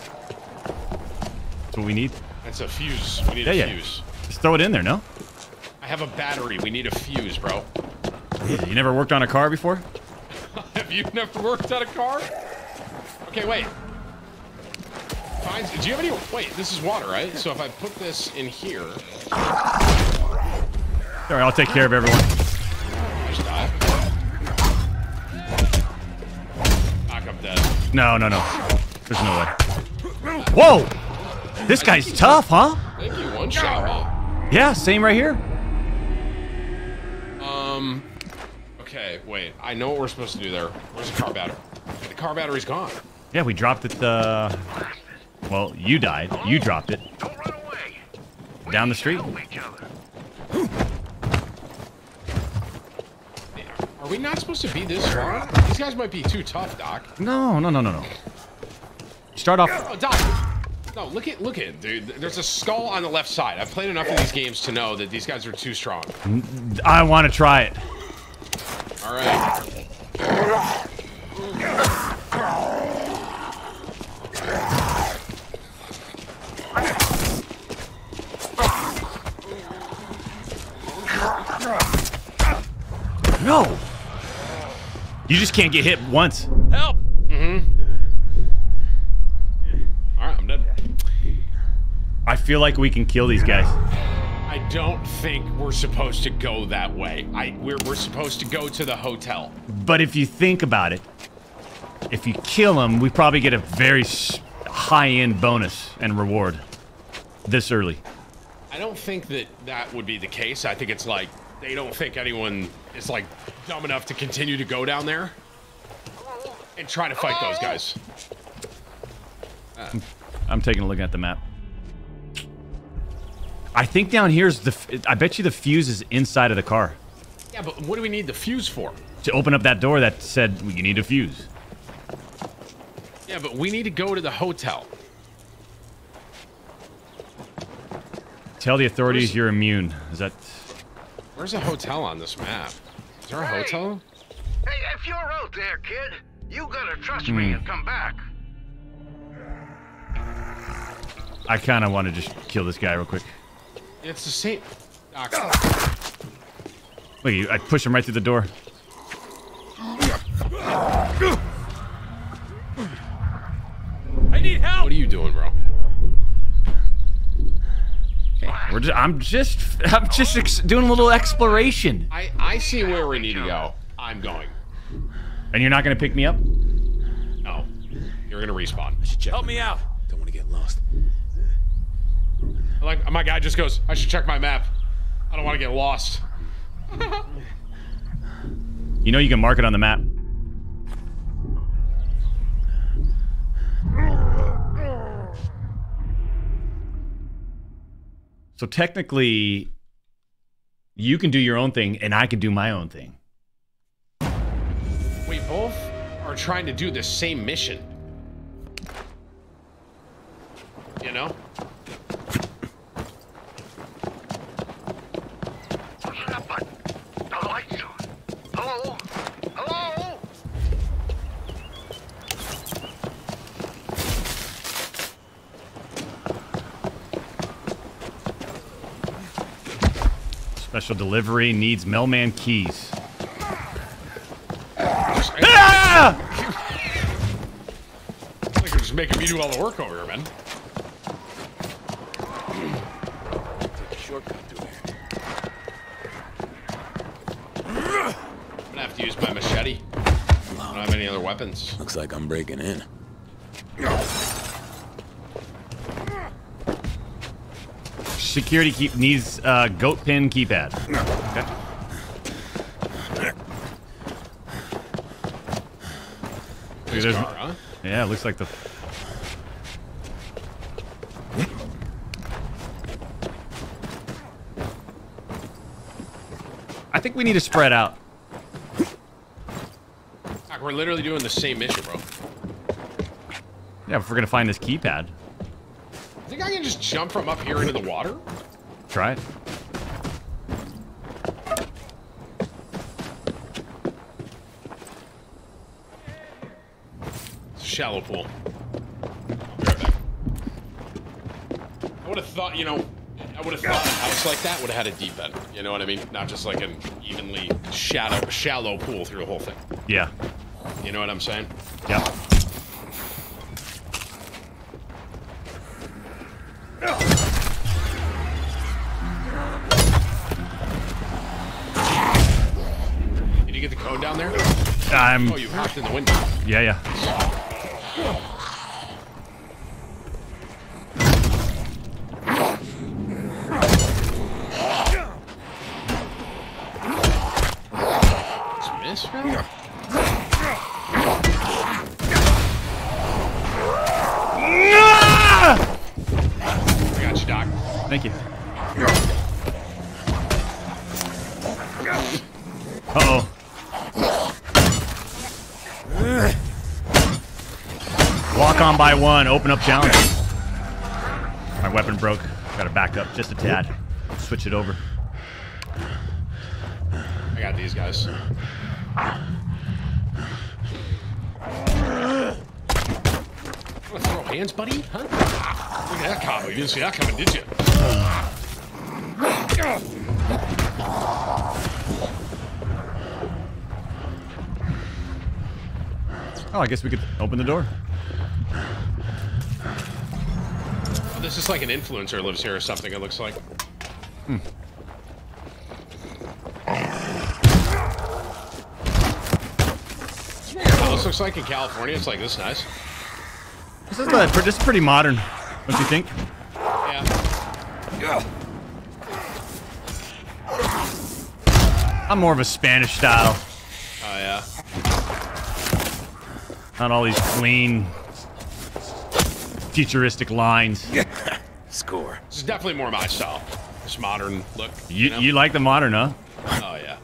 That's what we need. it's a fuse. We need Yeah, a yeah. fuse. Just throw it in there, no? I have a battery. We need a fuse, bro. You never worked on a car before? have you never worked on a car? Okay, wait. Do you have any? Wait, this is water, right? So if I put this in here, Sorry, I'll take care of everyone. I just die. Knock, I'm dead. No, no, no. There's no way. Whoa! This guy's tough, huh? Thank you. One shot. Huh? Yeah, same right here. Um. Okay, wait. I know what we're supposed to do there. Where's the car battery? The car battery's gone. Yeah, we dropped it, uh... Well, you died. You dropped it. Don't run away. Down the street. Are we not supposed to be this strong? These guys might be too tough, Doc. No, no, no, no, no. Start off... Oh. No, look at look at it, dude. There's a skull on the left side. I've played enough of these games to know that these guys are too strong. I want to try it. All right. No! You just can't get hit once. Help! Mm-hmm. All right, I'm dead. I feel like we can kill these guys. I don't think we're supposed to go that way. I we're we're supposed to go to the hotel. But if you think about it, if you kill them, we probably get a very high-end bonus and reward this early. I don't think that that would be the case. I think it's like they don't think anyone is like dumb enough to continue to go down there and try to fight those guys. I'm taking a look at the map. I think down here's the. I bet you the fuse is inside of the car. Yeah, but what do we need the fuse for? To open up that door that said you need a fuse. Yeah, but we need to go to the hotel. Tell the authorities you're immune. Is that? Where's a hotel on this map? Is there a hotel? Hey, if you're out there, kid, you gotta trust me Hmm. and come back. I kind of want to just kill this guy real quick. It's the same. Ah, Doc. Look, I push him right through the door. I need help. What are you doing, bro? We're just, I'm just, I'm just ex- doing a little exploration. I I see where we need to go. I'm going. And you're not gonna pick me up? No, you're gonna respawn. Help me out. Don't want to get lost. Like my guy just goes. I should check my map. I don't want to get lost. You know you can mark it on the map. So technically, you can do your own thing, and I can do my own thing. We both are trying to do the same mission. You know? Special delivery needs mailman keys. Ah! like you're just making me do all the work over here, man. Take a shortcut through here. I'm gonna have to use my machete. I don't have any other weapons. Looks like I'm breaking in. Security keep needs uh, goat pin keypad. Okay. Nice there's- car, huh? Yeah, it looks like the. I think we need to spread out. We're literally doing the same mission, bro. Yeah, if we're gonna find this keypad, I can just jump from up here into the water? try it. It's a shallow pool. Right. I would have thought, you know, I would have thought a house like that would have had a deep end. You know what I mean? Not just like an evenly shadow, shallow pool through the whole thing. Yeah. You know what I'm saying? Yeah. I'm- Oh, you hopped in the window. Yeah, yeah. One, open up challenge. My weapon broke. Gotta back up just a tad. Switch it over. I got these guys. Wanna throw hands, buddy? Huh? Look at that combo. You didn't see that coming, did you? Oh, I guess we could open the door. Oh, this like an influencer lives here or something, it looks like. Hmm. It's weird how this looks like in California. It's like this nice. This is, uh, this is pretty modern, don't you think? Yeah. I'm more of a Spanish style. Oh, yeah. Not all these clean, futuristic lines. Score. Definitely more my style. This modern look. You, know? you like the modern, huh? Oh, yeah.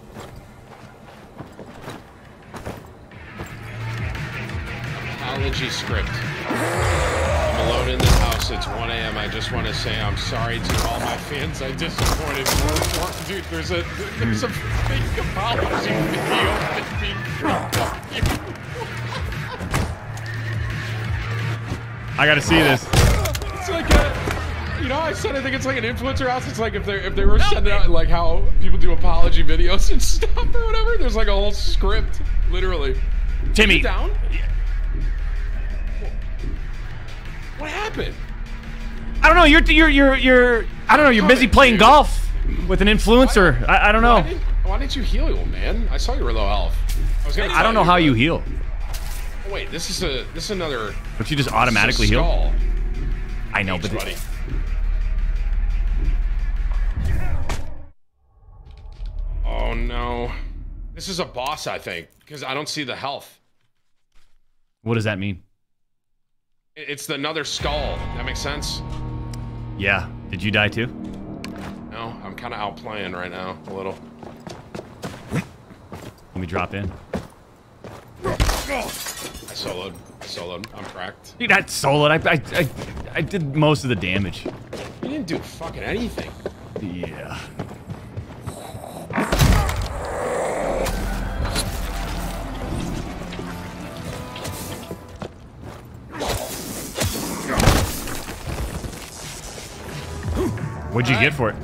Apology script. I'm alone in this house. It's 1 a.m. I just want to say I'm sorry to all my fans I disappointed. Dude, there's a there's a fake apology video that's being dropped you. I gotta see this. I think it's like an influencer house. It's like if they if they were sending out like how people do apology videos and stuff or whatever. There's like a whole script, literally. Timmy. You down? What happened? I don't know. You're you're you're you're. I don't know. You're busy playing golf with an influencer. I, I don't Why know. didn't, why didn't you heal, old man? I saw you were low health. I was gonna. I don't know tell how but- you heal. Oh, wait, this is a this is another. Don't you just this is a automatically heal? I know, but Thanks, buddy. This is a boss, I think, because I don't see the health. what does that mean? It's another skull. That makes sense. Yeah. Did you die too? No, I'm kind of outplaying right now a little. Let me drop in. I soloed. I soloed. I'm cracked. Dude, that soloed. I, I, I, I did most of the damage. You didn't do fucking anything. Yeah. What'd you get for it?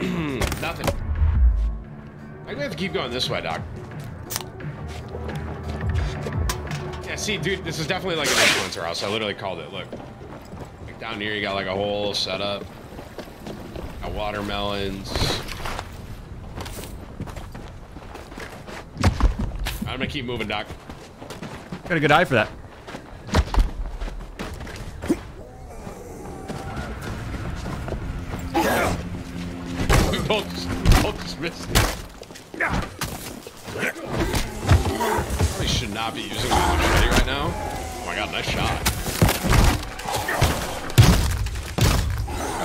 Nothing. I'm gonna have to keep going this way, Doc. Yeah, see, dude, this is definitely like an influencer house. I literally called it. Look. Like down here, you got like a whole setup. Got watermelons. I'm gonna keep moving, Doc. Got a good eye for that. We both just, both just missed. Probably should not be using my machete right now. Oh my god, nice shot.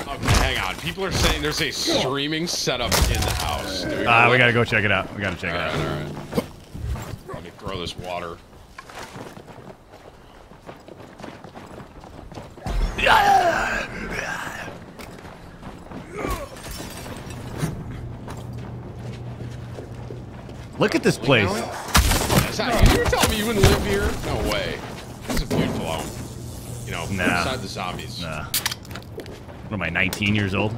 Okay, hang on. People are saying there's a streaming setup in the house. We, Ah, know we gotta go check it out. We gotta check it out. Alright, alright. Let me throw this water. Look at this place. You were telling me you wouldn't live here? No way. This is a beautiful home. You know, Nah. inside the zombies. Nah. What am I, 19 years old?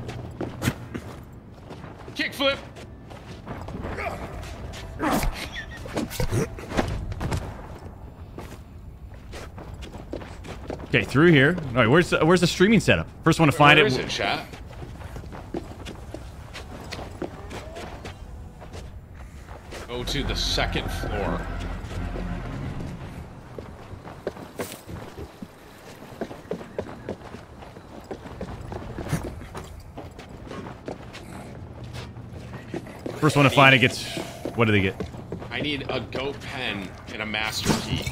Kickflip. Okay, through here. All right, where's the, where's the streaming setup? First one to find Where it. is it, chat? Go to the second floor. First one to find it gets. What do they get? I need a goat pen and a master key.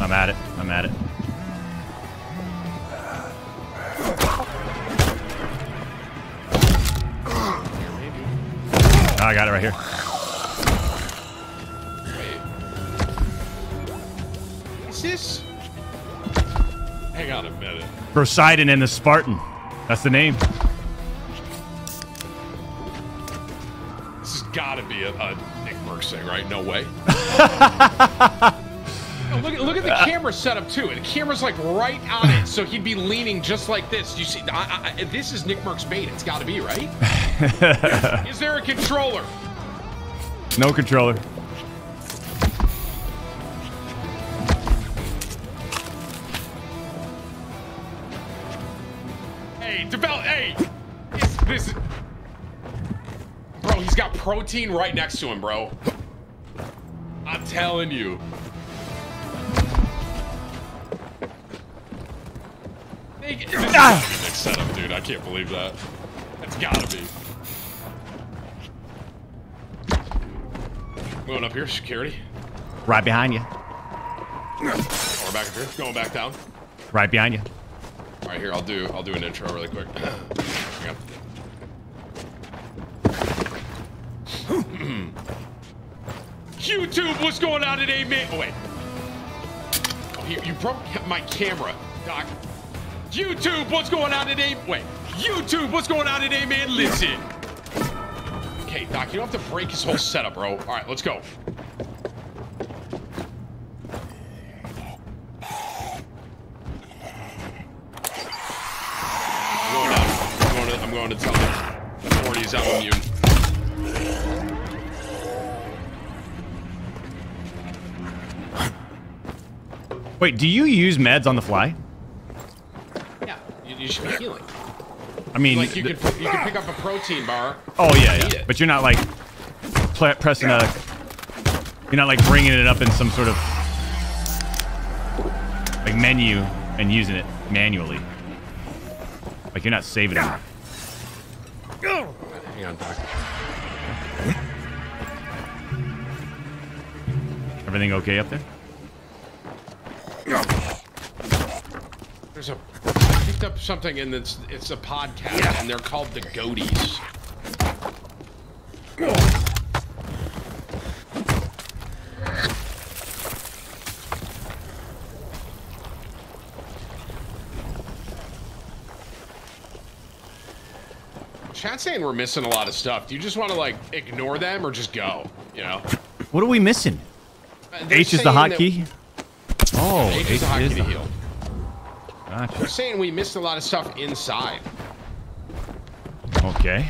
I'm at it. I'm at it. Oh, I got it right here. Is this? Hang on a minute. Poseidon and the Spartan. That's the name. This has got to be a, a NICKMERCS thing, right? No way. No, look, at- look at the camera setup too. The camera's like right on it, so he'd be leaning just like this. You see, I, I, this is NICKMERCS bait. It's got to be right. is there a controller? No controller. Hey, develop. Hey, is this. Bro, he's got protein right next to him, bro. I'm telling you. Hey, This Ah! setup, dude. I can't believe that. It's gotta be. Going up here, security. Right behind you. Oh, we're back up here. Going back down. Right behind you. All right, here I'll do I'll do an intro really quick. YouTube, what's going on today, man? Oh wait. Oh, you, you broke my camera, Doc. YouTube, what's going on today? Wait. YouTube, what's going on today, man? Listen. Okay, Doc, you don't have to break his whole setup, bro. All right, let's go. I'm going to, I'm going to tell the authorities I'm immune. Wait, do you use meds on the fly? You, should be healing. I mean, like you could you could pick up a protein bar. oh yeah, yeah. But you're not like pressing a. You're not like bringing it up in some sort of like menu and using it manually. Like you're not saving it. Hang on, Doc. Everything okay up there? There's a picked up something and it's it's a podcast and they're called the Goaties. Chat's saying we're missing a lot of stuff. Do you just want to like ignore them or just go? You know? What are we missing? Uh, H is the saying hot key. Oh, H is the hot key to heal. Gotcha. They're saying we missed a lot of stuff inside. Okay.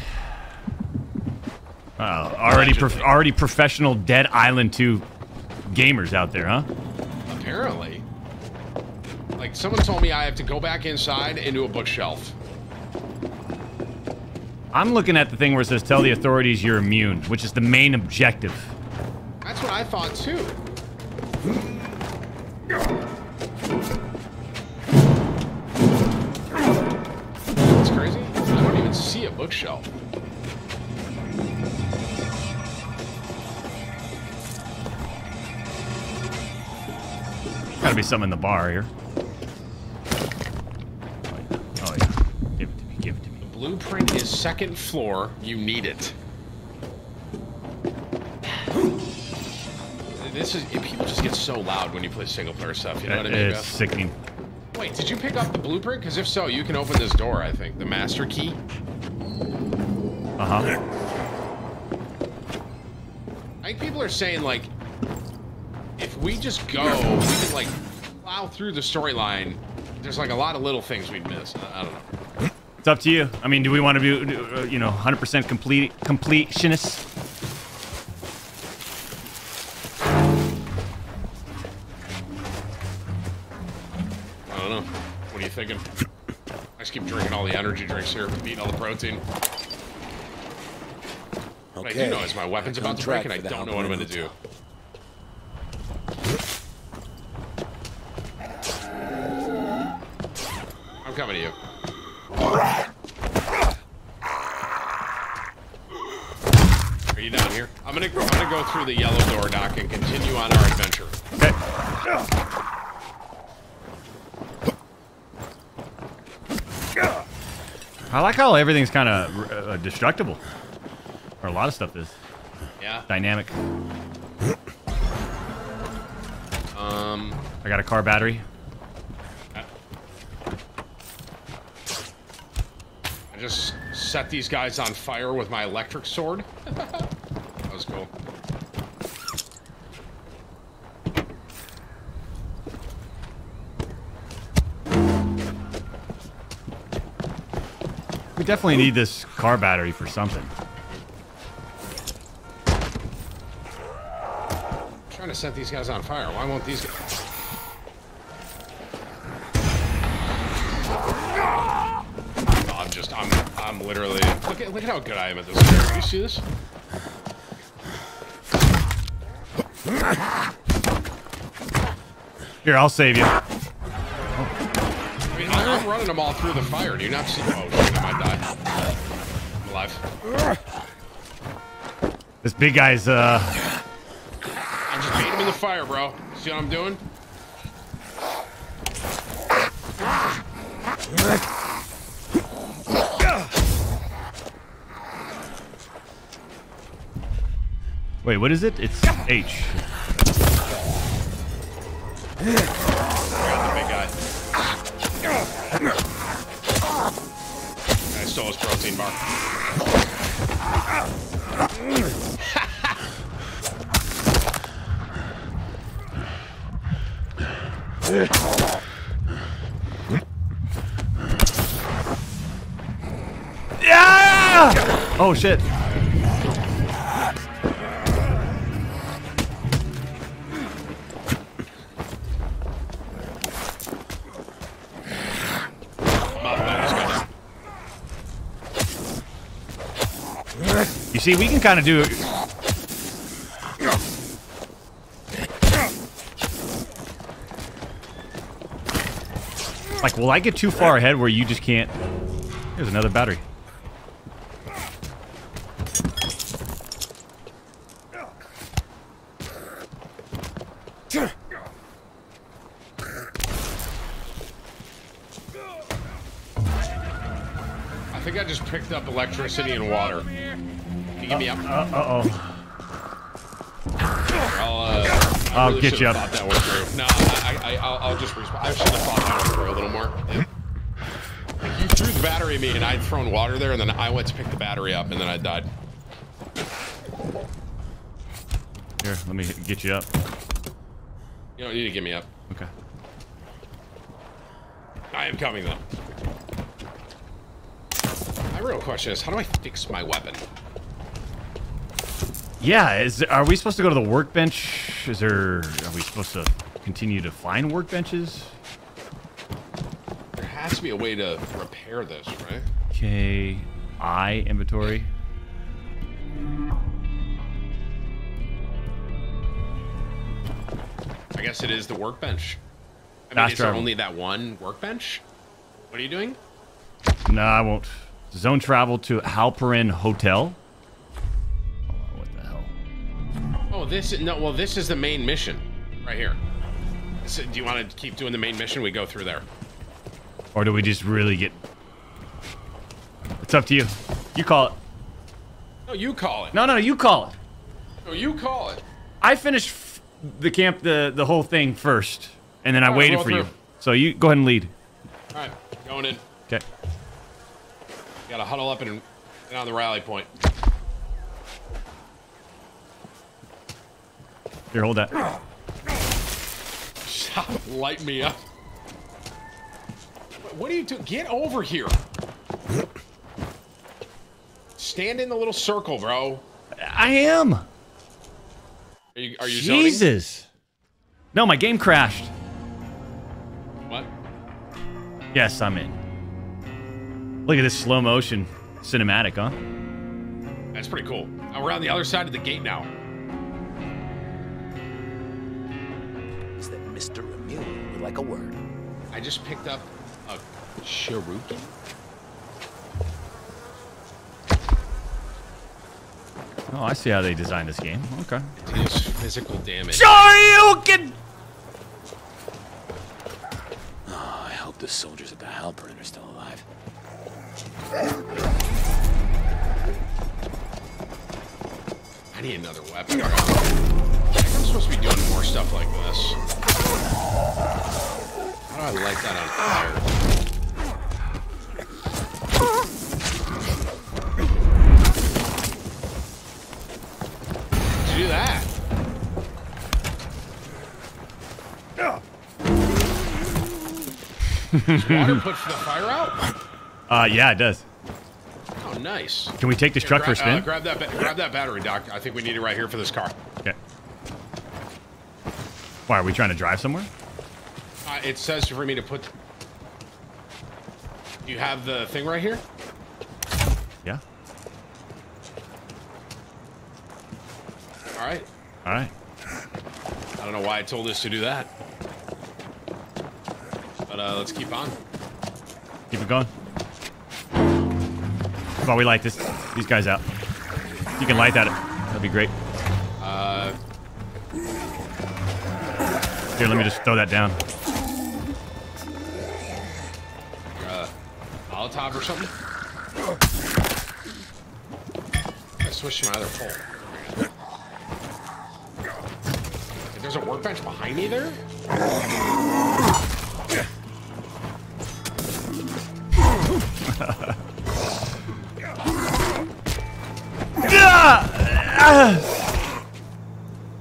Wow, already prof- already professional Dead Island 2 gamers out there, huh? Apparently. Like, someone told me I have to go back inside into a bookshelf. I'm looking at the thing where it says tell the authorities you're immune, which is the main objective. That's what I thought too. Be some in the bar here. Oh yeah. Give it to me. Give it to me. The blueprint is second floor. You need it. This is people just get so loud when you play single player stuff. You know what I mean? It's Beth? sickening. Wait, did you pick up the blueprint? Because if so, you can open this door. I think the master key. Uh huh. I think people are saying like, if we just go, we can like plow through the storyline. There's like a lot of little things we'd miss. I I don't know. It's up to you. I mean, do we want to be, uh, you know, 100% complete completionists? I don't know. What are you thinking? I just keep drinking all the energy drinks here, eating all the protein. Okay. What I do know is my weapon's Back about to break, and I don't know what I'm going to Alberino do. Coming to you. Are you down here? I'm gonna I'm gonna go through the yellow door, Doc, and continue on our adventure. Okay. I like how everything's kind of uh, destructible. Or a lot of stuff is. Yeah. Dynamic. Um. I got a car battery. Just set these guys on fire with my electric sword. that was cool. We definitely need this car battery for something. I'm trying to set these guys on fire. Why won't these guys? I'm, literally. Look at, look at how good I am at this. Character. You see this? Here, I'll save you. I mean, I'm running them all through the fire. Do you not see? Oh shit! I might die. I'm alive. This big guy's, uh... I just made him in the fire, bro. See what I'm doing? Wait, what is it? It's H. I got the big guy. I stole his protein bar. Yeah! Oh, shit. You see, we can kind of do Like, will I get too far ahead where you just can't... There's another battery. I think I just picked up electricity and water. Get me up? Uh, uh-oh. I'll, uh, I'll really get you up. That one through. No, I, I, I'll, I'll just respawn. I should have thought that one through a little more. You threw the battery at me, and I'd thrown water there, and then I went to pick the battery up, and then I died. Here, let me get you up. You don't need to get me up. Okay. I am coming though. My real question is, how do I fix my weapon? Yeah, is are we supposed to go to the workbench? Is there are we supposed to continue to find workbenches? There has to be a way to repair this, right? Okay, I inventory. I guess it is the workbench. I mean, is there only that one workbench? What are you doing? No, I won't. Zone travel to Halperin Hotel. Oh, this is no. Well, this is the main mission, right here. So, do you want to keep doing the main mission? We go through there. Or do we just really get... It's up to you. You call it. No, you call it. No, no, you call it. No, you call it. I finished f- the camp, the, the whole thing first. And then I All right, waited for you. So you go ahead and lead. All right, going in. Okay. Gotta huddle up and get on the rally point. Here, hold that. Stop, light me up. What are you doing? Get over here. Stand in the little circle, bro. I am. Are you, are you zoning? Jesus. No, my game crashed. What? Yes, I'm in. Look at this slow motion cinematic, huh? That's pretty cool. We're on the other side of the gate now. Mr. Emil would like a word? I just picked up a shuriken. Oh, I see how they designed this game. Okay. It deals physical damage. Shoryuken! Oh, I hope the soldiers at the Halperin are still alive. I need another weapon. Supposed to be doing more stuff like this. How do I light that on fire? Did you do that? Does water put the fire out? Uh, yeah, it does. Oh, nice. Can we take this Here, truck for a spin? Uh, grab that. grab that battery, Doc. I think we need it right here for this car. Okay. Why, are we trying to drive somewhere? Uh, it says for me to put. You have the thing right here. Yeah. All right. All right. I don't know why I told us to do that. But uh, let's keep on. Keep it going. While we light this, these guys out. You can light that. That'd be great. Uh, Here, let me just throw that down. uh, Molotov or something. I switched to my other pole. There's a workbench behind me there.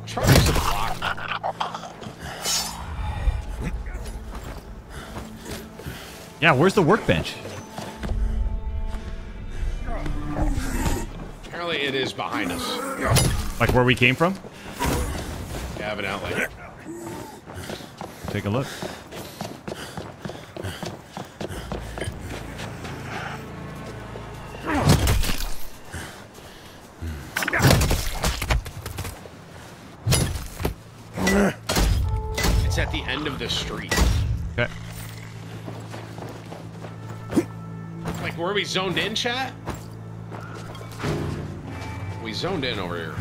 Try to use the block. Yeah, where's the workbench? Apparently, it is behind us. Like where we came from? Yeah, evidently. Take a look. It's at the end of the street. Okay. Were we zoned in, chat? We zoned in over here.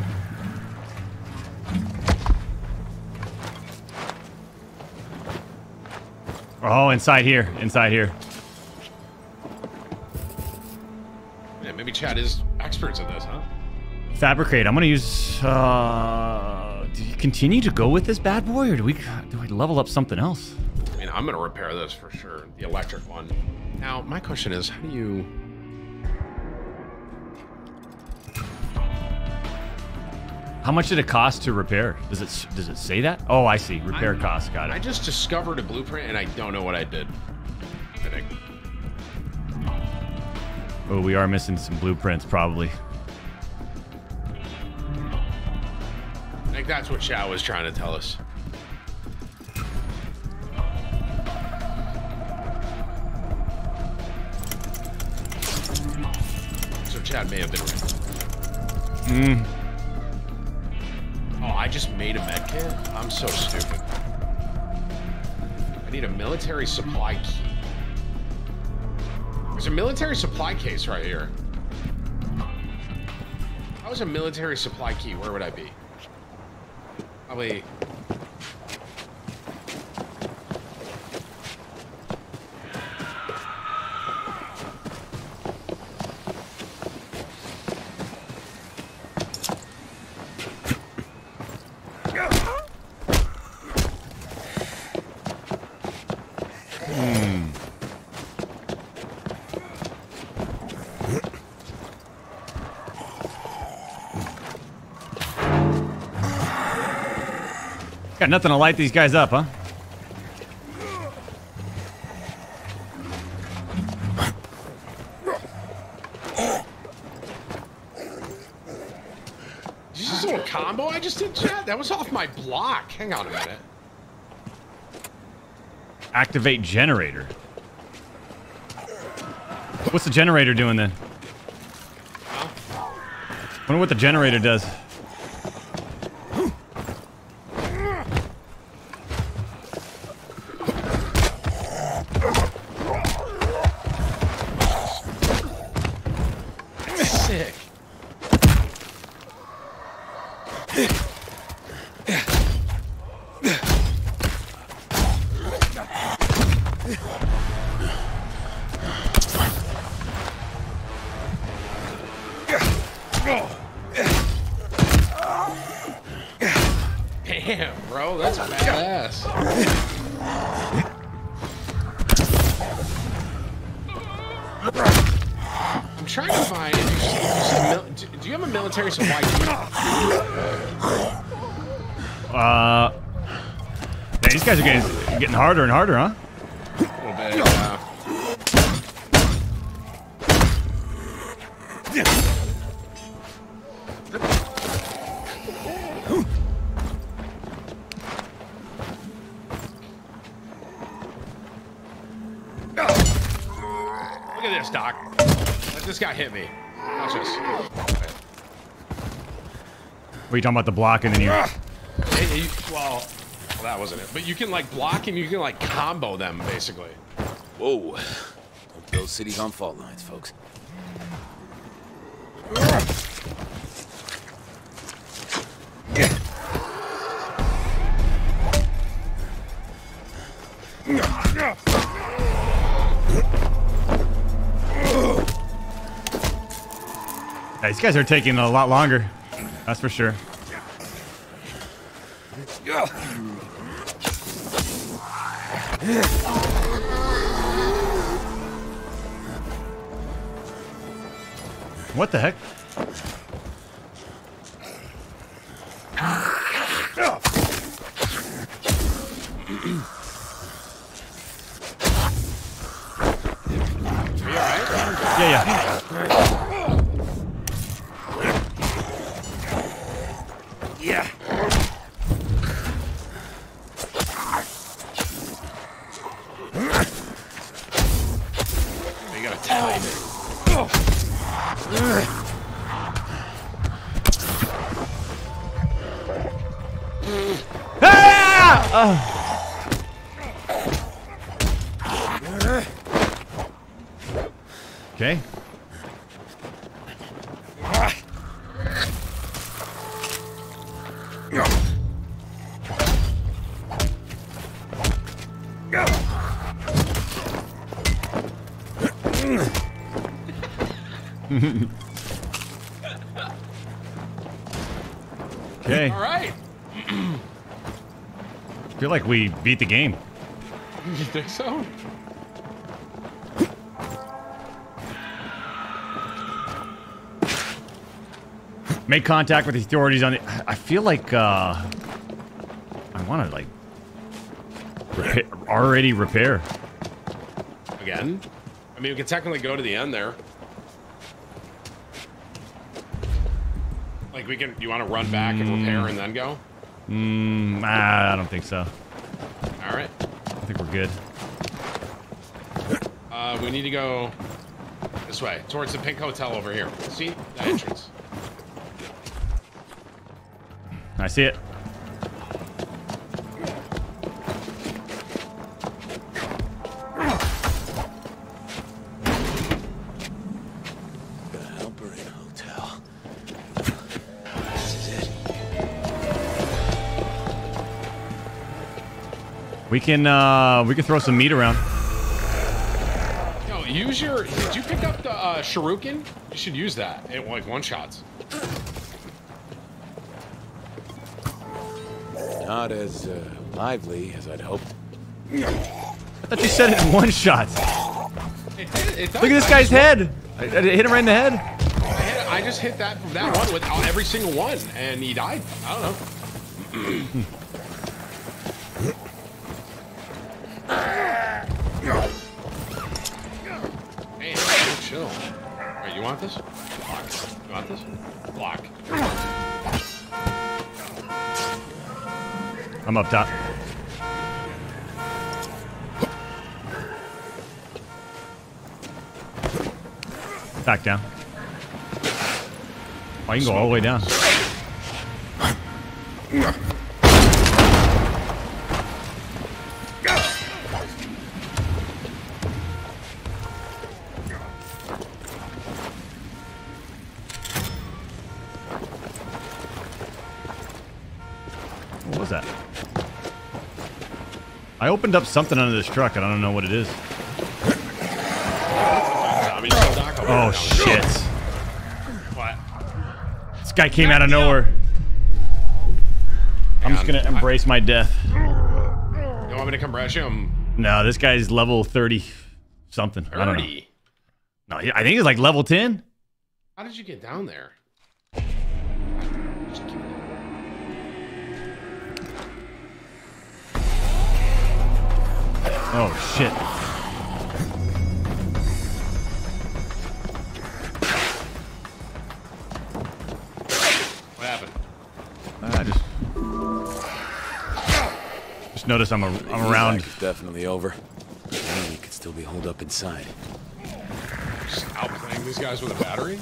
Oh, inside here. Inside here. Yeah, maybe chat is experts at this, huh? Fabricate. I'm gonna use. Uh, do you continue to go with this bad boy, or do we do we level up something else? I mean, I'm gonna repair this for sure. The electric one. Now, my question is, how do you... How much did it cost to repair? Does it does it say that? Oh, I see. Repair I'm- cost. Got it. I just discovered a blueprint, and I don't know what I did. I think. Oh, we are missing some blueprints, probably. I think that's what Chow was trying to tell us. Chad may have been right. Hmm. Oh, I just made a med kit? I'm so stupid. I need a military supply key. There's a military supply case right here. I was a military supply key? Where would I be? Probably. Got nothing to light these guys up, huh? Did you do a combo I just did, chat? That was off my block. Hang on a minute. Activate generator. What's the generator doing then? Wonder what the generator does. Harder and harder, huh? Bit. Yeah. Look at this, Doc. This guy hit me. Watch this. What are you talking about the block and then you? Hey, you- well, well, that wasn't it. But you can like block and you can like combo them basically. Whoa. Don't build cities on fault lines, folks. Yeah, these guys are taking a lot longer. That's for sure. What the heck? Feel like we beat the game. You think so? Make contact with the authorities on the. I feel like uh, I want to like repair, already repair. Again? I mean, we could technically go to the end there. Like we can. You want to run back and repair and then go? Mm, ah, I don't think so. All right. I think we're good. Uh, we need to go this way towards the pink hotel over here. See the entrance. I see it. Can uh we can throw some meat around. Yo, use your. Did you pick up the uh, shuriken? You should use that. It like one shots. Not as uh, lively as I'd hoped. I thought you said it in one shot. It did, it. Look at this guy's head. I, I hit him right in the head. I, hit, I just hit that that one with every single one, and he died. I don't know. I'm up top. Back down. Oh, you can go all the way down. Opened up something under this truck and I don't know what it is. Zombie still knock over Oh shit. What? This guy came out of nowhere. I'm just gonna embrace my death. You want me to come rush him? No, this guy's level 30 something. I don't know. 30. No, I think he's like level 10. How did you get down there? Oh shit. What happened? I just just notice I'm a, I'm around. is definitely over. Enemy could still be holed up inside. Just outplaying these guys with a battery?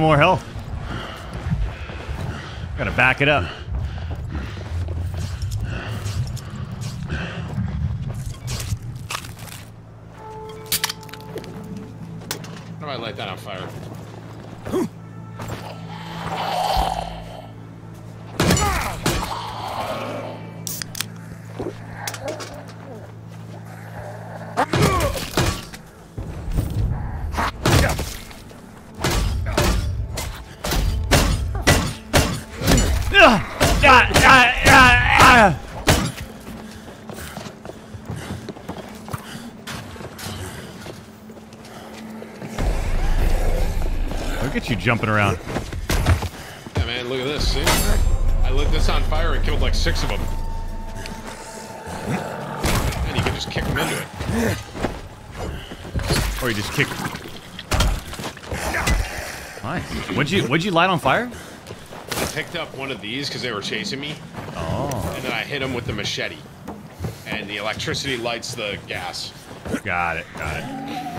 More health. Gotta back it up. Jumping around. Yeah, man, look at this. See? I lit this on fire and killed like six of them. And you can just kick them into it. Or you just kick. Nice. What'd you What'd you light on fire? I picked up one of these because they were chasing me. Oh. And then I hit them with the machete. And the electricity lights the gas. Got it. Got it.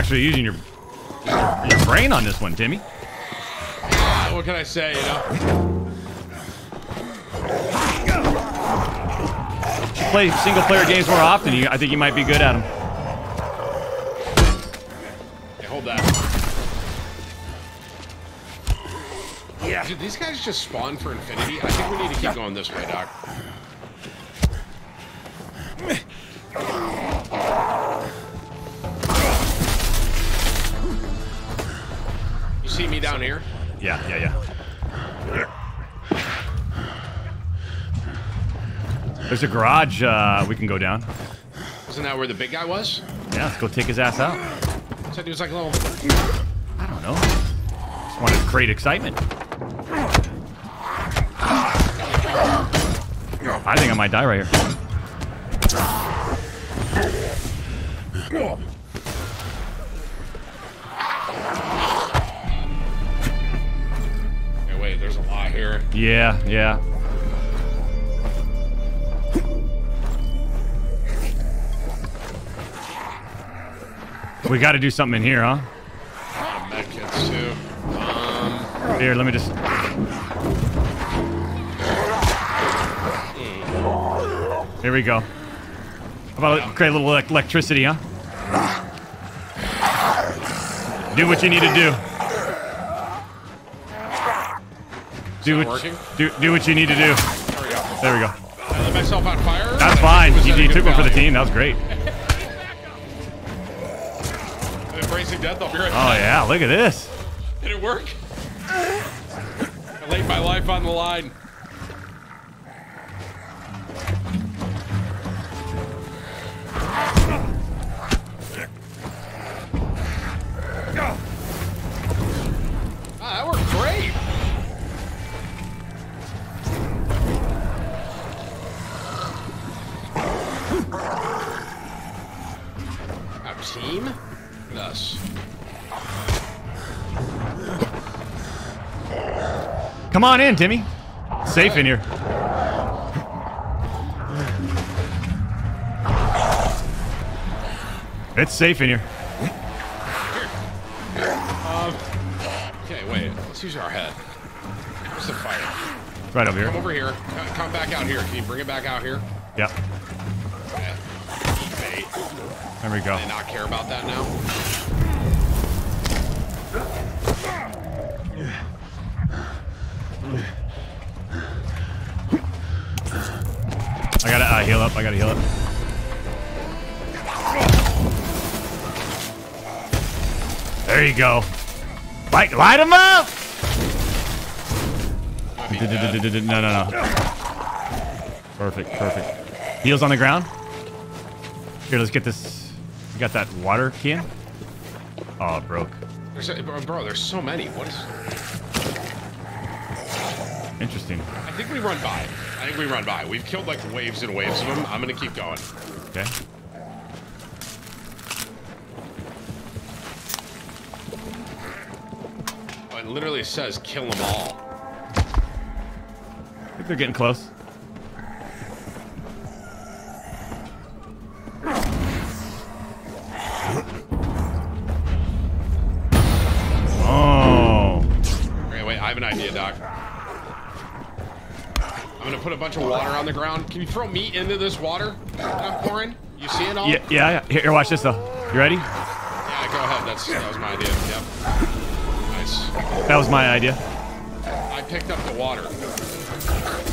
Actually using your your brain on this one, Timmy. What can I say, you know? You play single player games more often. You, I think you might be good at them. Hey, hold that. Yeah. Did these guys just spawn for infinity? I think we need to keep going this way, Doc. There's a garage uh, we can go down. Isn't that where the big guy was? Yeah, let's go take his ass out. Said he was like a little. I don't know. Just wanted to create excitement. I think I might die right here. Okay, wait, there's a lot here. Yeah, yeah. We got to do something in here, huh? Medkits too. Um, Here, let me just. Here we go. How about create a little elec- electricity, huh? Do what you need to do. Do what, do do what you need to do. There we go. There we go. I lit myself on fire. That's fine. You, you took good one for the team. That was great. Death. I'll be right Oh yeah, look at this. Did it work? I laid my life on the line. Come on in, Timmy. Safe in here. It's safe in here. Um, okay, wait. Let's use our head. Where's the fire? Right over here. Come over here. Come- back out here. Can you bring it back out here? Yep. Okay. There we go. They not care about that now? I gotta heal up. I gotta heal up. There you go. Light, light him up! No, no, no. Perfect, perfect. Heels on the ground. Here, let's get this. You got that water can? Oh, it broke. There's a, bro, bro, there's so many. What is... Interesting. I think we run by. I think we run by. We've killed like waves and waves of them. I'm gonna keep going. Okay. Oh, it literally says kill them all. I think they're getting close. Ground. Can you throw meat into this water I'm pouring? You see it all? Yeah, yeah, yeah. Here, watch this though. You ready? Yeah, go ahead. That's that was my idea. Yep. Nice. That was my idea. I picked up the water.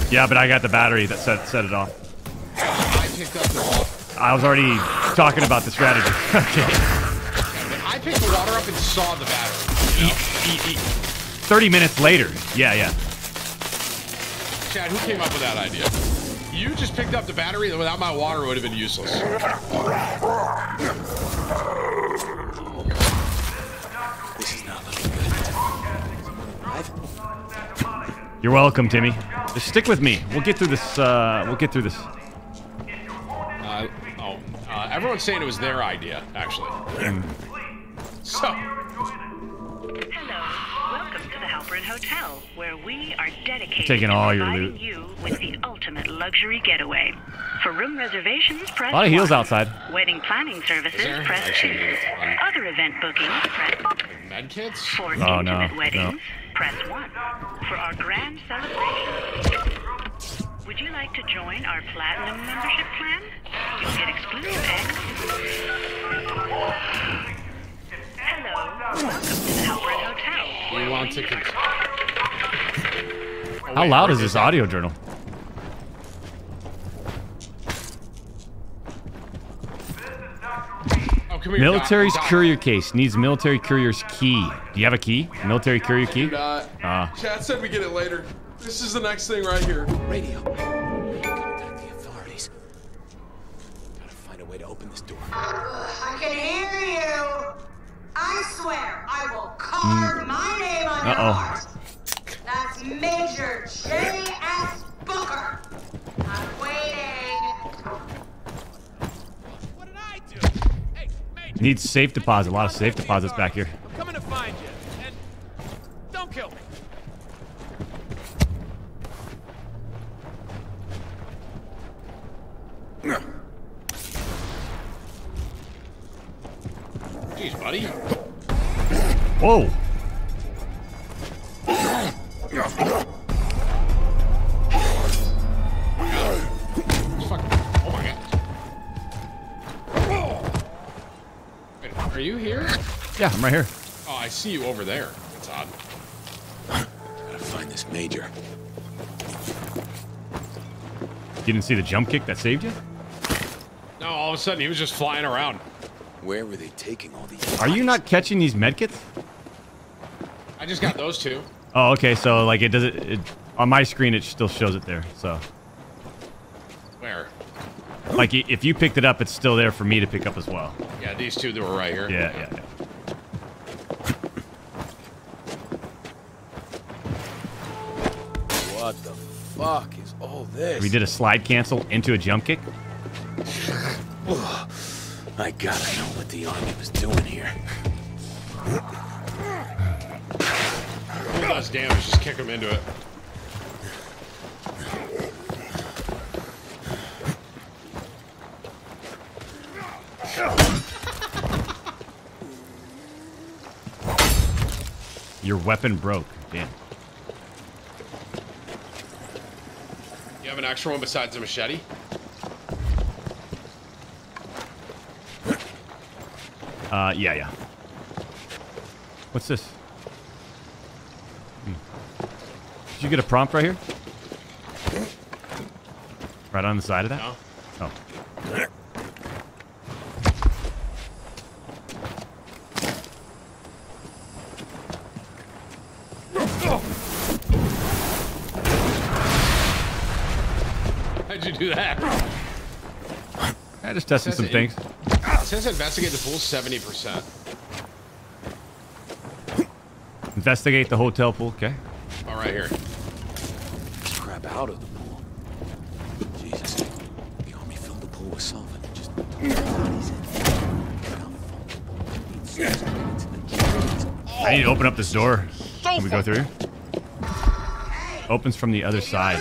Yeah, but I got the battery that set set it off. I picked up the water. I was already talking about the strategy. okay. I picked the water up and saw the battery. You know? 30 minutes later. Yeah, yeah. Chad, who came up with that idea? You just picked up the battery. Without my water, it would have been useless. This is not looking good. You're welcome, Timmy. Just stick with me. We'll get through this. Uh, we'll get through this. Uh, oh, uh, everyone's saying it was their idea, actually. So, Hotel, where we are dedicated Taking to all your providing loot. you with the ultimate luxury getaway. For room reservations, press A lot of heels one. outside. Wedding planning services, press Actually, two. Other event bookings, press med kits? For Oh, intimate no. weddings, press one. For our grand celebration. Would you like to join our platinum membership plan? You'll get exclusive access. Hello, welcome to the Halperin Hotel. we want to. How loud is this audio journal? Oh, here, Military's Doc. Doc. courier case needs military courier's key. Do you have a key? Military courier key? Uh, Ah. Chad said we get it later. This is the next thing right here. Radio. Contact the authorities. Gotta find a way to open this door. I can hear you. I swear I will carve mm. my name on your Uh-oh. heart. That's Major J.S. Booker. I'm waiting. Needs safe deposit. A lot of safe deposits back here. I'm coming to find you. And don't kill me. Jeez, buddy. Whoa. Fuck. Oh my god. Wait, are you here? Yeah, I'm right here. Oh, I see you over there. That's odd. Gotta find this major. You didn't see the jump kick that saved you? No, all of a sudden he was just flying around. Where were they taking all these? Are you not catching these medkits? I just got those two. Oh, okay. So like it doesn't it, on my screen. It still shows it there. So Where? like if you picked it up, it's still there for me to pick up as well. Yeah, these two that were right here. Yeah, yeah, yeah. What the fuck is all this? We did a slide cancel into a jump kick. Ugh. I gotta know what the army was doing here. Who does damage? Just kick him into it. Your weapon broke. Damn. You have an extra one besides the machete? Uh, yeah, yeah. What's this? Hmm. Did you get a prompt right here? Right on the side of that? No. Oh. How'd you do that? I just testing some things. It says investigate the pool 70%. Investigate the hotel pool. Okay. All right here. Crap out of the pool. Jesus. The army filled the pool with solvent. Just I need to open up this door. Can we go through? Opens from the other side.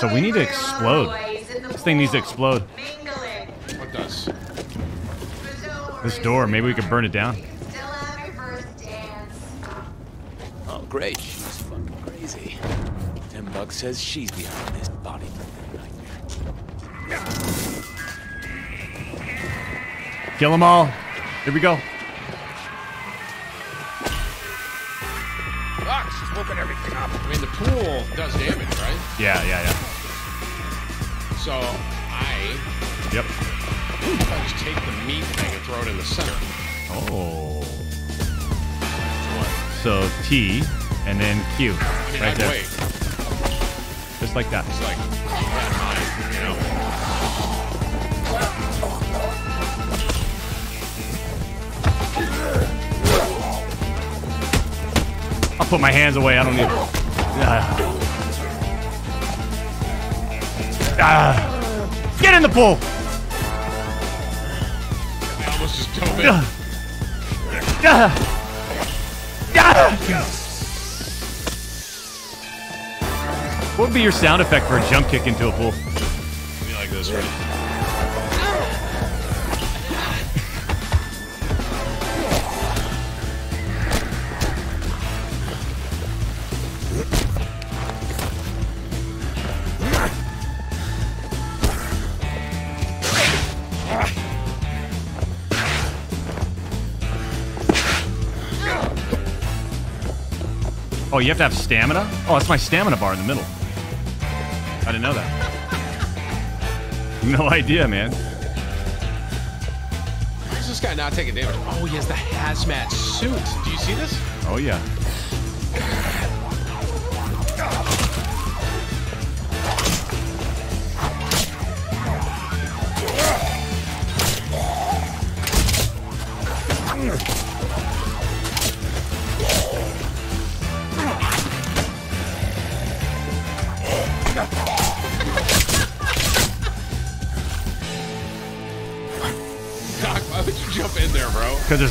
So we need to explode. This thing needs to explode. What does? This door. Maybe we could burn it down. Oh, great. She's fucking crazy. Ten bucks says she's behind this body. Kill them all. Here we go. Fuck, she's smoking everything up. I mean, the pool does damage, right? Yeah, yeah, yeah. So I. Yep. I just take the meat thing and throw it in the center. Oh. So T and then Q. I mean, right I'd there. wait. Just like that. It's like, mine, you know? I'll put my hands away. I don't need. Ah. Ah. Get in the pool. I almost just dove in. What would be your sound effect for a jump kick into a pool? Be like this, right? Oh, you have to have stamina? Oh, that's my stamina bar in the middle. I didn't know that. No idea, man. Why is this guy not taking damage? Oh, he has the hazmat suit. Do you see this? Oh, yeah.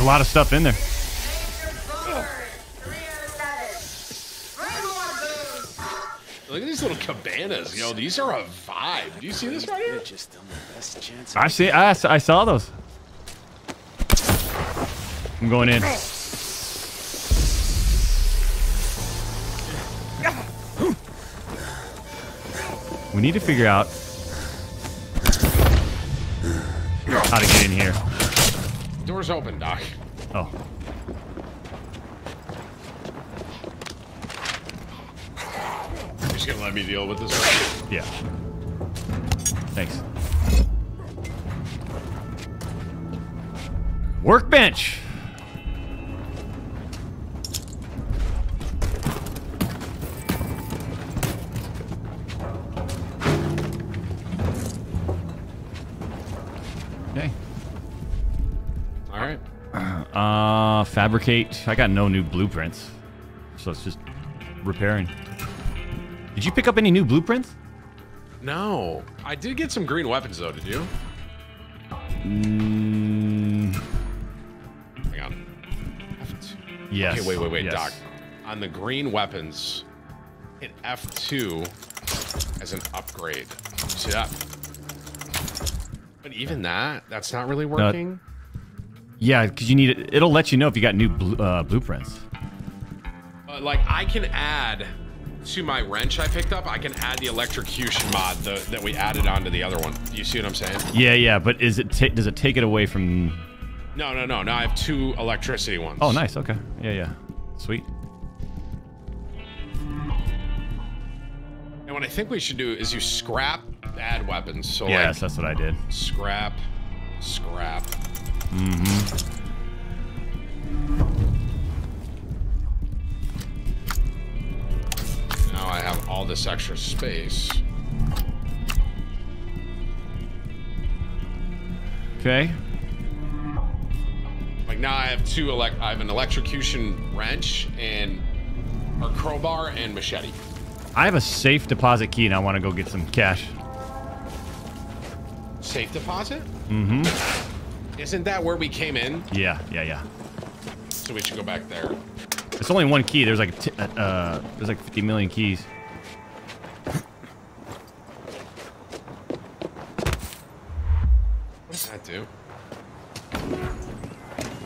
Lot of stuff in there. Look at these little cabanas. Yo, these are a vibe. Do you see this right here? Just the best chance. I see. I, I saw those. I'm going in. We need to figure out Door's open, Doc. Oh. You're just gonna let me deal with this? Yeah. Thanks. Workbench. Fabricate. I got no new blueprints, so it's just repairing. Did you pick up any new blueprints? No. I did get some green weapons, though. Did you? Mm, Hang on. Yes, Okay, wait, wait, wait, yes. Doc. On the green weapons, hit F2 as an upgrade. See that? But even that, that's not really working. Yeah, because you need it. It'll let you know if you got new blu- uh, blueprints. But like, I can add to my wrench I picked up. I can add the electrocution mod the, that we added onto the other one. You see what I'm saying? Yeah, yeah, but is it ta- does it take it away from? No, no, no. Now I have two electricity ones. Oh, nice. Okay. Yeah, yeah. Sweet. And what I think we should do is you scrap add weapons. So yes, like, that's what I did. scrap, scrap. Mm-hmm. Now I have all this extra space. Okay. Like now I have two elect. I have an electrocution wrench and a crowbar and machete. I have a safe deposit key, and I want to go get some cash. Safe deposit? Mm-hmm. Isn't that where we came in? Yeah, yeah, yeah. So we should go back there. It's only one key. There's like t- uh, there's like 50 million keys. What does that do?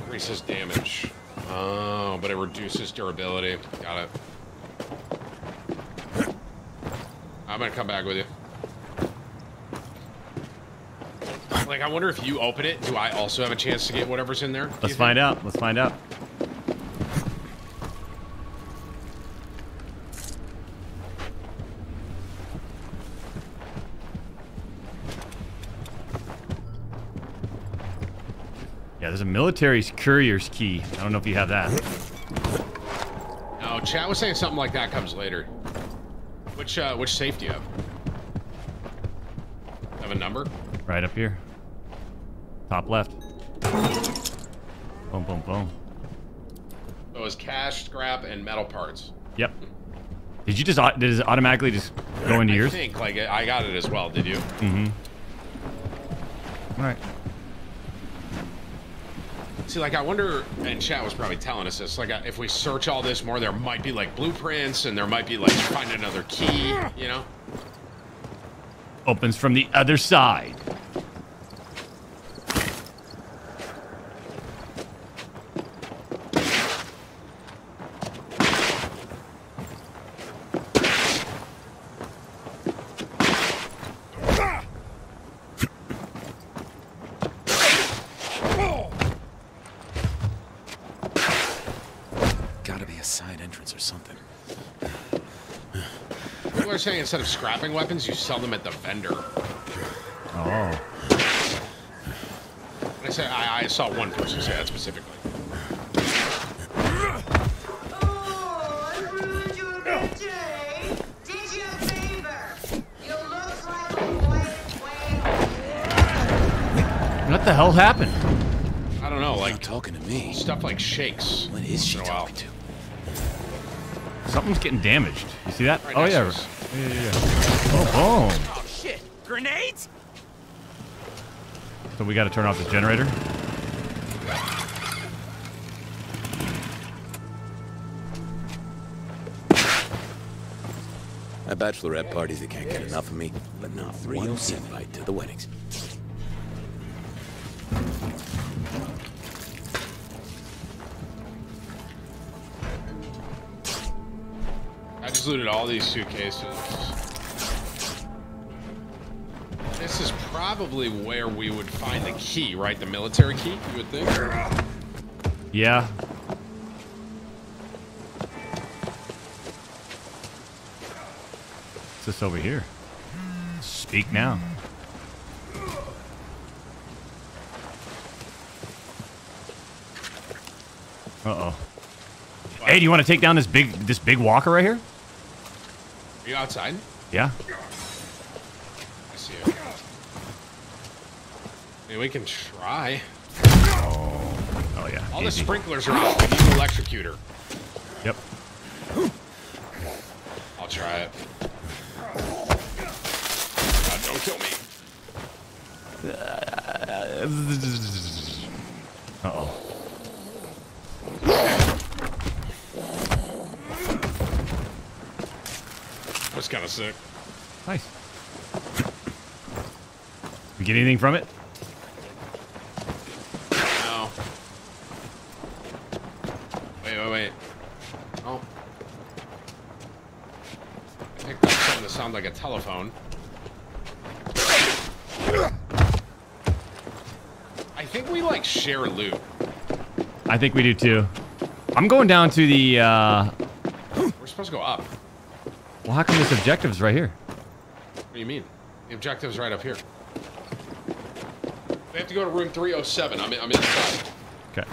Increases damage. Oh, but it reduces durability. Got it. I'm gonna come back with you. Like, I wonder if you open it, do I also have a chance to get whatever's in there? Let's find out. Let's find out. Yeah, there's a military courier's key. I don't know if you have that. Oh, chat was saying something like that comes later. Which uh, which safe do you have? Have a number? Right up here. Top left. Boom, boom, boom. So it's cash, scrap, and metal parts. Yep. Did you just did it automatically just go into I yours? think like I got it as well. Did you? Mm-hmm. All right. See, like I wonder, and chat was probably telling us this. Like, uh, if we search all this more, there might be like blueprints, and there might be like find another key. You know? Opens from the other side. Gotta be a side entrance or something. People are saying instead of scrapping weapons, you sell them at the vendor. Oh. I say I, I saw one person say that specifically. What the hell happened? I don't know, like talking to me. Stuff like shakes. What is she talking to? Something's getting damaged. You see that? Right oh next yeah. Yeah. Oh, boom. Oh, shit. Grenades? So we gotta turn off the generator? A bachelorette parties, they can't get enough of me. But not oh one invite to the weddings. Just looted all these suitcases. This is probably where we would find the key, right? The military key, you would think? Yeah. What's this over here? Speak now. Uh oh. Hey, do you want to take down this big this big walker right here? Are you outside? Yeah. I see it. I mean, we can try. Oh yeah. All the sprinklers are off. We need an electrocutor. Yep. I'll try it. God, don't kill me. Uh oh. That's kind of sick. Nice. You get anything from it? No. Wait, wait, wait. Oh. I picked up something that sounded like a telephone. I think we like share loot. I think we do too. I'm going down to the. uh We're supposed to go up. Well, how come this objective's right here? What do you mean? The objective's right up here. We have to go to room 307. I'm, I'm inside. Okay.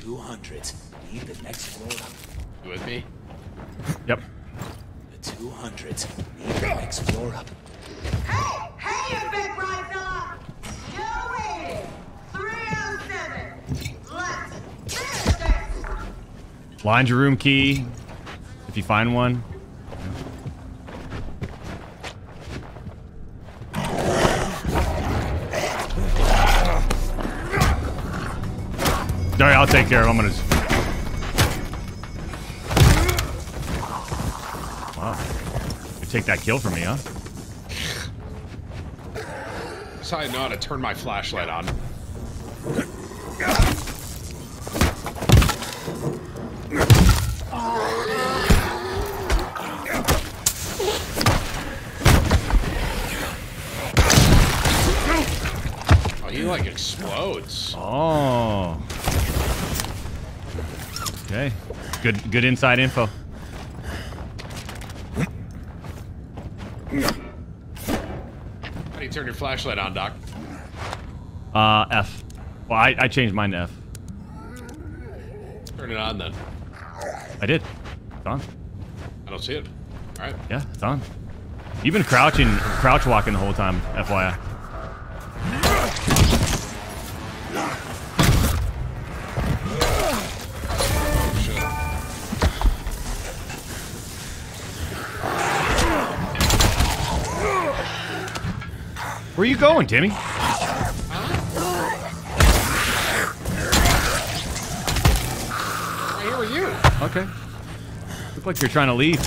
Two hundreds. Need the next floor up. You with me? Yep. The two hundreds. Need the next floor up. Hey, hey, you big bright fella! Go in! 307! Let's finish this! your room key. If you find one. All right, I'll take care of him. I'm gonna. Wow. You take that kill from me, huh? Decided know to turn my flashlight on. Good good inside info. How do you turn your flashlight on, Doc? Uh, F. Well, I, I changed mine to F. Turn it on then. I did. It's on. I don't see it. All right. Yeah, it's on. You've been crouching, crouch walking the whole time, FYI. Where you going, Timmy? Right here with you. Okay. Look like you're trying to leave.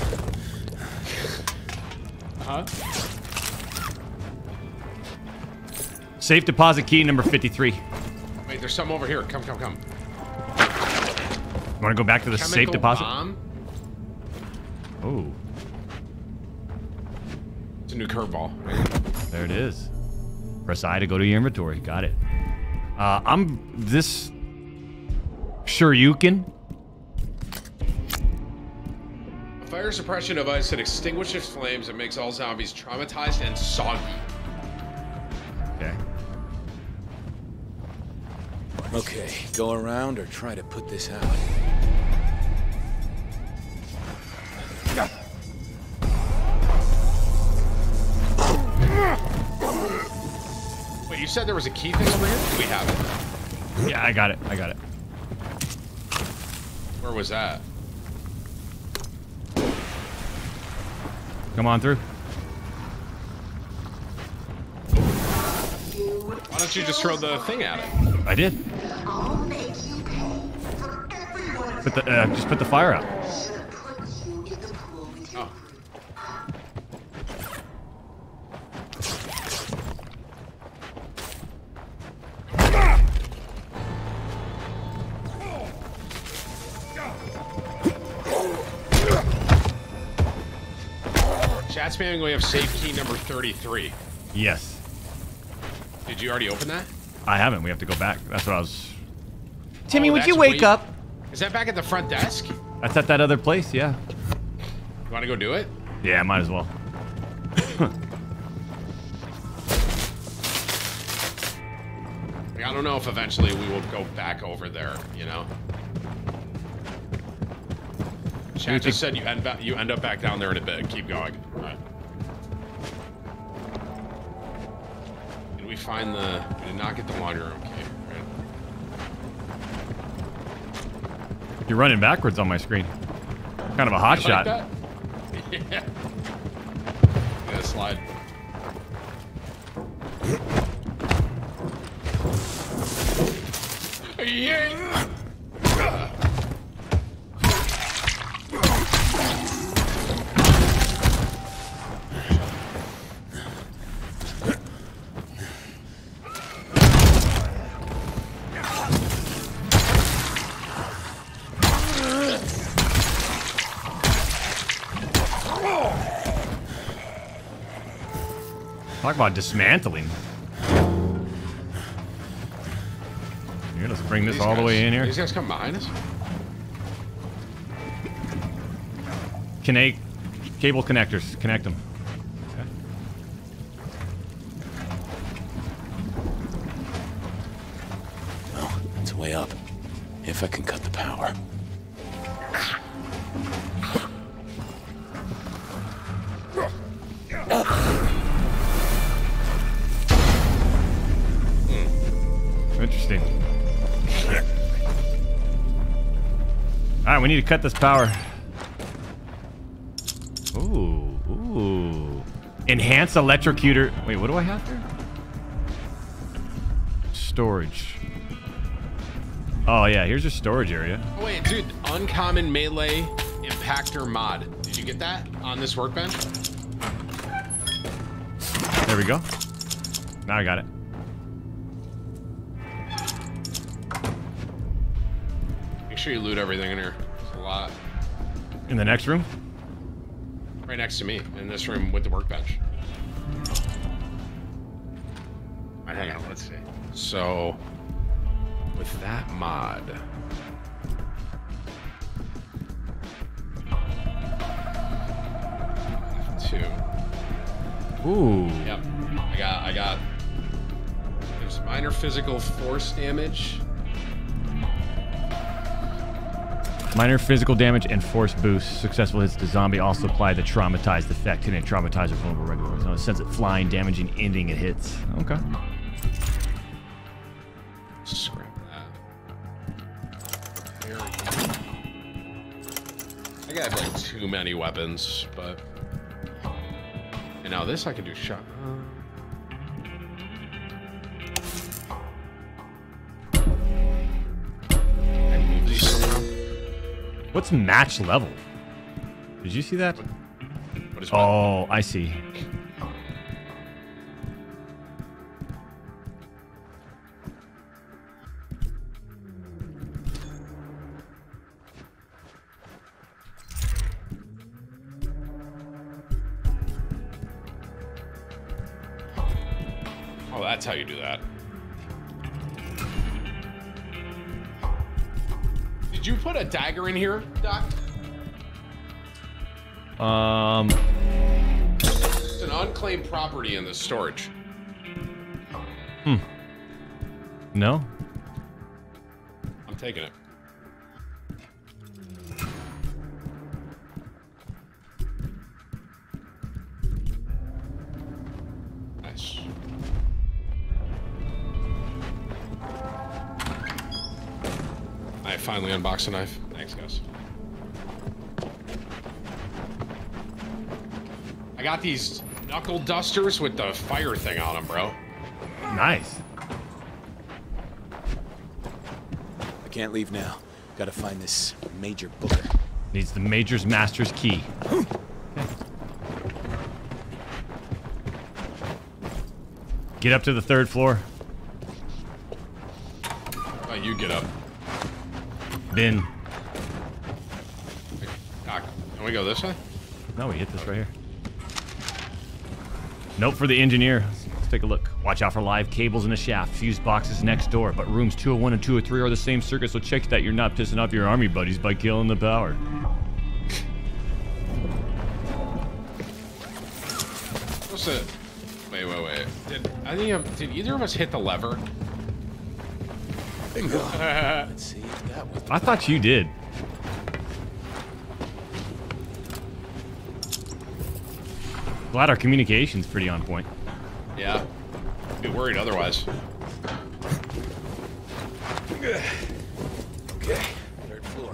Huh? Safe deposit key number 53. Wait, there's some over here. Come, come, come. You Want to go back to the safe deposit? bomb? Oh, It's a new curveball. there it is. Press I to go to your inventory. Got it. Uh, I'm this sure you can. A fire suppression device that extinguishes flames and makes all zombies traumatized and soggy. Okay. Okay, go around or try to put this out. Said there was a key thing over here? We have it? Yeah, I got it. I got it. Where was that? Come on through. Why don't you just throw the thing at it? I did. Put the uh, just put the fire out. Spamming, we have safe key number 33. Yes. Did you already open that? I haven't. We have to go back. That's what I was. Timmy, Oh, would you wake way- up? Is that back at the front desk? That's at that other place. Yeah. You want to go do it? Yeah, might as well. I don't know if eventually we will go back over there, you know? Chat just said you end, ba- you end up back down there in a bit. Keep going. We find the... We did not get the laundry room key. Right? You're running backwards on my screen. Kind of a hot You shot. Like that? yeah. Yeah, slide. Yeah. About dismantling. Here, let's bring this These all the way in here. These guys come behind us? Connect cable connectors. Connect them. Oh, it's way up. If I can We need to cut this power. Ooh, ooh. Enhance electrocutor. Wait, what do I have there? Storage. Oh yeah, here's your storage area. Oh, wait, dude. Uncommon melee impactor mod. Did you get that on this workbench? There we go. Now I got it. Make sure you loot everything in here. Lot. In the next room. Right next to me, in this room with the workbench. Alright, hang on, let's see. So, with that mod. Two. Ooh. Yep. I got, I got. There's minor physical force damage. Minor physical damage and force boost. Successful hits to zombie also apply the traumatized effect, hitting a traumatizer vulnerable regular. So it sends it flying, damaging, ending it hits. Okay. Scrap that. There we go. I got like too many weapons, but. And now this I can do shot. What's match level? Did you see that? Oh, I see. Oh, that's how you do that. Did you put a dagger in here, Doc? Um, It's an unclaimed property in the storage. hmm. No? I'm taking it. Nice. Finally unboxed a knife. Thanks, guys. I got these knuckle dusters with the fire thing on them, bro. Nice. I can't leave now. Gotta find this Major Booker. Needs the Major's Master's key. Get up to the third floor. How about you get up? Bin. Can we go this way? No, we hit this right here. Note for the engineer. Let's take a look. Watch out for live cables in the shaft. Fuse boxes next door, but rooms 201 and 203 are the same circuit, so check that you're not pissing off your army buddies by killing the power. What's it? Wait, wait, wait. Did I think did either of us hit the lever? Bingo. Let's see if that was. I thought you did. Glad our communication's pretty on point. Yeah. Be worried otherwise. Okay. Third floor.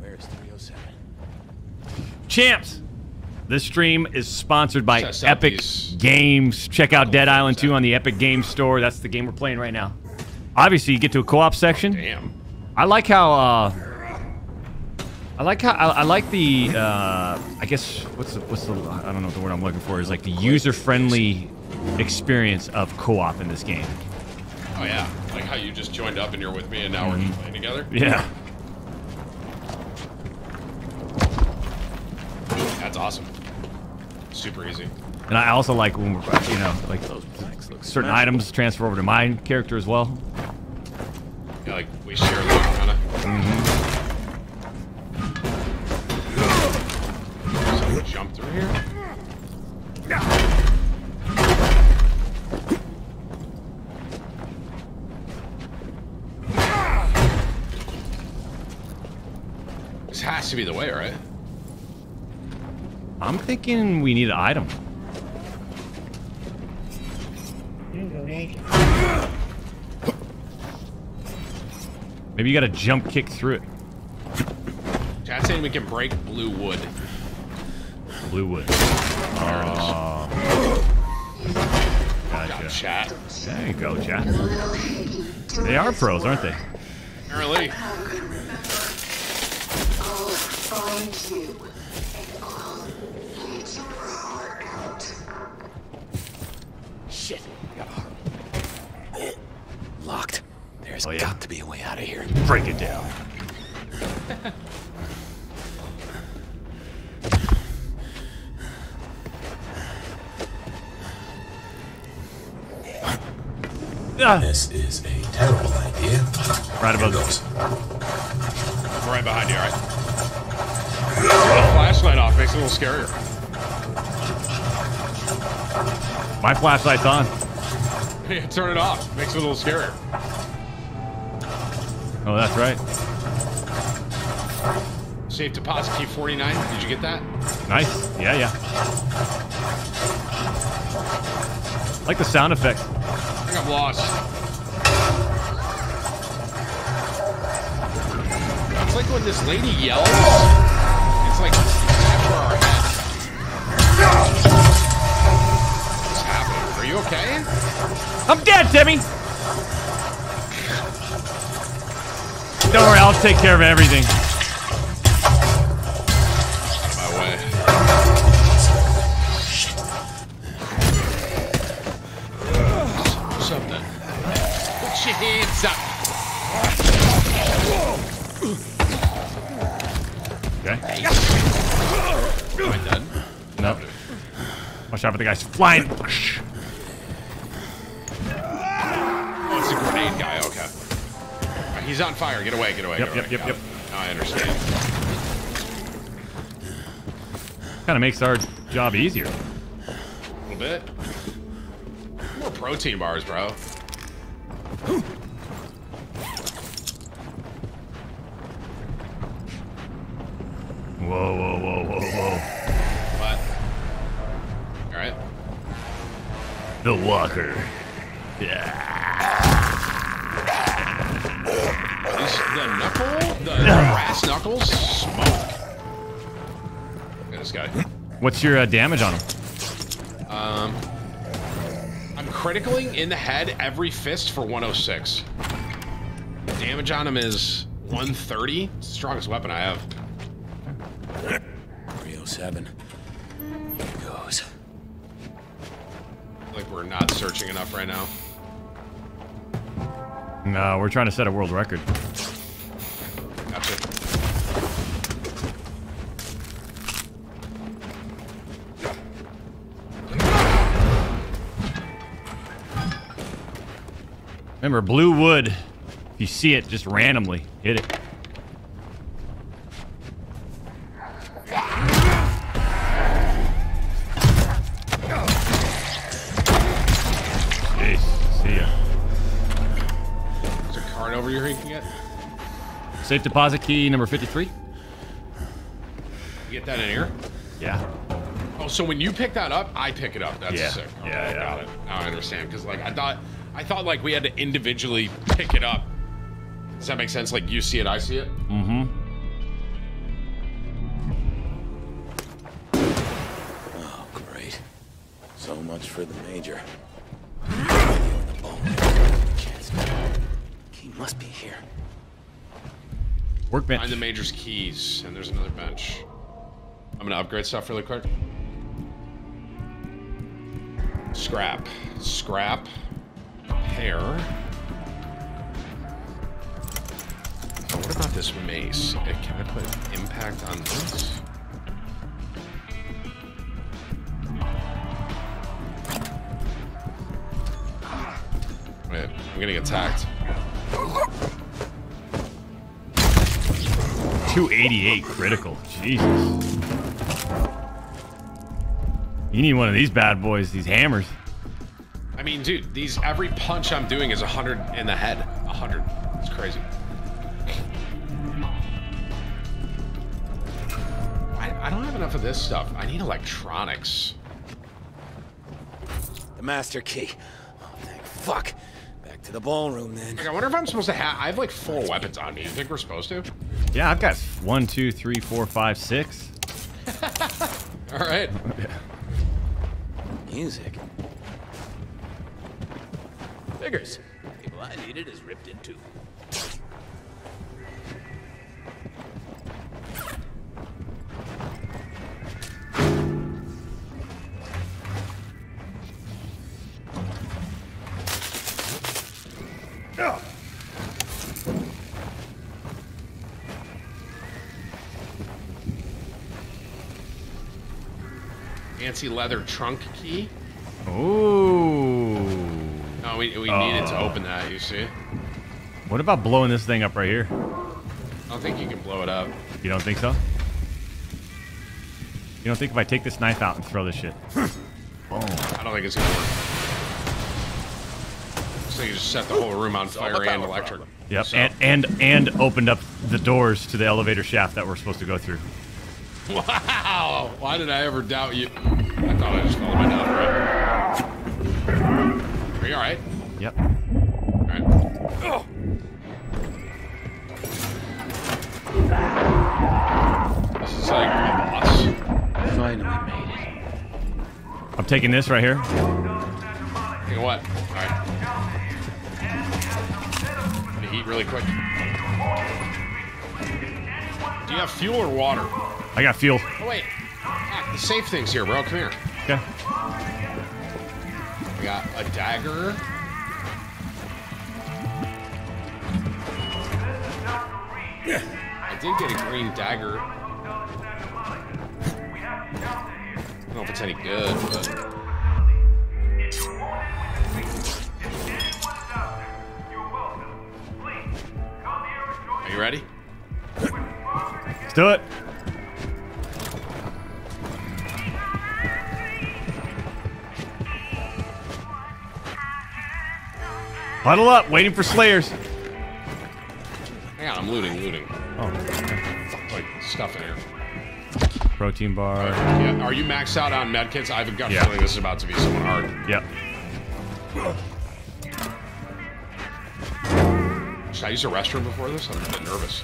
Where's 307? Champs! This stream is sponsored by Epic these- Games. Check out Dead Island 2 on the Epic Games Store. That's the game we're playing right now. Obviously, you get to a co-op section. Damn. I like how, uh... I like how, I, I like the, uh... I guess, what's the, what's the, I don't know what the word I'm looking for, is like the user-friendly experience of co-op in this game. Oh yeah. Like how you just joined up and you're with me and now we're just playing together? Yeah. That's awesome. Super easy. And I also like when we're, you know, like certain items transfer over to my character as well. Yeah, like we share loot kinda. Mhm. So jump through here. This has to be the way, right? I'm thinking we need an item. Maybe you got to jump kick through it. Chat saying we can break blue wood. Blue wood. Ah. There. Oh. Gotcha. chat. There you go, chat. They are pros, aren't they? Apparently. Shit. Break it down. Ah. This is a terrible idea. Right above. I'm right behind you, alright? Flashlight off makes it a little scarier. My flashlight's on. Yeah, turn it off. Makes it a little scarier. Oh, that's right. Safe deposit key 49. Did you get that? Nice. Yeah, yeah. like the sound effect. I think I'm lost. It's like when this lady yells. It's like for our head. What's happening? Are you okay? I'm dead, Timmy. Don't worry, I'll take care of everything. My way. Something. Put your hands up. Okay. Am I done? Nope. Watch out for the guys flying. Get away. Get away. Yep, get away. yep, yep, yep. Oh, I understand. Kind of makes our job easier. A little bit. More protein bars, bro. Whoa, whoa, whoa, whoa, whoa. What? All right. The Walker. What's your uh, damage on him? Um, I'm criticaling in the head every fist for 106. Damage on him is 130. Strongest weapon I have. 307. Here goes. Like we're not searching enough right now. No, we're trying to set a world record. Remember, blue wood. If you see it, just randomly hit it. Jeez, see ya. There's a card over here you can get. Safe deposit key number 53. You get that in here? Yeah. Oh, so when you pick that up, I pick it up. That's Yeah. sick. Okay, Yeah, oh, I yeah. got it. Now I understand. Because like I thought, I thought like we had to individually pick it up. Does that make sense? Like you see it, I see it. Mm-hmm. Oh, great. So much for the major. He must be here. Workbench. Find the major's keys, and there's another bench. I'm gonna upgrade stuff really quick. Scrap, scrap, hair. What about this mace? Uh, Can I put impact on this? Wait, I'm getting attacked. 288 critical. Jesus. You need one of these bad boys, these hammers. I mean, dude, these every punch I'm doing is 100 in the head. 100. It's crazy. I, I don't have enough of this stuff. I need electronics. The master key. Oh, thank fuck. Back to the ballroom then. Like, I wonder if I'm supposed to have. I have like four weapons on me. You think we're supposed to? Yeah, I've got one, two, three, four, five, six. All right. Music. Figures. People I needed is ripped in two. Fancy leather trunk key. Ooh. No, we, we needed to Oh. open that. You see? What about blowing this thing up right here? I don't think you can blow it up. You don't think so? You don't think if I take this knife out and throw this shit? Boom. I don't think it's gonna work. So you just set the whole room on fire and electric. Yep, So- and, and and opened up the doors to the elevator shaft that we're supposed to go through. Wow! Why did I ever doubt you? I thought I just fell my down right. Are you alright? Yep. Alright. This is like a boss. Finally made it. I'm taking this right here. You know what? Alright. Gonna eat really quick. Do you have fuel or water? I got fuel. Oh wait. Fuck, the safe thing's here, bro. Come here. Okay. Got a dagger. I did get a green dagger. I don't know if it's any good, but. Are you ready? Let's do it. Huddle up, waiting for Slayers. Hang on, I'm looting, looting. Oh, Fuck, Like stuff in here. protein bar. Yeah, are you maxed out on medkits? I have a gut Yeah. feeling this is about to be someone hard. Yep. Should I use a restroom before this? I'm a bit nervous.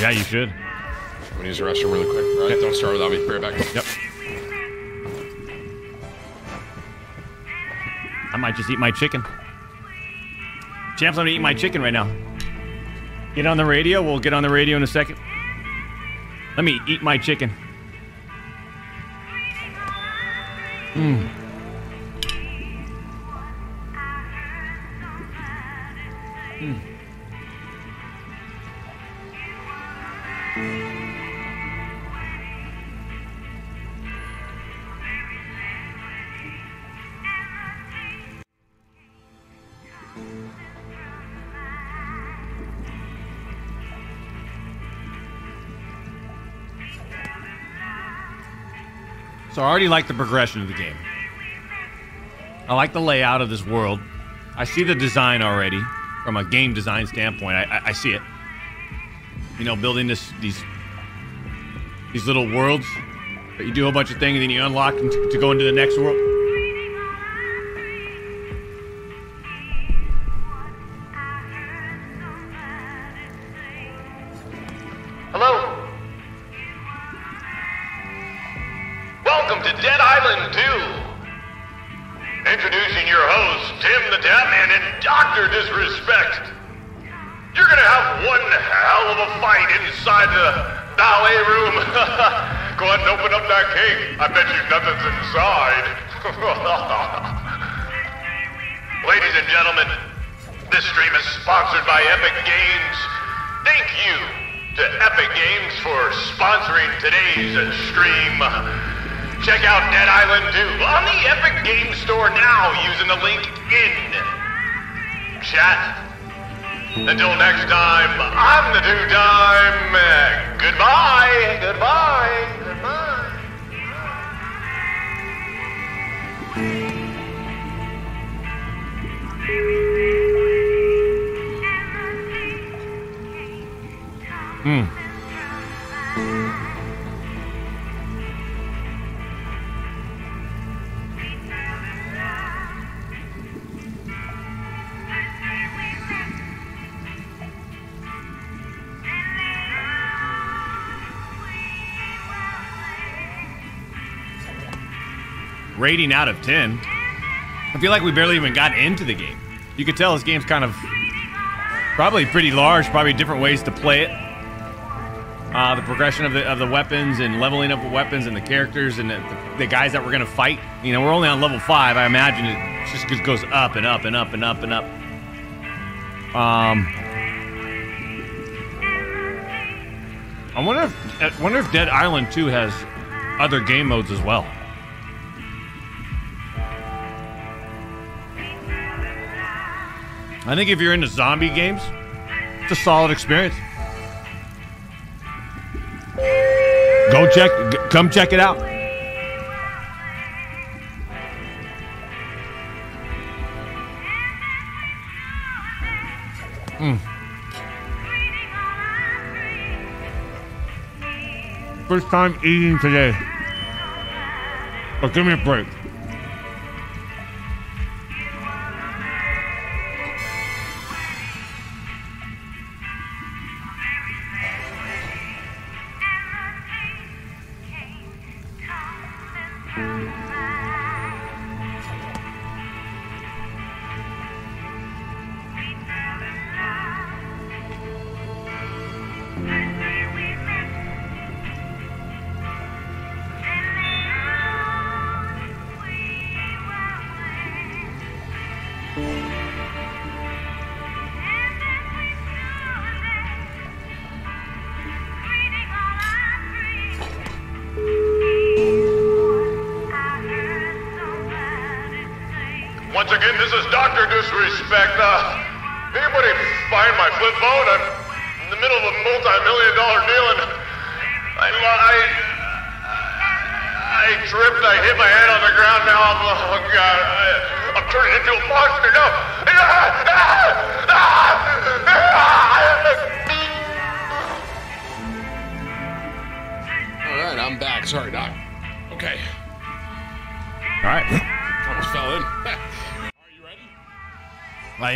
Yeah, you should. I'm gonna use the restroom really quick. All right, don't start without me. Be right back. Yep. I might just eat my chicken. Champs, I'm gonna eat my chicken right now. Get on the radio. We'll get on the radio in a second. Let me eat my chicken. Mmm. So I already like the progression of the game. I like the layout of this world. I see the design already from a game design standpoint. I, I, I see it. You know, building this these these little worlds. But you do a bunch of things and then you unlock to, to go into the next world. Fight inside the ballet room. Go ahead and open up that cake. I bet you nothing's inside. Ladies and gentlemen, this stream is sponsored by Epic Games. Thank you to Epic Games for sponsoring today's stream. Check out Dead Island 2 on the Epic Games Store now using the link in chat. Until next time, I'm the two time. Goodbye, goodbye, goodbye. Hmm. Rating out of 10. I feel like we barely even got into the game. You could tell this game's kind of probably pretty large, probably different ways to play it. Uh, the progression of the of the weapons and leveling up weapons and the characters and the, the, guys that we're gonna fight. You know, we're only on level five. I imagine it just goes- goes up and up and up and up and up. Um, I wonder if I wonder if Dead Island 2 has other game modes as well. I think if you're into zombie games, it's a solid experience. Go check, come check it out. Mm. First time eating today. But give me a break.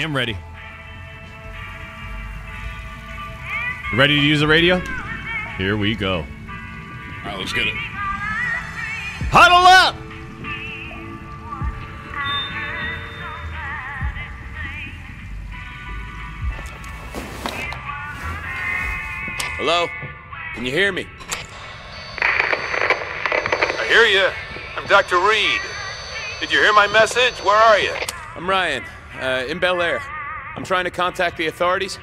Am ready. Ready to use the radio? Here we go. All right, let's get it. Huddle up! Hello? Can you hear me? I hear you. I'm Dr. Reed. Did you hear my message? Where are you? I'm Ryan, uh, in Bel Air. I'm trying to contact the authorities.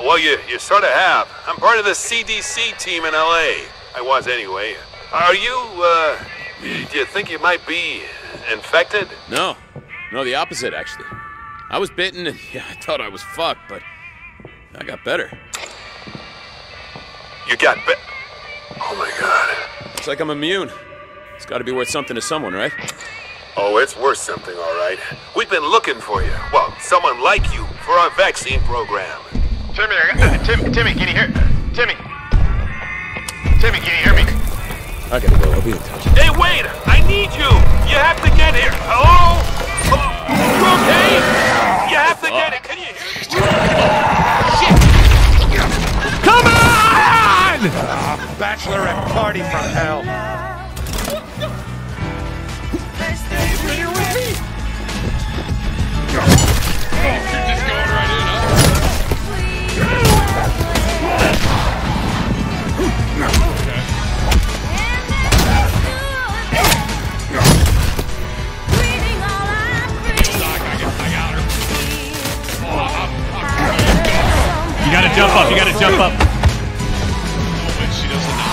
Well, you, you sort of have. I'm part of the CDC team in LA. I was anyway. Are you, uh, do you think you might be infected? No. No, the opposite, actually. I was bitten and yeah, I thought I was fucked, but I got better. You got bit. Oh my god. Looks like I'm immune. It's gotta be worth something to someone, right? Oh, it's worth something, all right. We've been looking for you. Well, someone like you for our vaccine program. Timmy, I got, Tim, Timmy, can you hear? Timmy. Timmy, can you hear me? I gotta go. I'll be in touch. Hey, wait! I need you! You have to get here! Hello? Hello? You okay? You have to get it! Can you hear Come on! Bachelorette party from hell. Jump up. You gotta jump up. But she doesn't know.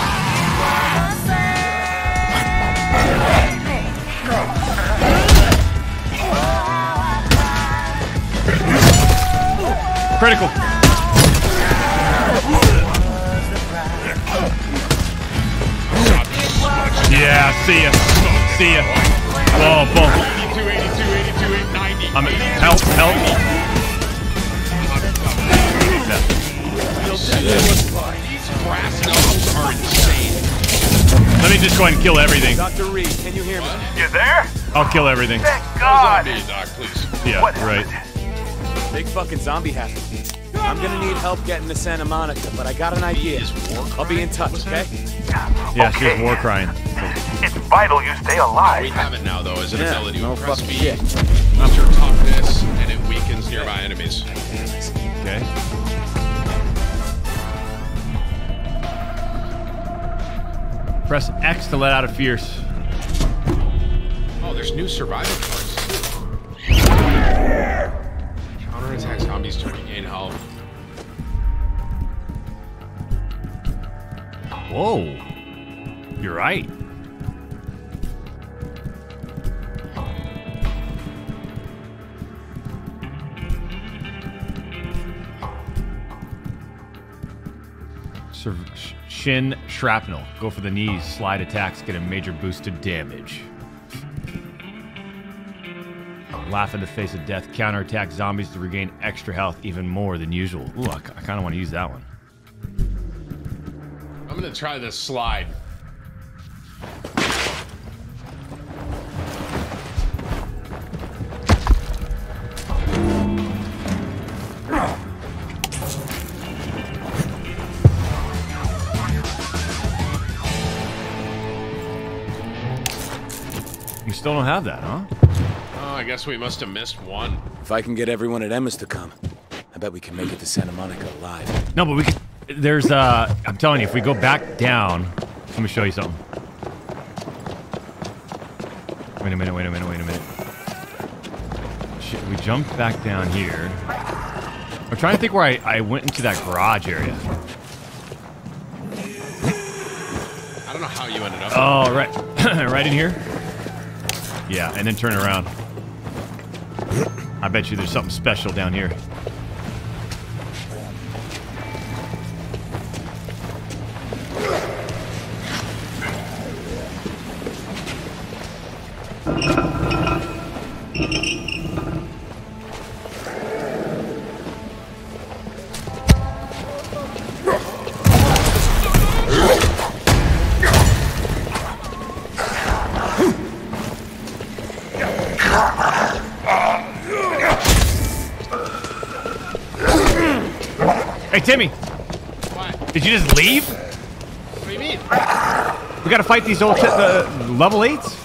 Critical. Yeah, see ya. See ya. Whoa, boom. 82, 82, 82, 90. I'm help, help. These Let me just go ahead and kill everything. Dr. Reed, can you hear me? You there? I'll kill everything. Thank God. Zombie, Doc, please. Yeah, What right. Big fucking zombie happened. I'm gonna need help getting to Santa Monica, but I got an idea. I'll be in touch, okay? Yeah, she's war crying. It's vital you stay alive. We have it now, though, as an Yeah, ability no impress fucking shit. boost your toughness, and it weakens nearby enemies. Okay. Press X to let out a fierce. Oh, there's new survival cards. Counterattack zombies to regain health. Whoa. You're right. Shin shrapnel. Go for the knees. Slide attacks get a major boost to damage. Laugh in the face of death. Counterattack zombies to regain extra health even more than usual. Ooh, I, kind of want to use that one. I'm gonna try this slide. Still don't have that, huh? Oh, I guess we must have missed one. If I can get everyone at Emma's to come, I bet we can make it to Santa Monica alive. No, but we could. There's uh, I'm telling you, if we go back down, let me show you something. Wait a minute, wait a minute, wait a minute. Shit, we jumped back down here. I'm trying to think where I, I went into that garage area. I don't know how you ended up. Oh, right, right in here. Yeah, and then turn around. I bet you there's something special down here. You just leave? What do you mean? We gotta fight these old t- uh, level eights.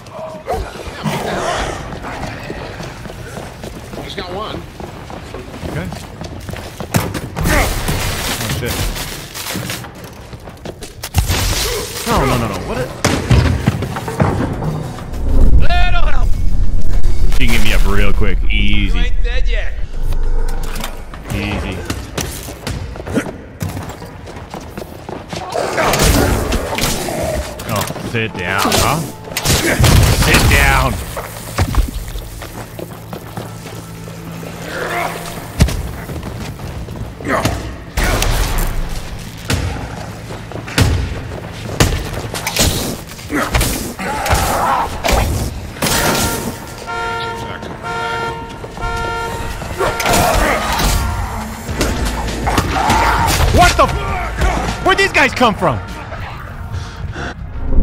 F- Where'd these come from?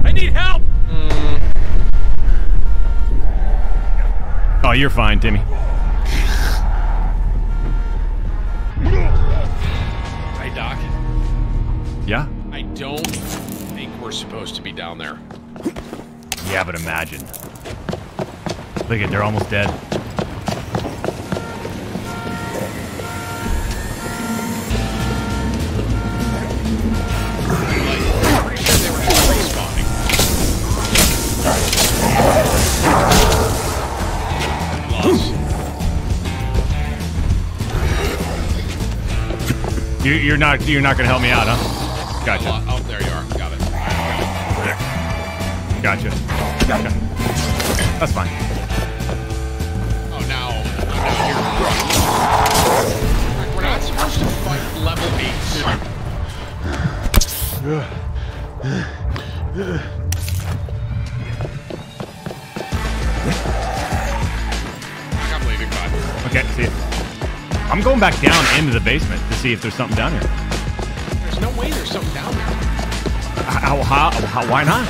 I need help. Oh, you're fine, Timmy. You're not you're not gonna help me out, huh? Gotcha. Oh, there you are. Got it. Gotcha. Gotcha. That's fine. Oh, now I'm down here. We're not supposed to fight level eights. I'm going back down into the basement to see if there's something down here. There's no way there's something down there. How, how, how, why not?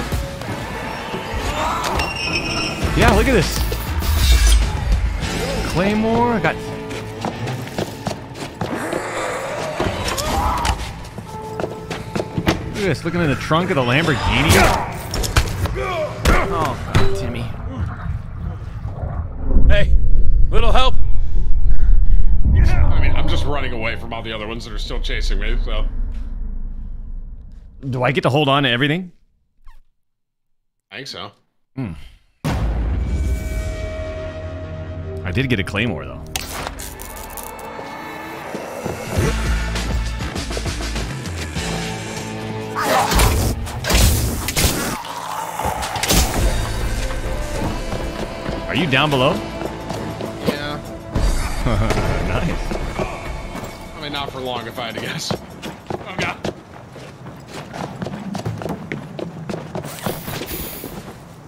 Yeah, look at this. Claymore. I got. Look at this. Looking in the trunk of the Lamborghini. Ones that are still chasing me, so. Do I get to hold on to everything? I think so. Hmm. I did get a claymore though. Are you down below? Yeah. Not for long if I had to guess. Oh, God.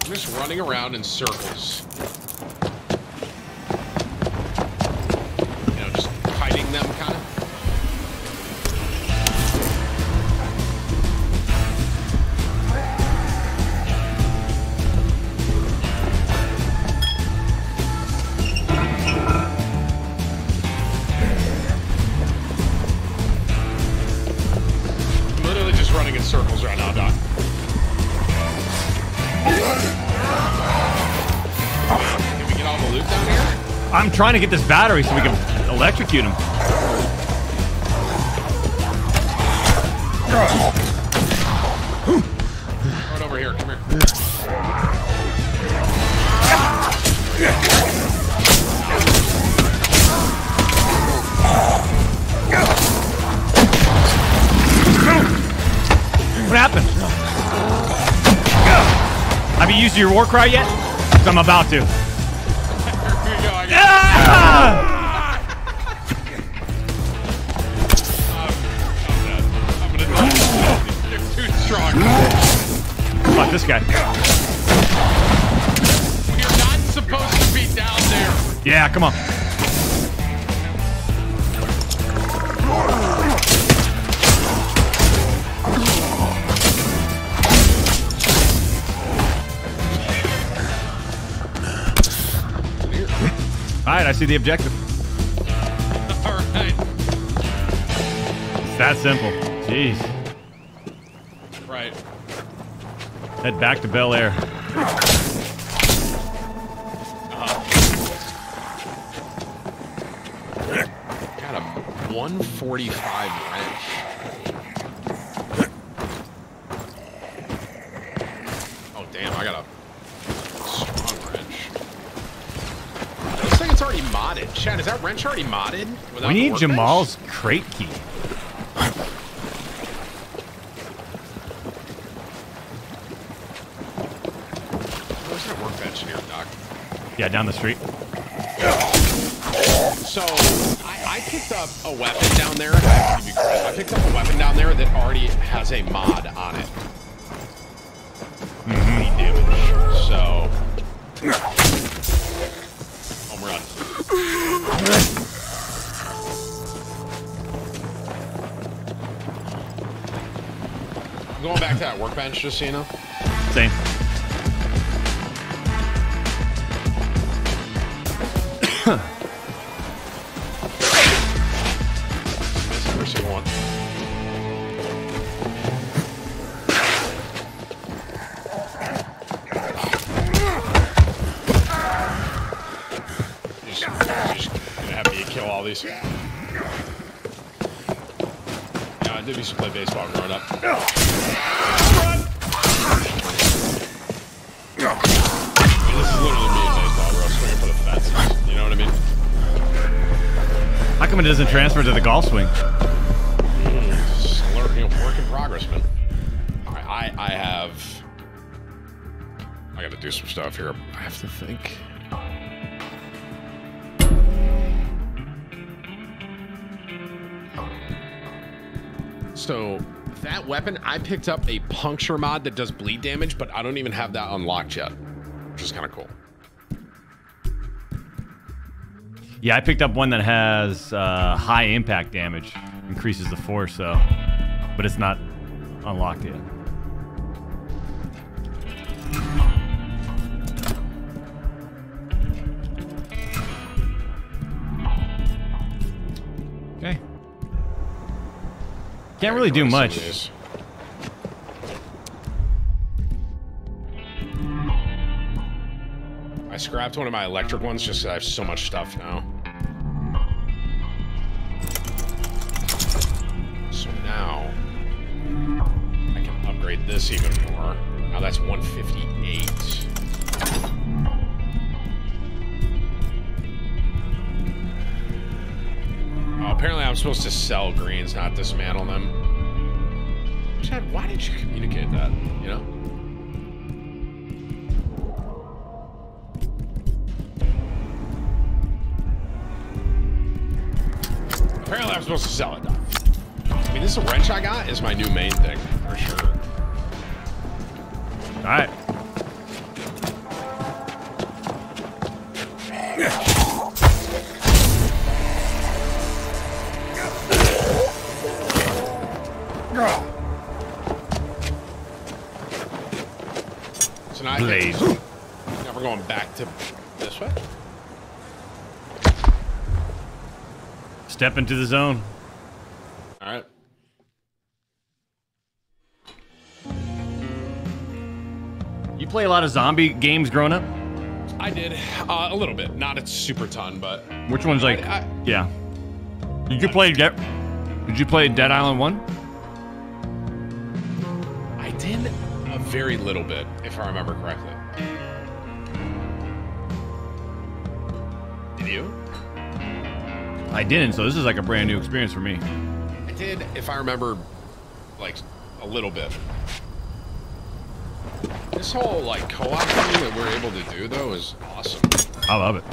I'm just running around in circles. Trying to get this battery so we can electrocute him. Right over here, come here. What happened? Have you used your war cry yet? I'm about to. This guy? You're not supposed to be down there. Yeah, come on. All right, I see the objective. All right. It's that simple. Jeez. Right. Head back to Bel Air. Got a 145 wrench. Oh damn, I got a strong wrench. Looks like it's already modded. Chad, is that wrench already modded? We need? Jamal's crate key. Where's that workbench here, Doc? Yeah, down the street. So I, I picked up a weapon down there. I have to give you credit. I picked up a weapon down there that already has a mod on it. Mm-hmm. Pretty damage. So. Home run. I'm going back to that workbench, just so you know. To the golf swing? Hmm, know, work in progress, man. I, I have. I got to do some stuff here. I have to think. So that weapon, I picked up a puncture mod that does bleed damage, but I don't even have that unlocked yet, which is kind of cool. Yeah, I picked up one that has uh, high impact damage, increases the force, so, but it's not unlocked yet. Okay. Can't really do much. I scrapped one of my electric ones just 'cause I have so much stuff now. This even more. Now that's 158. Oh, apparently I'm supposed to sell greens, not dismantle them. Chad, why did you communicate that? You know? Apparently I'm supposed to sell it. I mean, this wrench I got is my new main thing. All right. So now Blaze. now we're going back to this way. Step into the zone. Play a lot of zombie games growing up? I did uh, a little bit, not a super ton, but Which one's like, I- I- yeah. Did you play Dead? Did you play Dead Island One? I did a very little bit, if I remember correctly. Did you? I didn't, so this is like a brand new experience for me. I did, if I remember, like a little bit. This whole like co-op thing that we're able to do though is awesome. I love it.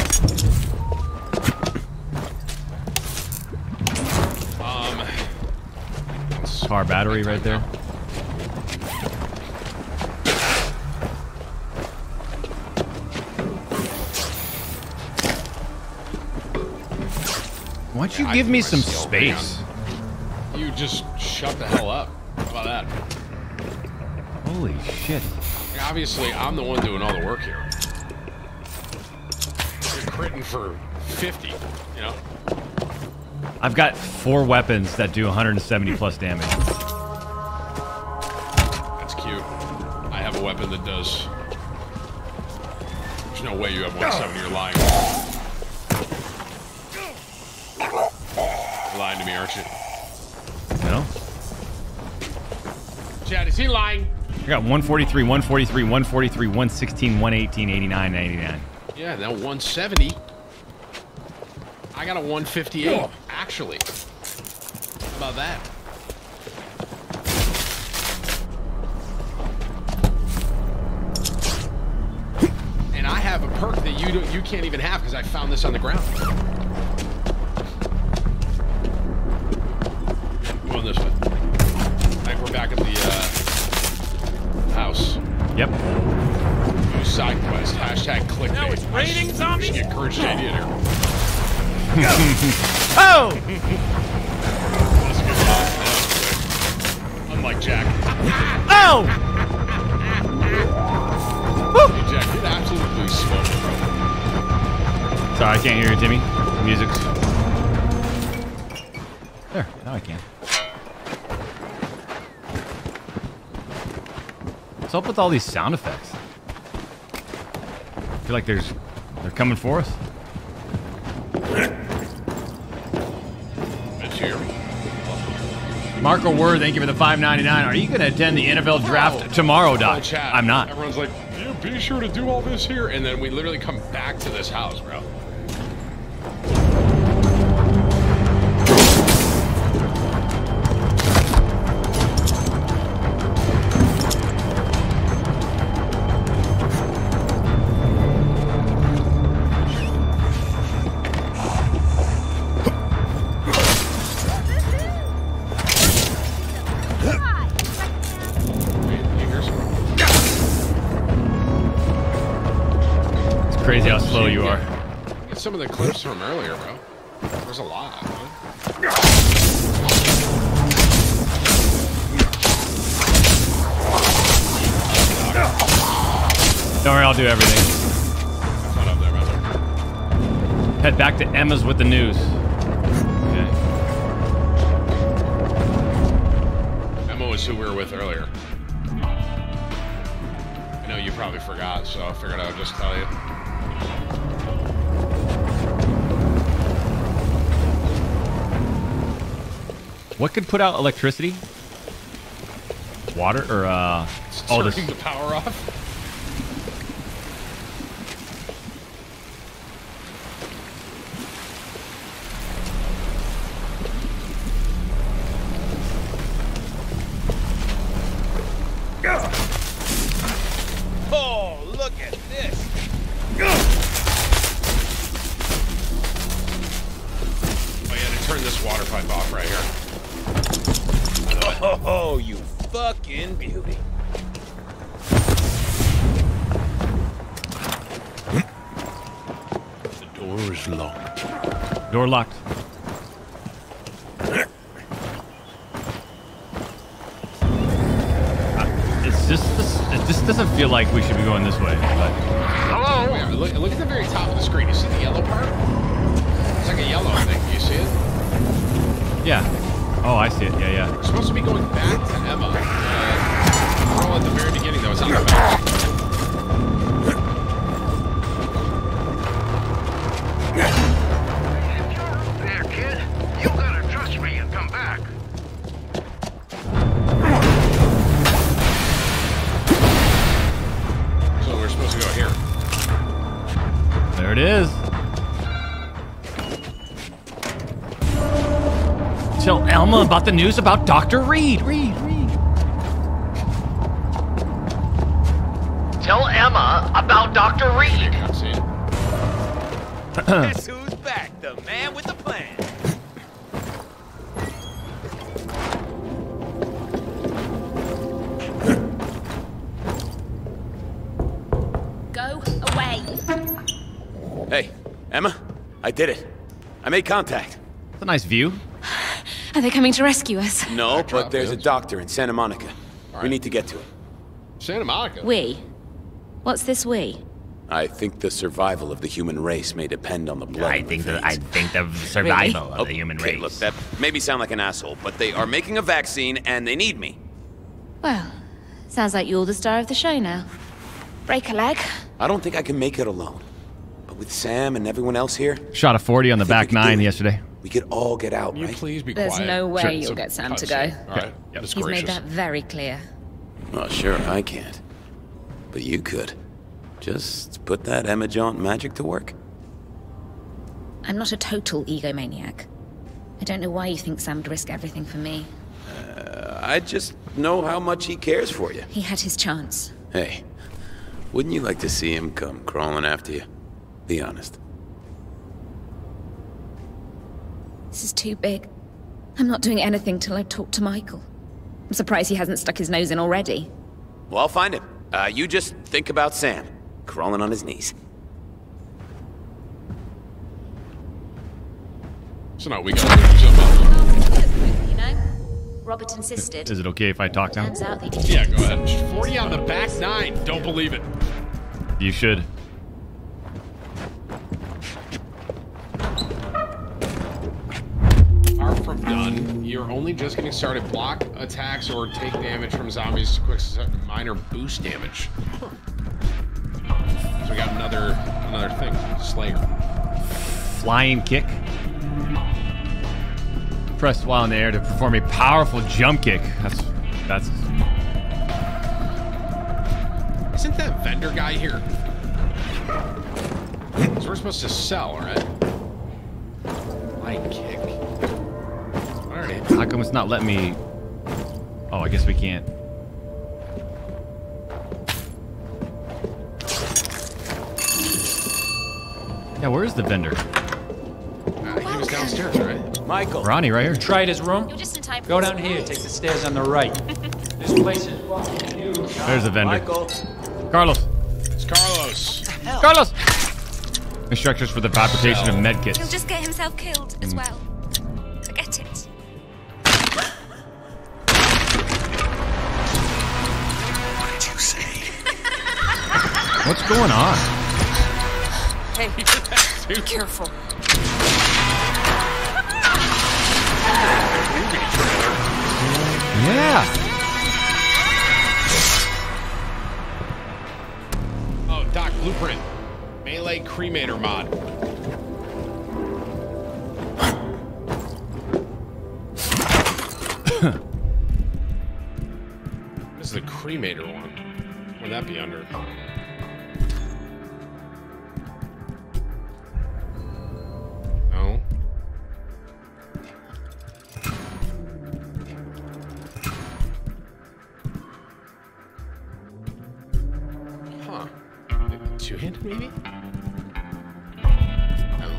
Um, Car battery right there. Why don't you I give me some space? You just shut the hell up. How about that? Holy shit. Obviously, I'm the one doing all the work here. You're critting for 50, you know? I've got four weapons that do 170 plus damage. That's cute. I have a weapon that does. There's no way you have 170. You're lying. You're lying to me, aren't you? No? Chad, is he lying? I got 143, 143, 143, 116, 118, 89, 99. Yeah, now 170. I got a 158, actually. How about that? And I have a perk that you don't, you can't even have because I found this on the ground. Going this way. Like we're back at the uh, house. Yep. New side quest. Hashtag clickbait. Now it's raining zombies. We should get Courage JD in here. oh! Unlike Jack. Oh! Hey, Jack, you'd absolutely smoke, bro. Sorry, I can't hear you, Timmy. The music's. There, now I can. What's up with all these sound effects? I feel like there's they're coming for us. It's here. Marco Word, thank you for the 5.99. Are you going to attend the NFL draft tomorrow, Doc? I'm not. Everyone's like, yeah, be sure to do all this here. And then we literally come back to this house, bro. From earlier, bro. There's a lot. man. Don't worry, I'll do everything. Not up there, man. Head back to Emma's with the news. Okay. Emma was who we were with earlier. I know you probably forgot, so I figured I would just tell you. What could put out electricity? Water or uh? Oh, Turning the power off. Like we should about the news about Dr. Reed. Reed, Reed. Tell Emma about Dr. Reed. Guess who's back? The man with the plan. Go away. Hey, Emma, I did it. I made contact. It's a nice view. Are they coming to rescue us? No, but there's a doctor in Santa Monica. We need to get to him. Santa Monica? We? What's this we? I think the survival of the human race may depend on the blood. I think the the- I think the survival of the human okay, race. Look, that maybe sound like an asshole, but they are making a vaccine and they need me. Well, sounds like you're the star of the show now. Break a leg. I don't think I can make it alone. But with Sam and everyone else here, Shot a 40 on the back nine yesterday. We could all get out, Can you right? please be There's quiet? no way Sure, you'll get Sam to go. All right. That's He's made that very clear. Well, sure, I can't. But you could. Just put that Emma Jaunt magic to work. I'm not a total egomaniac. I don't know why you think Sam would risk everything for me. Uh, I just know how much he cares for you. He had his chance. Hey, wouldn't you like to see him come crawling after you? Be honest. This is too big. I'm not doing anything till I talk to Michael. I'm surprised he hasn't stuck his nose in already. Well, I'll find him. Uh, you just think about Sam, crawling on his knees. So now we gotta do something. You know? Robert insisted. Is it okay if I talk now? Turns Yeah, go ahead. 40 on the back nine. Don't believe it. You should. Far from done. You're only just getting started. Block attacks or take damage from zombies to quick s- minor boost damage. Huh. So we got another another thing. Slayer. Flying kick. Press while in the air to perform a powerful jump kick. That's that's Isn't that vendor guy here? So we're supposed to sell, right? Flying kick. Alright. how come it's not letting me Oh, I guess we can't. Yeah, where's the vendor? Uh, he was downstairs, right? Michael. Ronnie right here. Tried his room? You're just in time for Go down here, take the stairs on the right. This place is fucking huge. There's the vendor. Michael. Carlos. It's Carlos. Carlos! Instructions for the fabrication of medkits. He'll just get himself killed as well. What's going on? Hey, be careful. Yeah. Oh, Doc, blueprint. Melee cremator mod. this is the cremator one. Where'd that be under? Maybe? No.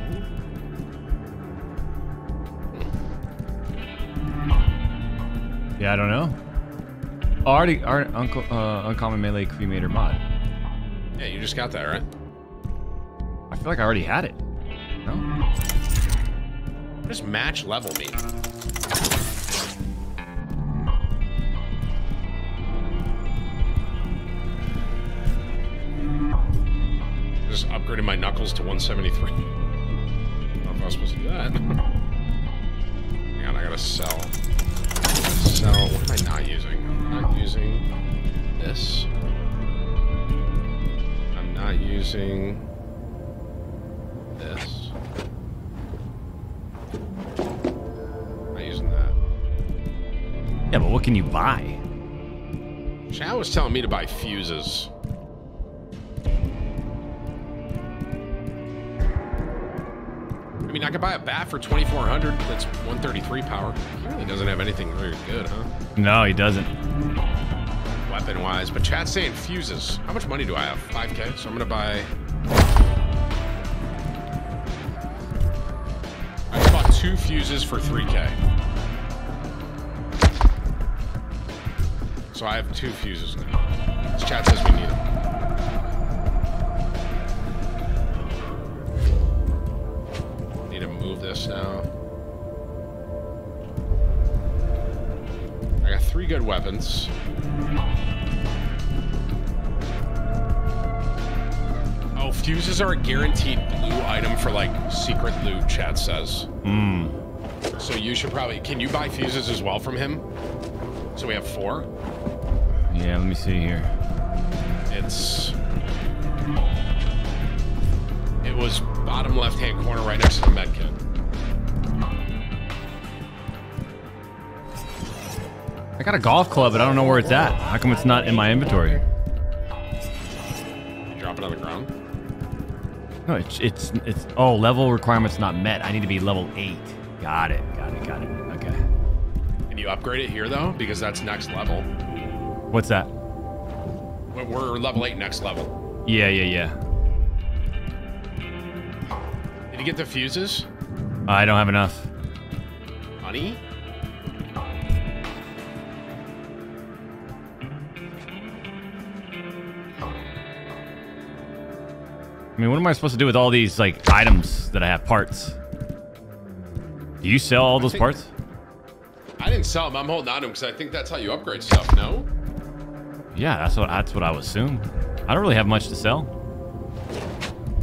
Yeah, I don't know. Oh, already, our uncle, uh, uncommon melee cremator mod. Yeah, you just got that, right? I feel like I already had it. No. What does match level mean? Just upgraded my knuckles to 173. I don't know if I was supposed to do that. Hang on, I gotta sell. Sell. What am I not using? I'm not using this. I'm not using this. Not using that. Yeah, but what can you buy? Chad was telling me to buy fuses. I mean, I could buy a bat for 2400 that's 133 power. He really doesn't have anything very good, huh? No, he doesn't. Weapon wise. But Chad's saying fuses. How much money do I have? 5k? So I'm gonna buy. I just bought two fuses for 3k. So I have two fuses now. This Chad says we need them. This now. I got three good weapons. Oh, fuses are a guaranteed blue item for like secret loot. Chat says. Hmm. So you should probably. Can you buy fuses as well from him? So we have four. Yeah, let me see here. It's. It was bottom left hand corner right next to the med I got a golf club, but I don't know where it's at. How come it's not in my inventory? You drop it on the ground. No, it's it's it's. Oh, level requirements not met. I need to be level eight. Got it. Got it. Got it. Okay. Can you upgrade it here though? Because that's next level. What's that? We're- We're level eight next level. Yeah, yeah, yeah. Did you get the fuses? I don't have enough. Honey? I mean, what am I supposed to do with all these like items that I have parts? Do you sell all those think- parts? I didn't sell them. I'm holding on to them because I think that's how you upgrade stuff. No? Yeah, that's what that's what I would assume. I don't really have much to sell.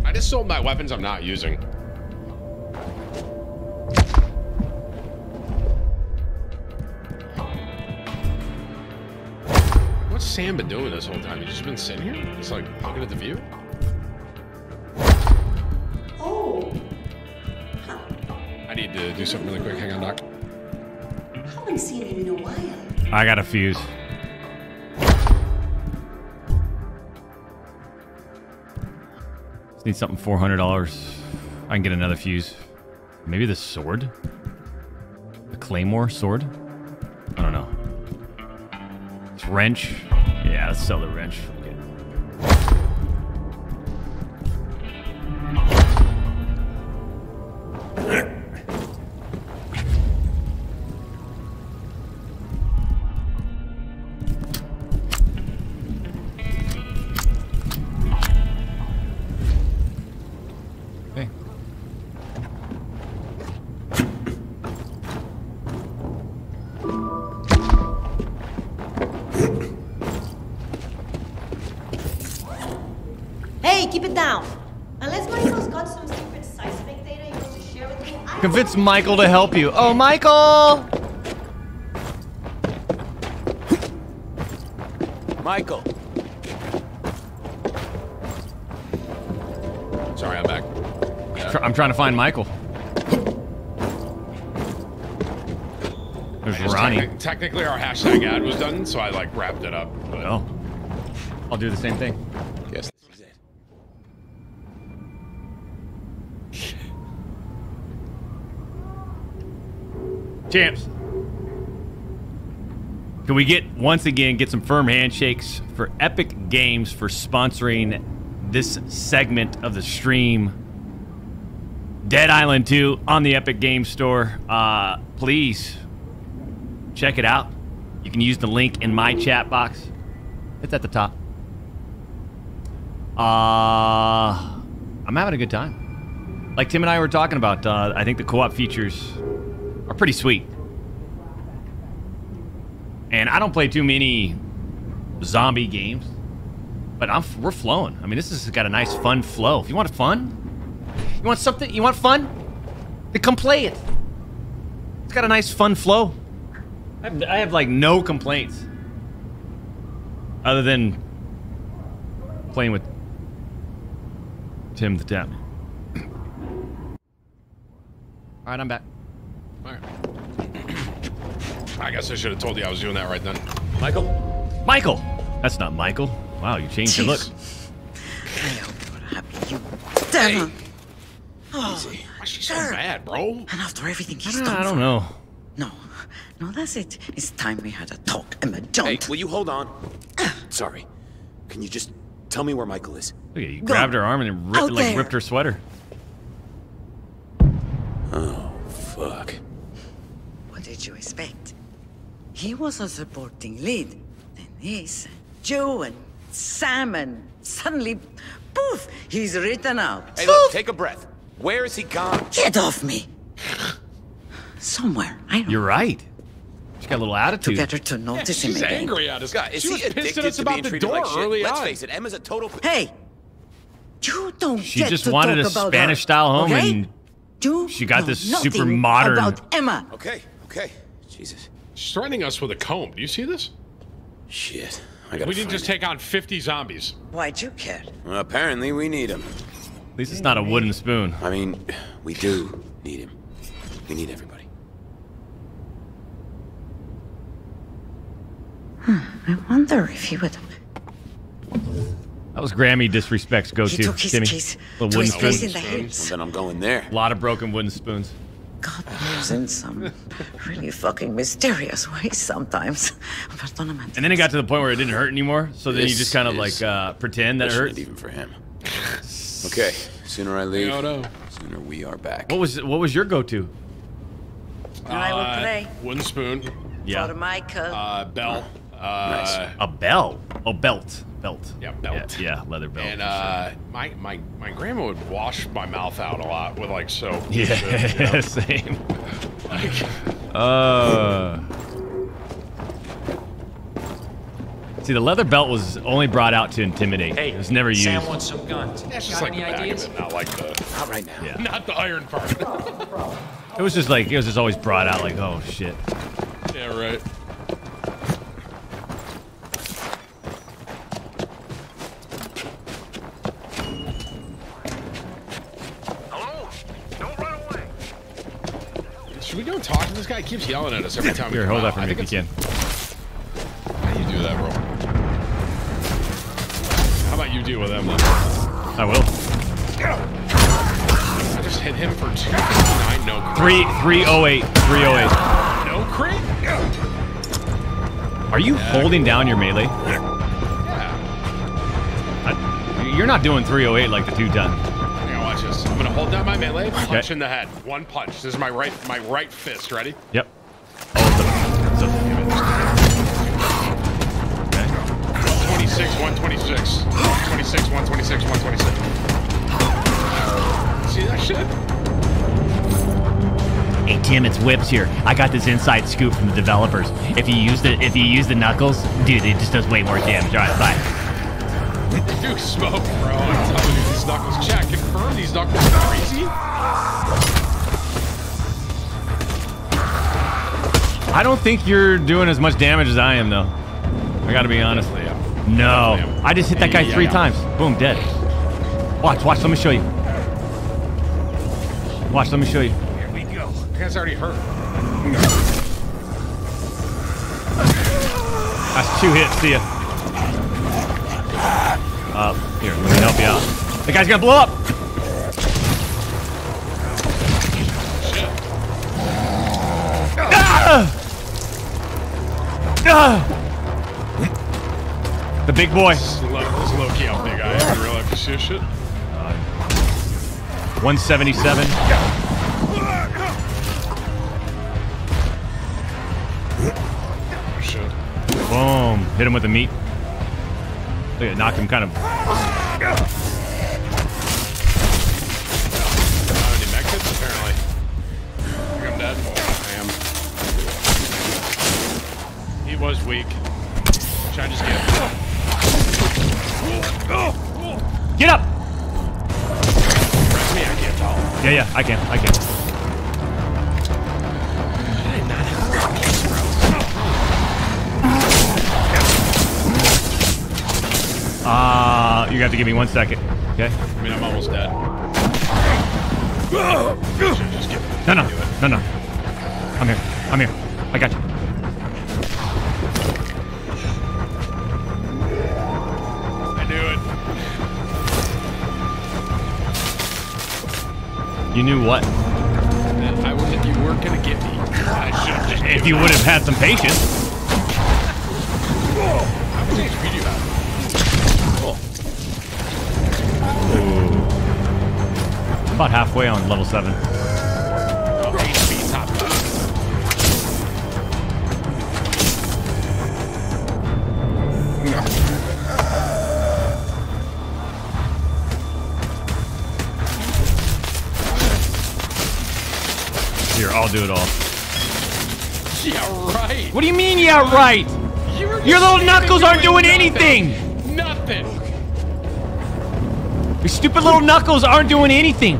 I just sold my weapons I'm not using. What's Sam been doing this whole time? He's just been sitting here? Just like looking at the view? Do something really quick. Hang on, Doc. haven't seen him in a while. I got a fuse. Just need something four hundred dollars. I can get another fuse. Maybe the sword. The claymore sword. I don't know. It's wrench. Yeah, let's sell the wrench. Michael to help you. Oh, Michael! Michael. Sorry, I'm back. Tr- I'm trying to find Michael. There's Ronnie. techni- technically, our hashtag ad was done, so I like wrapped it up. But Oh. I'll do the same thing. Guess this is it. Champs. Can we get once again get some firm handshakes for Epic Games for sponsoring this segment of the stream? Dead Island 2 on the Epic Games Store. Uh, please check it out. You can use the link in my chat box. It's at the top. Uh, I'm having a good time. Like Tim and I were talking about, uh, I think the co-op features pretty sweet. And I don't play too many zombie games, but I'm we're flowing. I mean, this has got a nice fun flow. If you want fun, you want something, you want fun, then come play it. It's got a nice fun flow. I have, I have like no complaints, other than playing with Tim the Tap. All right, I'm back. Alright. I guess I should have told you I was doing that right then. Michael? Michael! That's not Michael. Wow, you changed your look. Damn. Oh, Easy. Why is she so mad, bro? And after everything he's I done I don't know. No, no, that's it. It's time we had a talk, Emma. Don't. Hey, will you hold on? Sorry. Can you just tell me where Michael is? Look at you Go. grabbed her arm and then ri- like there. ripped her sweater. Oh, fuck. What did you expect? He was a supporting lead. Then this, Joe and Sam, and suddenly, poof, he's written out. Hey, look, take a breath. Where is he gone? Get off me! Somewhere, I don't You're right. She's got a little attitude. To get her to notice him She's again. angry at us. God, is She he was pissed addicted at us to about being the treated door like shit? early Let's on. face it, Emma's a total. Hey! You don't She get just to wanted a talk about Spanish-style home, okay? and You she got this super nothing modern. about Emma. Okay, okay. Jesus. She's threatening us with a comb. Do you see this? Shit. I gotta We didn't find just take on 50 zombies. Why'd you care? Well, apparently we need him. At least it's not a wooden spoon. I mean, we do need him. We need everybody. Hmm, I wonder if he would. That was Grammy disrespects go He to took his Timmy. keys Little wooden his face spoon. in then I'm going there. A lot of broken wooden spoons. God moves in some really fucking mysterious ways sometimes. Perdóname. And then it got to the point where it didn't hurt anymore. So then you just kind of like uh, pretend that it pushing hurts. even for him. Okay, sooner I leave, No, no. sooner we are back. What was what was your go-to? I will Uh, play Wooden spoon. Yeah. for Michael. Uh, bell. Uh, A bell. Oh, belt. Belt. Yeah, belt. Yeah, yeah, leather belt. And for sure. uh, my, my my grandma would wash my mouth out a lot with like soap. Yeah, shit, you know? same. Like, Uh. See, the leather belt was only brought out to intimidate. Hey, it was never used. Sam wants some guns. that's just Got like the any back ideas? of it, not like the Not right now. Yeah. not the iron part. It was just like it was just always brought out like, oh shit. yeah, right. Should we go talk to this guy? He keeps yelling at us every time. we Here, hold out. that for I me if you can. How do you do that, bro? How about you deal with them? I will. I just hit him for 259, no crit. Three three oh eight. Three oh eight. No crit? Are you holding down your melee? Yeah. I, you're not doing 308 like the two gonna hold down my melee, punch in the head. One punch. This is my right my right fist. Ready? Yep. Oh, it's a, it's a, 126, 126. 126, 126, 126. See that shit? Hey Tim, it's Whips here. I got this inside scoop from the developers. If you use the if you use the knuckles, dude, it just does way more damage. All right, bye. You smoke, bro. I'm telling you, these knuckles. Chat, confirm these knuckles crazy. I don't think you're doing as much damage as I am, though. I gotta be honest. with you. No, I just hit that guy Yeah, three times. Boom, dead. Watch, watch. Let me show you. Watch. Let me show you. Here we go. That guy's already hurt. That's two hits. See ya. Uh, here, let me help you out. The guy's gonna blow up. Ah! The big boy. This is key how big I am in real life. You see this shit? 177. Oh, shit. Boom. Hit him with the meat. Look at it, knock him kind of. Get up! Press me, I can't tell. Yeah, yeah, I can, I can. Uh, you have to give me one second, okay? I mean, I'm almost dead. Should just get No, no, no, no. I'm here, I'm here. I got you. You knew what? I. You weren't gonna get me. I should have. If you would have had some patience. How much HP do you have? About halfway on level 7. I'll do it all. Yeah, right. What do you mean, yeah, right? You Your little knuckles aren't doing nothing. anything! Nothing. Your stupid little knuckles aren't doing anything.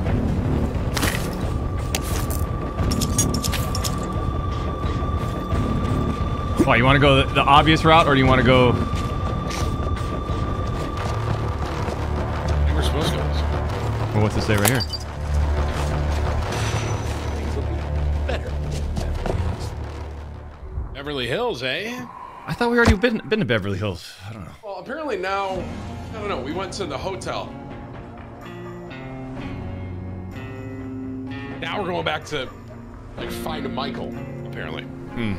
Why, you want to go the, the obvious route or do you want to go... I think we're supposed to go this way. Well, what's it say right here? Hills, eh? I thought we already been, been to Beverly Hills. I don't know. Well, apparently now, I don't know. We went to the hotel. Now we're going back to like find Michael. Apparently. Hmm.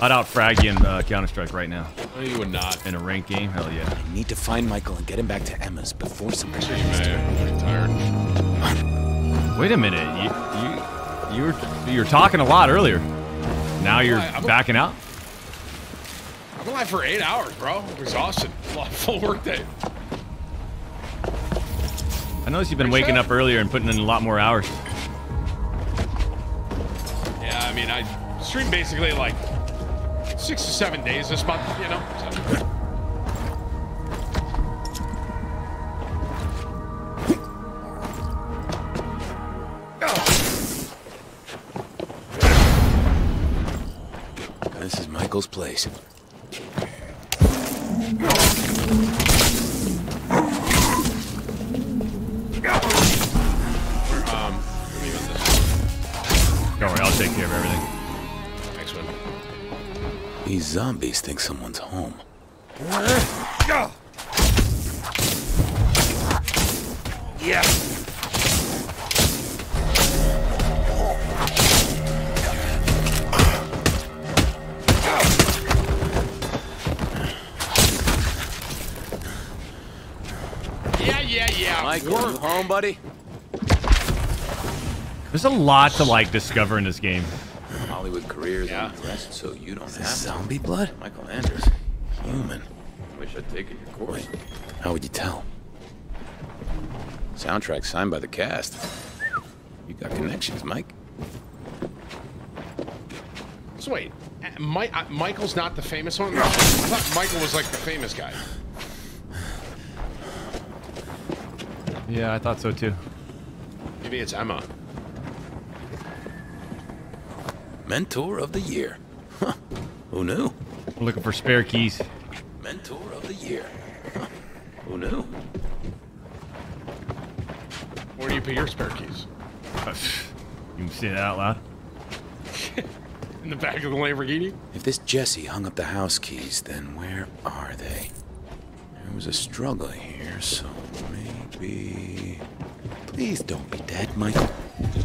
I'd out frag you in uh, Counter Strike right now. No, you would not. In a ranked game? Hell yeah. I need to find Michael and get him back to Emma's before something Sure you may. I'm pretty tired. Wait a minute. You you you were you were talking a lot earlier. Now you're I'm- backing out. I've been alive for eight hours, bro. Exhausted. Full work day. I noticed you've been waking up earlier and putting in a lot more hours. Yeah, I mean, I stream basically like six to seven days this month, you know? So. Michael's place. Um, leaving this. Don't worry, I'll take care of everything. Next one. These zombies think someone's home. Yeah. Yeah, home, buddy? There's a lot to like discover in this game. Hollywood careers yeah. rest so you don't have to. Zombie blood? Michael Anders. Human. Wish I'd taken your course. How would you tell? Soundtrack signed by the cast. You got connections, Mike. So wait, uh, uh, Michael's not the famous one? I thought Michael was like the famous guy. Yeah, I thought so too. Maybe it's Emma. Mentor of the year. Huh. Who knew? I'm looking for spare keys. Mentor of the year. Huh. Who knew? Where do you put your spare keys? Uh, you can say that out loud. In the back of the Lamborghini? If this Jesse hung up the house keys, then where are they? There was a struggle here, so maybe... Please don't be dead, Michael. He's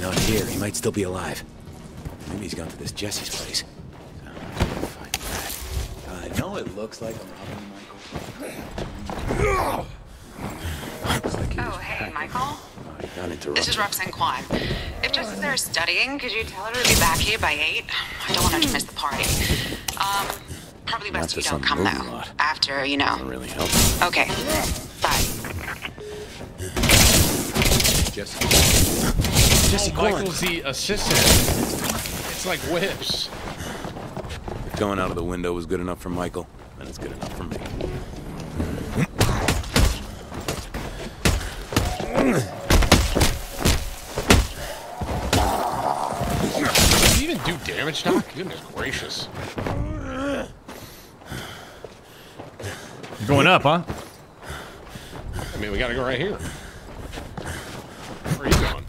not here. He might still be alive. Maybe he's gone to this Jesse's place. Uh, I know it looks like I'm robbing Michael. Oh, hey, Michael. Got. This is Roxanne Kwan. If Jess is there studying, could you tell her to be back here by 8? I don't want her to miss the party. Um, probably best Not if you don't come, movie though. lot. After, you know. Really help. Okay. Bye. Jesse. Jesse oh, Michael's the assistant. It's like whips. Going out of the window was good enough for Michael, and it's good enough for me. You even do damage, Doc? Goodness gracious. You're going up, huh? I mean, we gotta go right here. Where are you going?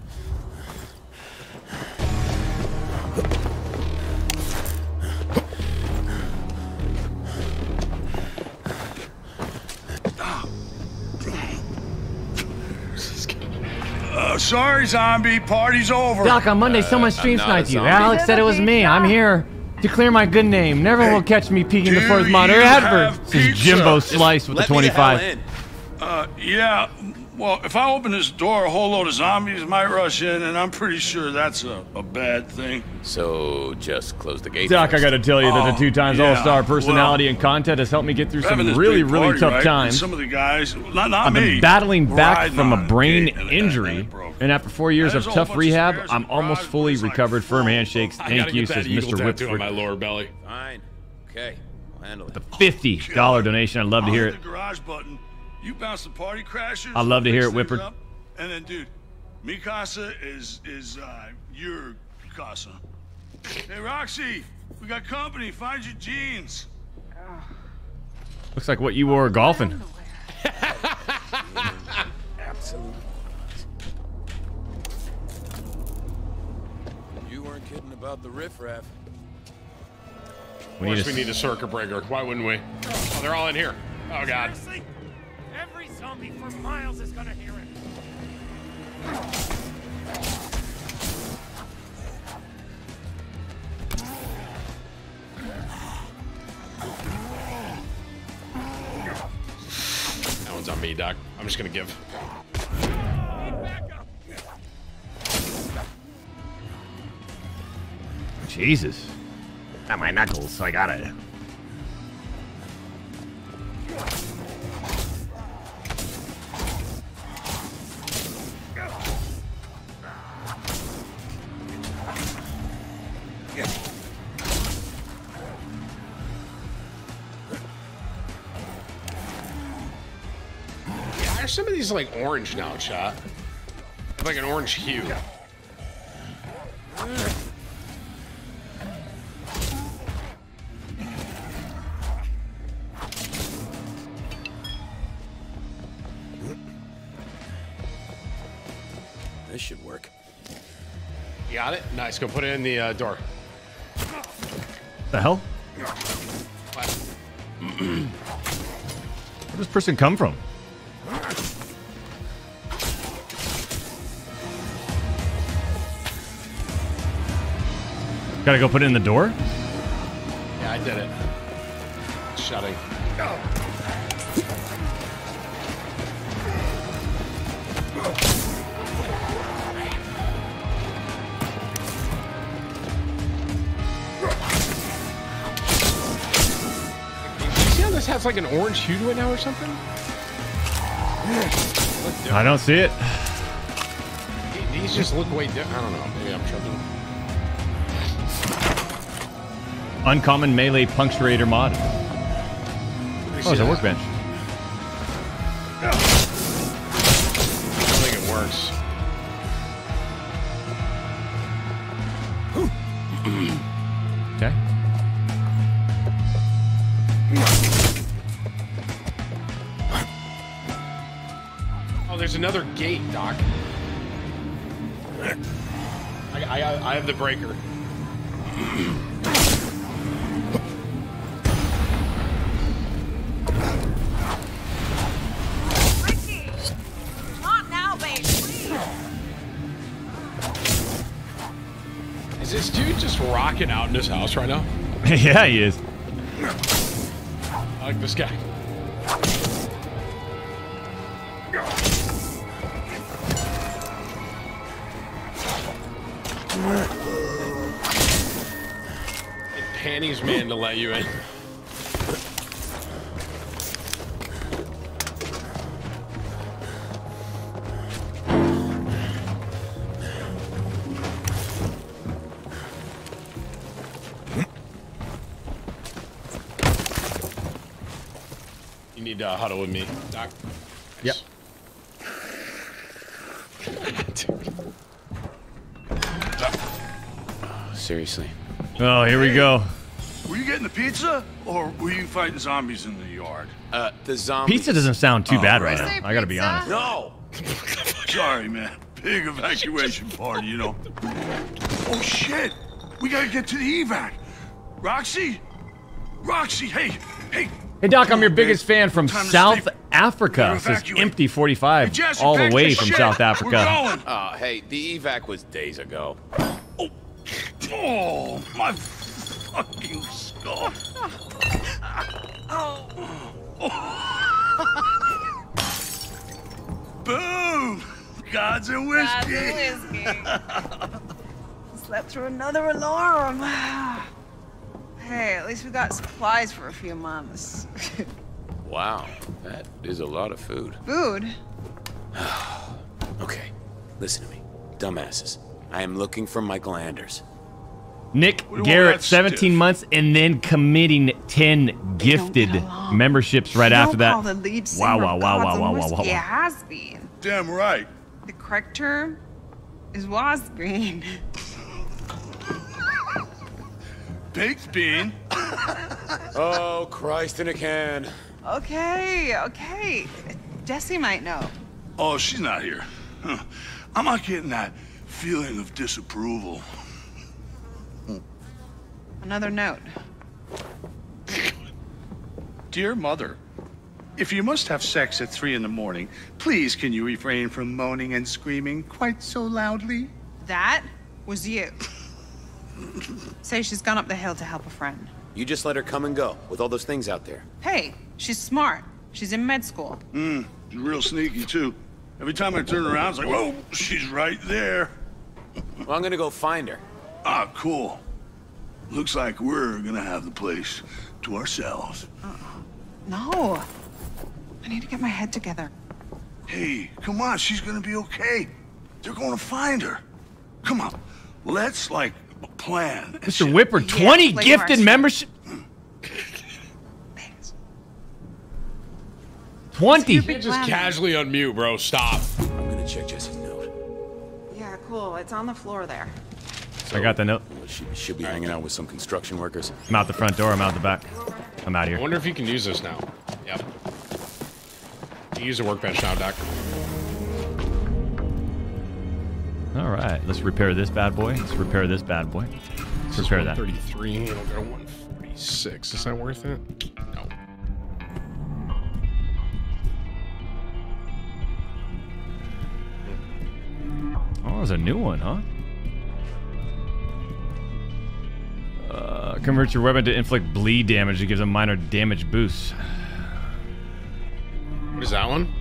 Uh, sorry, zombie. Party's over. Doc, on Monday, someone stream sniped you. Alex said it was me. I'm here to clear my good name. Never will catch me peeking the first monitor you advert. This is? Jimbo Slice with the 25. Uh, yeah. Well, if I open this door, a whole load of zombies might rush in, and I'm pretty sure that's a, a bad thing. So just close the gate. Doc, I gotta tell you that the oh, two times yeah, All-Star personality well, and content has helped me get through some really, big really party, tough right? And times. Some of the guys, not, not I've me. been battling back from a brain Gate, and injury. And after four years of tough bunch of rehab, I'm almost fully recovered. Firm handshakes. I Thank you, says Mr. tattoo on Whipford. my lower belly. Fine. Okay. I'll handle it. The fifty dollar donation. I'd love to hear I'll it. Hit the garage button. You bounce the party crashers. I'd love to hear it, Whipper. up, And then, dude, Mikasa is is uh, your casa. Hey, Roxy, we got company. Find your jeans. Looks like what you wore golfing. Absolutely. You weren't kidding about the riffraff. Of We course need we a- need a circuit breaker. Why wouldn't we? Oh, they're all in here. Oh, God. Seriously? Every for miles is gonna hear it. That one's on me, Doc. I'm just gonna give. Jesus. Got my knuckles, so I got it. Some of these like orange now, chat? Like an orange hue. Yeah. This should work. You got it? Nice. Go put it in the uh, door. The hell? Where does this person come from? Gotta go put it in the door? Yeah, I did it. Shutting. You see how this has like an orange hue to it now or something? I don't see it. These just look way different. I don't know. Maybe I'm tripping. Uncommon melee punctuator mod. Oh, it's a workbench. I, I, I have the breaker. Not now, babe. Is this dude just rocking out in his house right now? yeah, he is. I like this guy. To let you in. You need to huddle with me, Doc. Yep. Seriously. Oh, here we go. Pizza, or were you fighting zombies in the yard? Uh, the zombie. Pizza doesn't sound too Oh, bad right. right now. I gotta be honest. No. Sorry, man. Big evacuation party, you know. Oh shit! We gotta get to the evac. Roxy, Roxy, hey, hey. Hey Doc, I'm your biggest fan from Time South sleep. Africa. Gotta Says. Empty 45, Hey, Jesse, all the way from shit. South Africa. going. Uh, hey, the evac was days ago. Oh, oh my fucking skull. Boom! Gods and whiskey. Slept through another alarm. hey, at least we got supplies for a few months. Wow, that is a lot of food. Food? Okay, Listen to me, dumbasses. I am looking for Michael Anders. Nick We don't want Garrett, that 17 months, and then committing 10 gifted memberships right after Don't that. the lead singer Wow, wow, wow, wow, wow, wow, wow, whiskey wow. has been. Damn right. The correct term is was green. Baked bean. oh, Christ in a can. Okay, okay. Jesse might know. Oh, she's not here. Huh. I'm not getting that feeling of disapproval. Another note. Dear Mother, if you must have sex at three in the morning, please can you refrain from moaning and screaming quite so loudly? That was you. Say she's gone up the hill to help a friend. You just let her come and go with all those things out there. Hey, she's smart. She's in med school. Hmm, she's real sneaky too. Every time I turn around, it's like, whoa, she's right there. Well, I'm gonna go find her. Ah, cool. Looks like we're gonna have the place to ourselves. Uh, No. I need to get my head together. Hey, come on, she's gonna be okay. They're gonna find her. Come on, let's like plan. Mr. Whipper, 20 like gifted Marcy. membership. 20. You can't just casually unmute, bro. Stop. I'm gonna check Jesse's note. Yeah, cool. It's on the floor there. I got the note. She should be hanging out with some construction workers. I'm out the front door. I'm out the back. I'm out of I here. wonder if you can use this now. Yep. You use a workbench now, Doc. All right, let's repair this bad boy. Let's repair this bad boy. Let's repair that. 33. It'll go 146. Is that worth it? No. Oh, there's a new one, huh? Uh, converts your weapon to inflict bleed damage. It gives a minor damage boost. What is that one?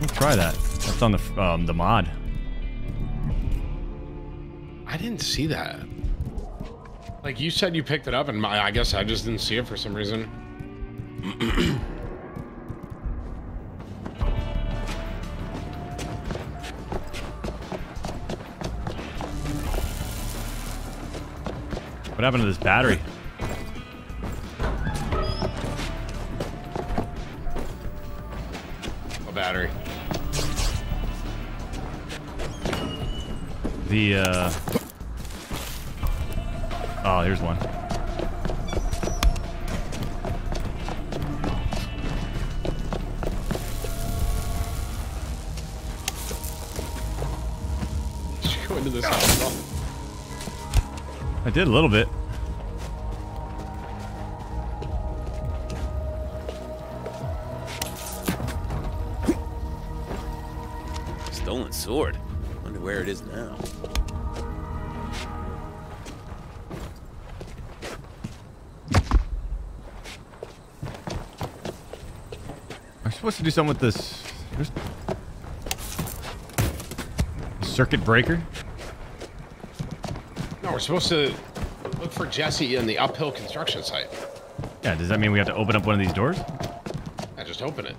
Let's try that. That's on the um, the mod. I didn't see that. Like you said, you picked it up, and my, I guess I just didn't see it for some reason. What happened to this battery? A battery. The uh Oh, here's one. Did you go into this house? I did a little bit. Stolen sword. Wonder where it is now. I'm supposed to do something with this. There's... Circuit breaker? We're supposed to look for Jesse in the uphill construction site. Yeah, does that mean we have to open up one of these doors? I just open it.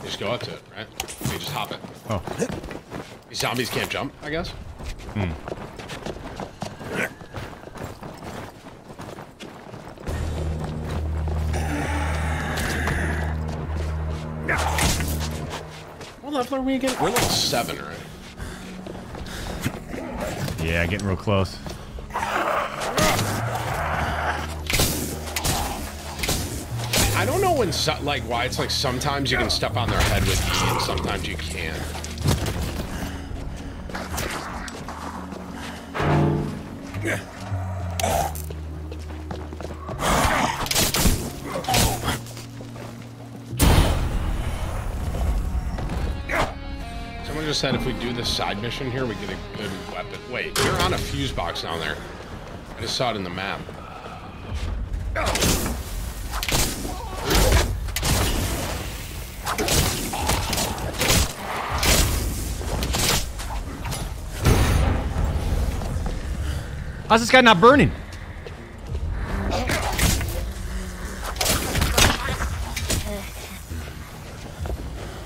You just go up to it, right? You just hop it. Oh. These zombies can't jump, I guess. Hmm. What level are we again? We're level seven, right? Yeah, getting real close. I don't know when, like, why it's like sometimes you can step on their head with E and sometimes you can't. Said if we do this side mission here, we get a good weapon. Wait, you're on a fuse box down there. I just saw it in the map. How's this guy not burning?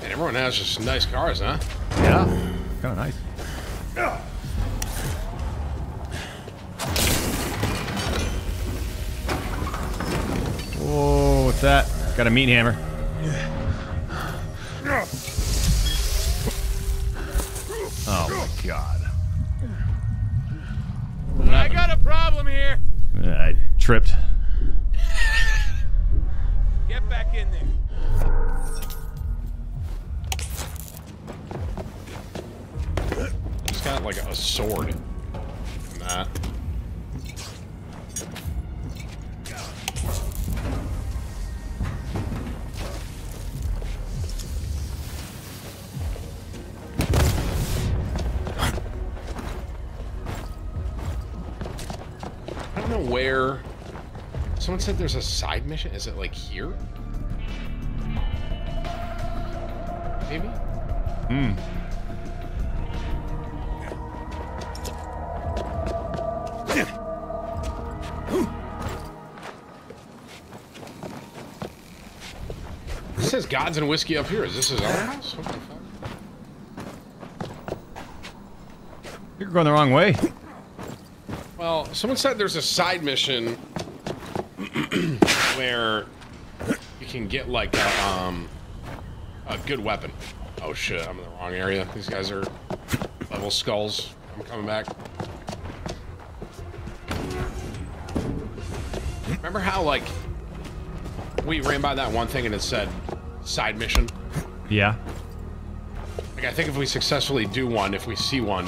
And everyone has just nice cars, huh? Yeah. Kind of nice. Whoa, what's that? Got a meat hammer. Said there's a side mission. Is it like here? Maybe? Hmm. This says gods and whiskey up here. Is this his own house? What the fuck? You're going the wrong way. Well, someone said there's a side mission where you can get like a, um, a good weapon. Oh shit, I'm in the wrong area. These guys are level skulls. I'm coming back. Remember how like we ran by that one thing and it said side mission? Yeah. Like I think if we successfully do one, if we see one,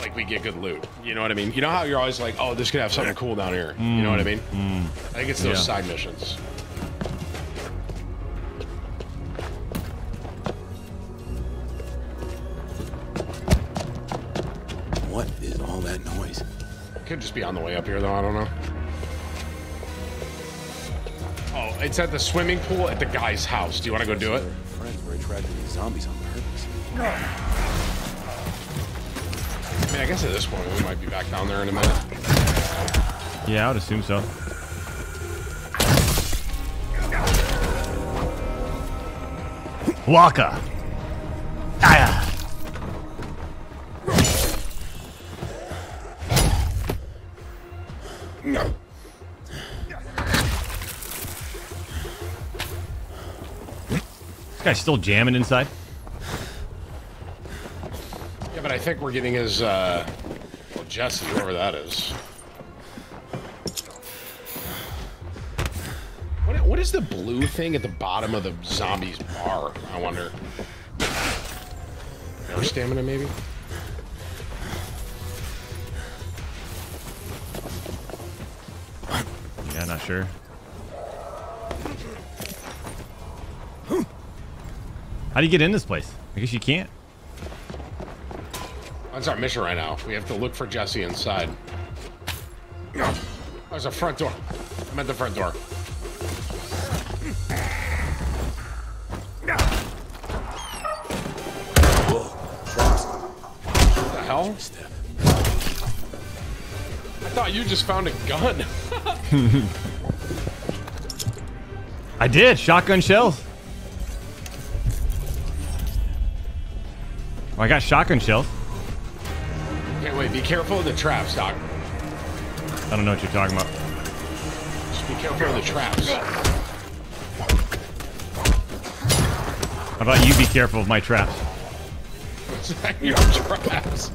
like we get good loot. You know what I mean? You know how you're always like, oh, this could have something cool down here. You know what I mean? Mm. I think it's those Yeah. side missions. Could just be on the way up here, though. I don't know. Oh, it's at the swimming pool at the guy's house. Do you want to go do it? Friends were attracted to zombies on purpose. I mean, I guess at this point we might be back down there in a minute. Yeah, I would assume so. Waka. Guy's still jamming inside. Yeah, but I think we're getting his, uh, well, Jesse, whoever that is. What, what is the blue thing at the bottom of the zombie's bar? I wonder. More stamina, maybe? Yeah, not sure. How do you get in this place? I guess you can't. That's our mission right now. We have to look for Jesse inside. There's a front door. I'm at the front door. What the hell? I thought you just found a gun. I did. Shotgun shells. Oh, I got shotgun shells. Okay, wait. Be careful of the traps, Doc. I don't know what you're talking about. Just be careful of the traps. How about you be careful of my traps? Your traps.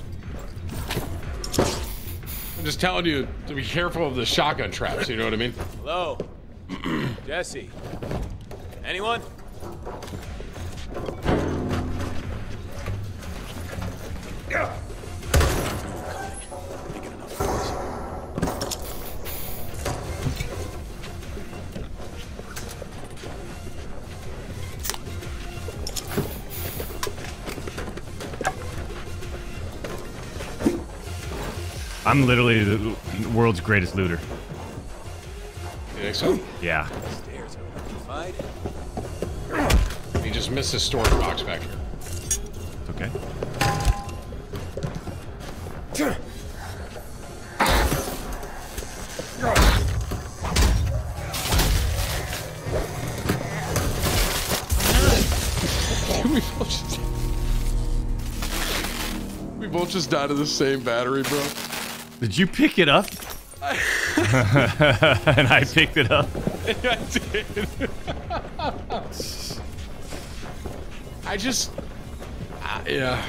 I'm just telling you to be careful of the shotgun traps. You know what I mean? Hello? Jesse? Anyone? I'm literally the world's greatest looter. You think so? Yeah. Stairs are electrified. He just missed his storage box back here. Okay. We both just. We both just died of the same battery, bro. Did you pick it up? and I picked it up. I did. I just. Uh, yeah.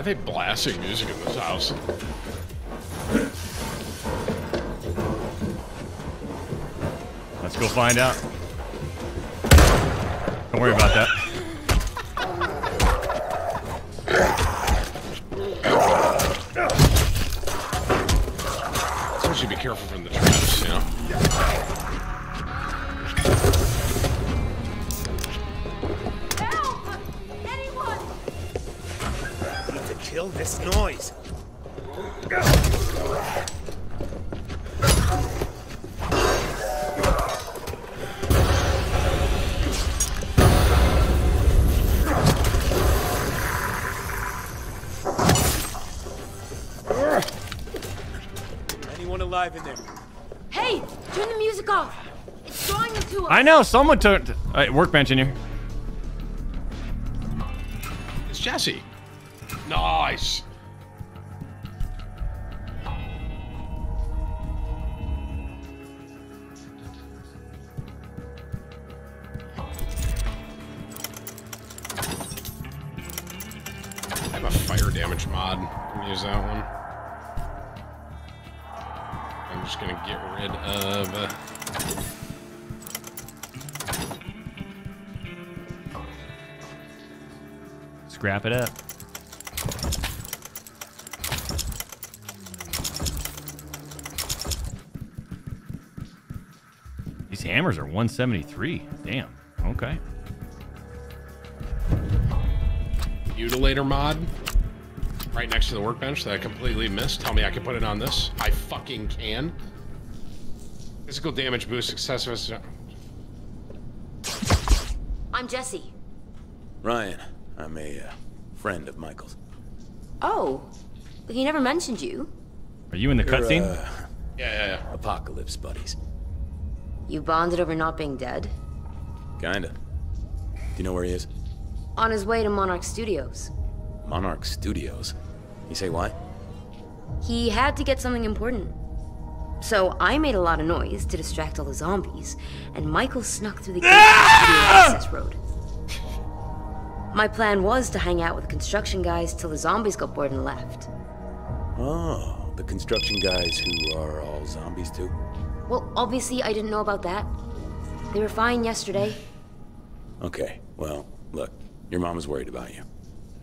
Are they blasting music in this house? Let's go find out. Don't worry about that. I know someone took uh, workbench in here. 173. Damn. Okay. Mutilator mod. Right next to the workbench that I completely missed. Tell me I can put it on this. I fucking can. Physical damage boost excessive. I'm Jesse. Ryan, I'm a uh, friend of Michael's. Oh, but he never mentioned you. Are you in the We're, cutscene? uh, Yeah, yeah, yeah. Apocalypse buddies. You bonded over not being dead? Kinda. Do you know where he is? On his way to Monarch Studios. Monarch Studios. You say why? He had to get something important. So I made a lot of noise to distract all the zombies, and Michael snuck through the gate to the ah! access road. My plan was to hang out with the construction guys till the zombies got bored and left. Oh, the construction guys who are all zombies too? Well, obviously I didn't know about that. They were fine yesterday. Okay, well, look, your mom was worried about you.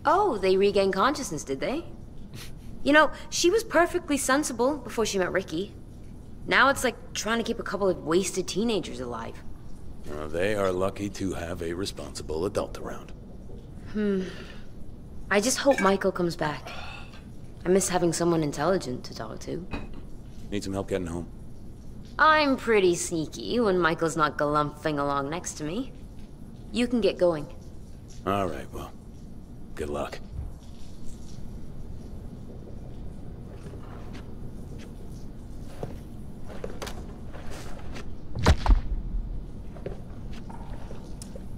Oh, they regained consciousness, did they? You know, she was perfectly sensible before she met Ricky. Now it's like trying to keep a couple of wasted teenagers alive. They are lucky to have a responsible adult around. Hmm. I just hope Michael comes back. I miss having someone intelligent to talk to. Need some help getting home? I'm pretty sneaky when Michael's not galumphing along next to me. You can get going. All right, well, good luck.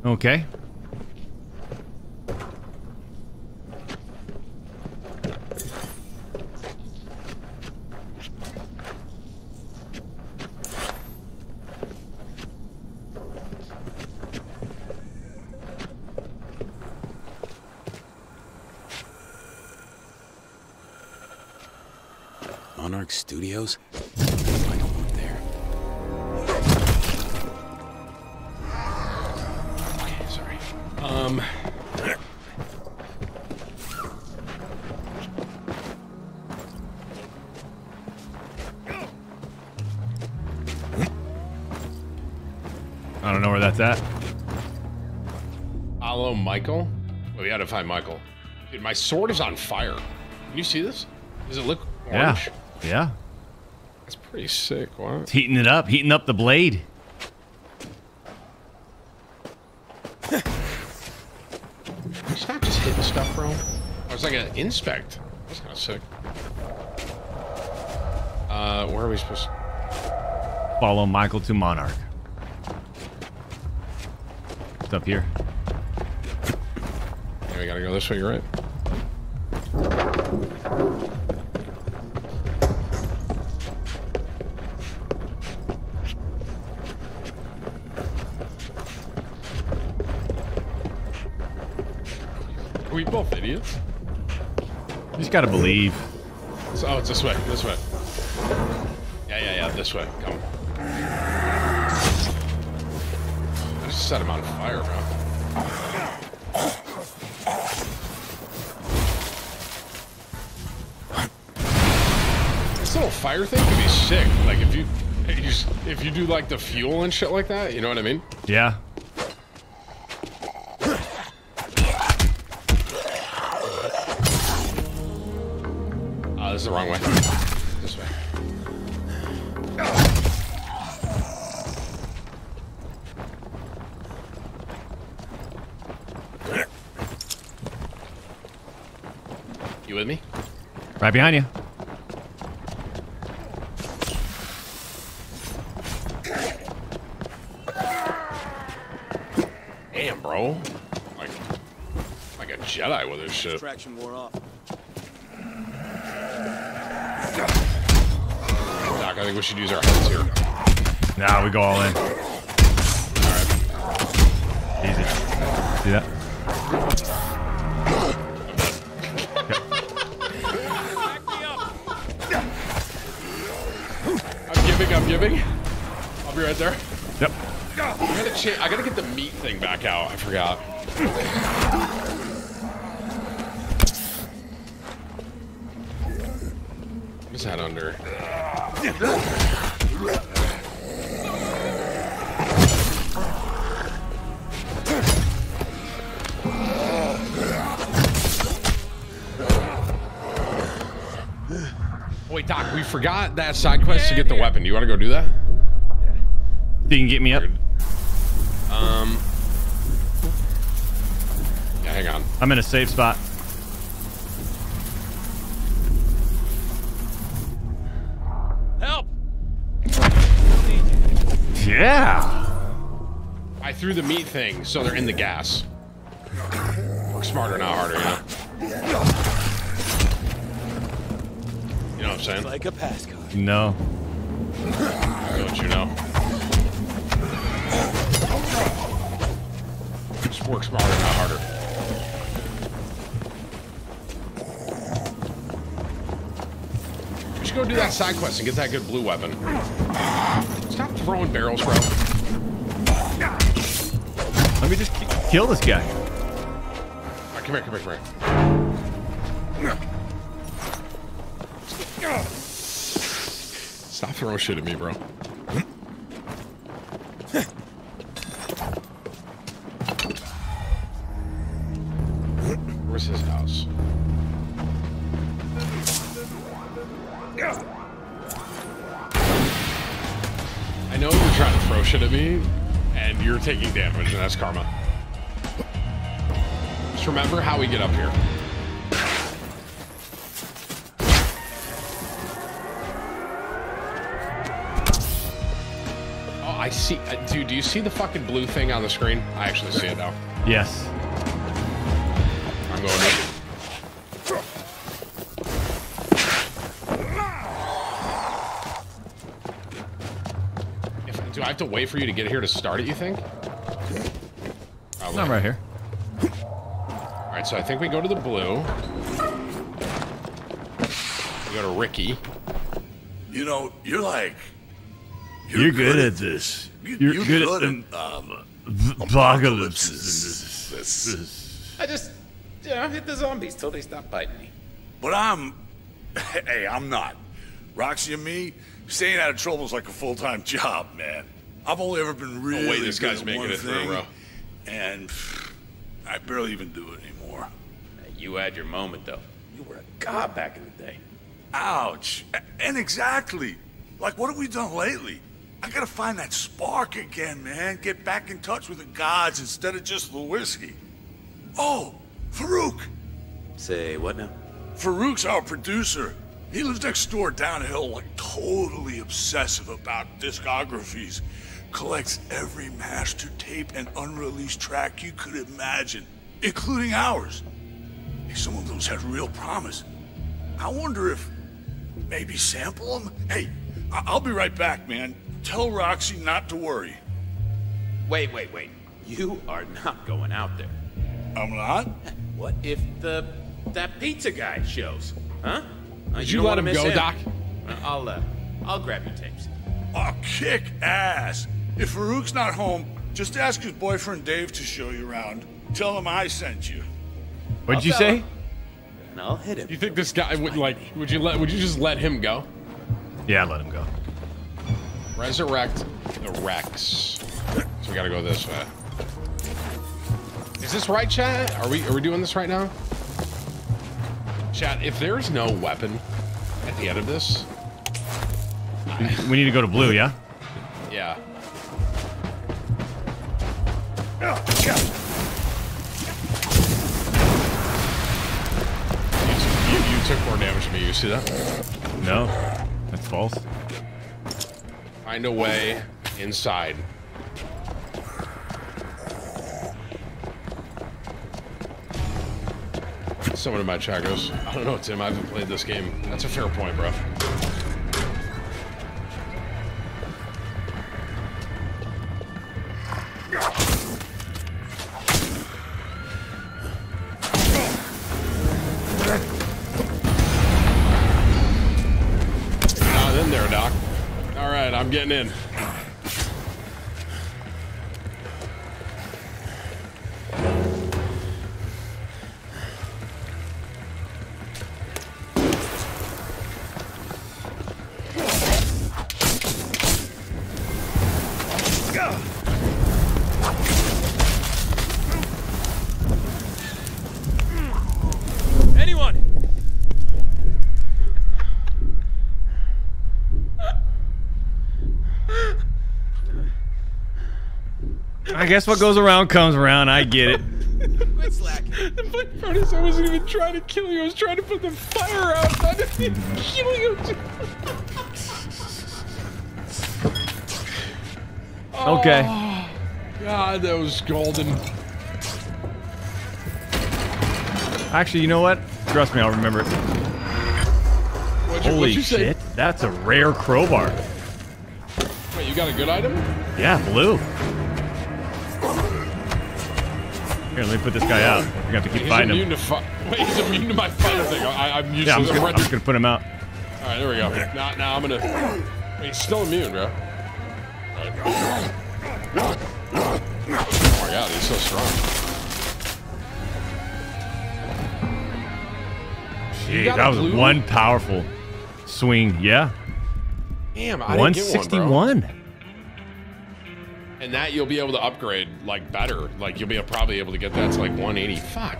Okay. Monarch Studios? Michael went there. Okay, sorry. Um. I don't know where that's at. Hello, Michael? Well, we gotta find Michael. Dude, my sword is on fire. Can you see this? Does it look orange? Yeah. Yeah. That's pretty sick. What? It's heating it up, heating up the blade. It's not just hitting stuff, bro. Oh, it's like an inspect. That's kind of sick. Uh, where are we supposed to... Follow Michael to Monarch. It's up here. Yeah, we gotta go this way, you're right. Both? You just gotta believe. So- oh, it's this way. This way. Yeah, yeah, yeah. This way. Come. I just set him on fire, bro. This little fire thing could be sick. Like if you, if you, if you do like the fuel and shit like that, you know what I mean? Yeah. The wrong way. This way. You with me? Right behind you. Damn, bro. Like, like a Jedi with this shit. Traction wore off. Doc, I think we should use our heads here. Nah, we go all in. Easy. See that? I'm giving, I'm giving. I'll be right there. Yep. I gotta, I gotta get the meat thing back out. I forgot. That side quest to get the weapon. Do you want to go do that? You can get me up. Um. Yeah, hang on. I'm in a safe spot. Help! Yeah. I threw the meat thing, so they're in the gas. Work smarter, not harder, you know? You know what I'm saying? Like a pass card. No. Don't you know? Just work smarter, not harder. We should go do that side quest and get that good blue weapon. Stop throwing barrels, bro. Let me just kill this guy. Right, come here, come here, come Throwing shit at me, bro. See the fucking blue thing on the screen? I actually see it now. Yes. I'm going up. If, do I have to wait for you to get here to start it, you think? Probably. I'm right here. All right, so I think we go to the blue. We go to Ricky. You know, you're like. You're, good, at this. You're, you're good, good at in, um, apocalypses. I just, you know, hit the zombies till they stop biting me. But I'm. Hey, I'm not. Roxy and me, staying out of trouble is like a full time job, man. I've only ever been really. wait, this good guy's at making one it through, thing, bro. And pff, I barely even do it anymore. You had your moment, though. You were a god back in the day. Ouch. And exactly. Like, what have we done lately? I gotta find that spark again, man. Get back in touch with the gods instead of just the whiskey. Oh, Farouk. Say what now? Farouk's our producer. He lives next door downhill, like totally obsessive about discographies. Collects every master tape and unreleased track you could imagine, including ours. Hey, some of those had real promise. I wonder if maybe sample them? Hey, I- I'll be right back, man. Tell Roxy not to worry. Wait, wait, wait. You are not going out there. I'm not? What if the that pizza guy shows? Huh? Uh, Did you don't let wanna him go, Doc? Uh, I'll uh, I'll grab your tapes. Oh, kick ass. If Farouk's not home, just ask his boyfriend Dave to show you around. Tell him I sent you. What'd you say? And I'll hit him. You think this guy would like? Would you let? Would you just let him go? Yeah, let him go. Resurrect the Rex. So we gotta go this way. Is this right, chat? Are we are we doing this right now? Chat, if there's no weapon at the end of this, We need to go to blue, yeah? yeah. You, you, you took more damage than me. You see that? No, that's false. Find a way inside. Someone in my chat goes, I don't know, Tim, I haven't played this game. That's a fair point, bro. You're getting in. Guess what goes around comes around. I get it. Quit slacking. The funny part is I wasn't even trying to kill you. I was trying to put the fire out. I didn't even kill you. Okay. Oh, God, that was golden. Actually, you know what? Trust me, I'll remember it. What'd you, Holy what'd you say? shit, that's a rare crowbar. Wait, you got a good item? Yeah, blue. Here, let me put this guy out. You're gonna have to keep He's fighting him. Wait, he's immune to my fire thing. I, I'm useless. Yeah, I'm just, gonna, I'm just gonna put him out. All right, there we go. Now, now I'm gonna. Wait, he's still immune, bro. Right. Oh my god, he's so strong. Jeez, that was blue? one powerful swing. Yeah. Damn, I didn't get one, bro. 161. And that you'll be able to upgrade like better. Like you'll be probably able to get that to like 180. Fuck.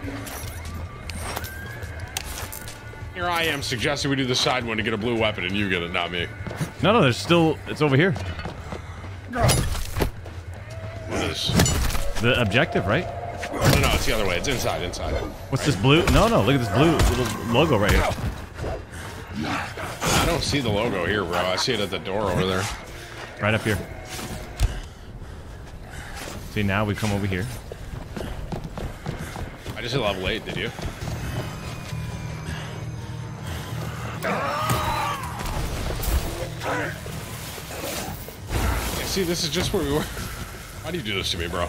Here I am suggesting we do the side one to get a blue weapon, and you get it, not me. No, no, there's still. It's over here. What is? this? The objective, right? No, no, it's the other way. It's inside, inside. What's this blue? No, no, look at this blue little logo right here. I don't see the logo here, bro. I see it at the door over there. Right up here. See, now we come over here. I just hit level 8, did you? Yeah, see, this is just where we were. Why do you do this to me, bro?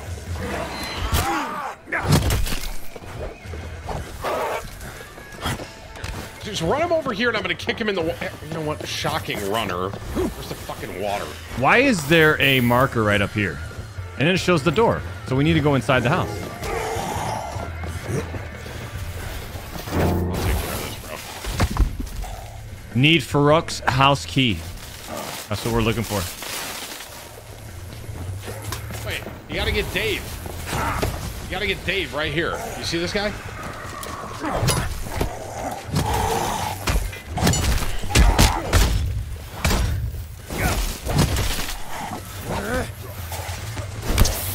Just run him over here and I'm gonna kick him in the You know what? Shocking runner. Where's the fucking water? Why is there a marker right up here? And then it shows the door. So we need to go inside the house. Need Farouk's house key. That's what we're looking for. Wait, you gotta get Dave. You gotta get Dave right here. You see this guy?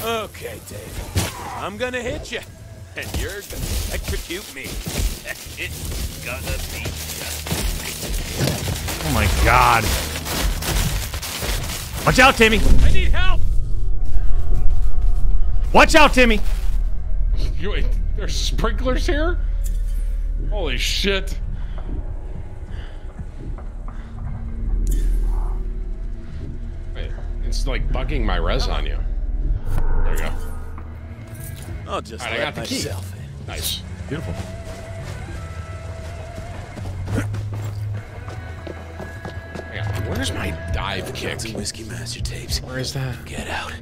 Okay, Dave. I'm gonna hit you. and you're gonna electrocute me. it's gonna be just Oh my god. Watch out, Timmy. I need help. Watch out, Timmy. You wait, there's sprinklers here? Holy shit. Wait, it's like bugging my res on you. There we go. I'll just All right, I let got the key. myself Nice. Beautiful. Where's my dive kick? Some whiskey master tapes. Where is that? Get out.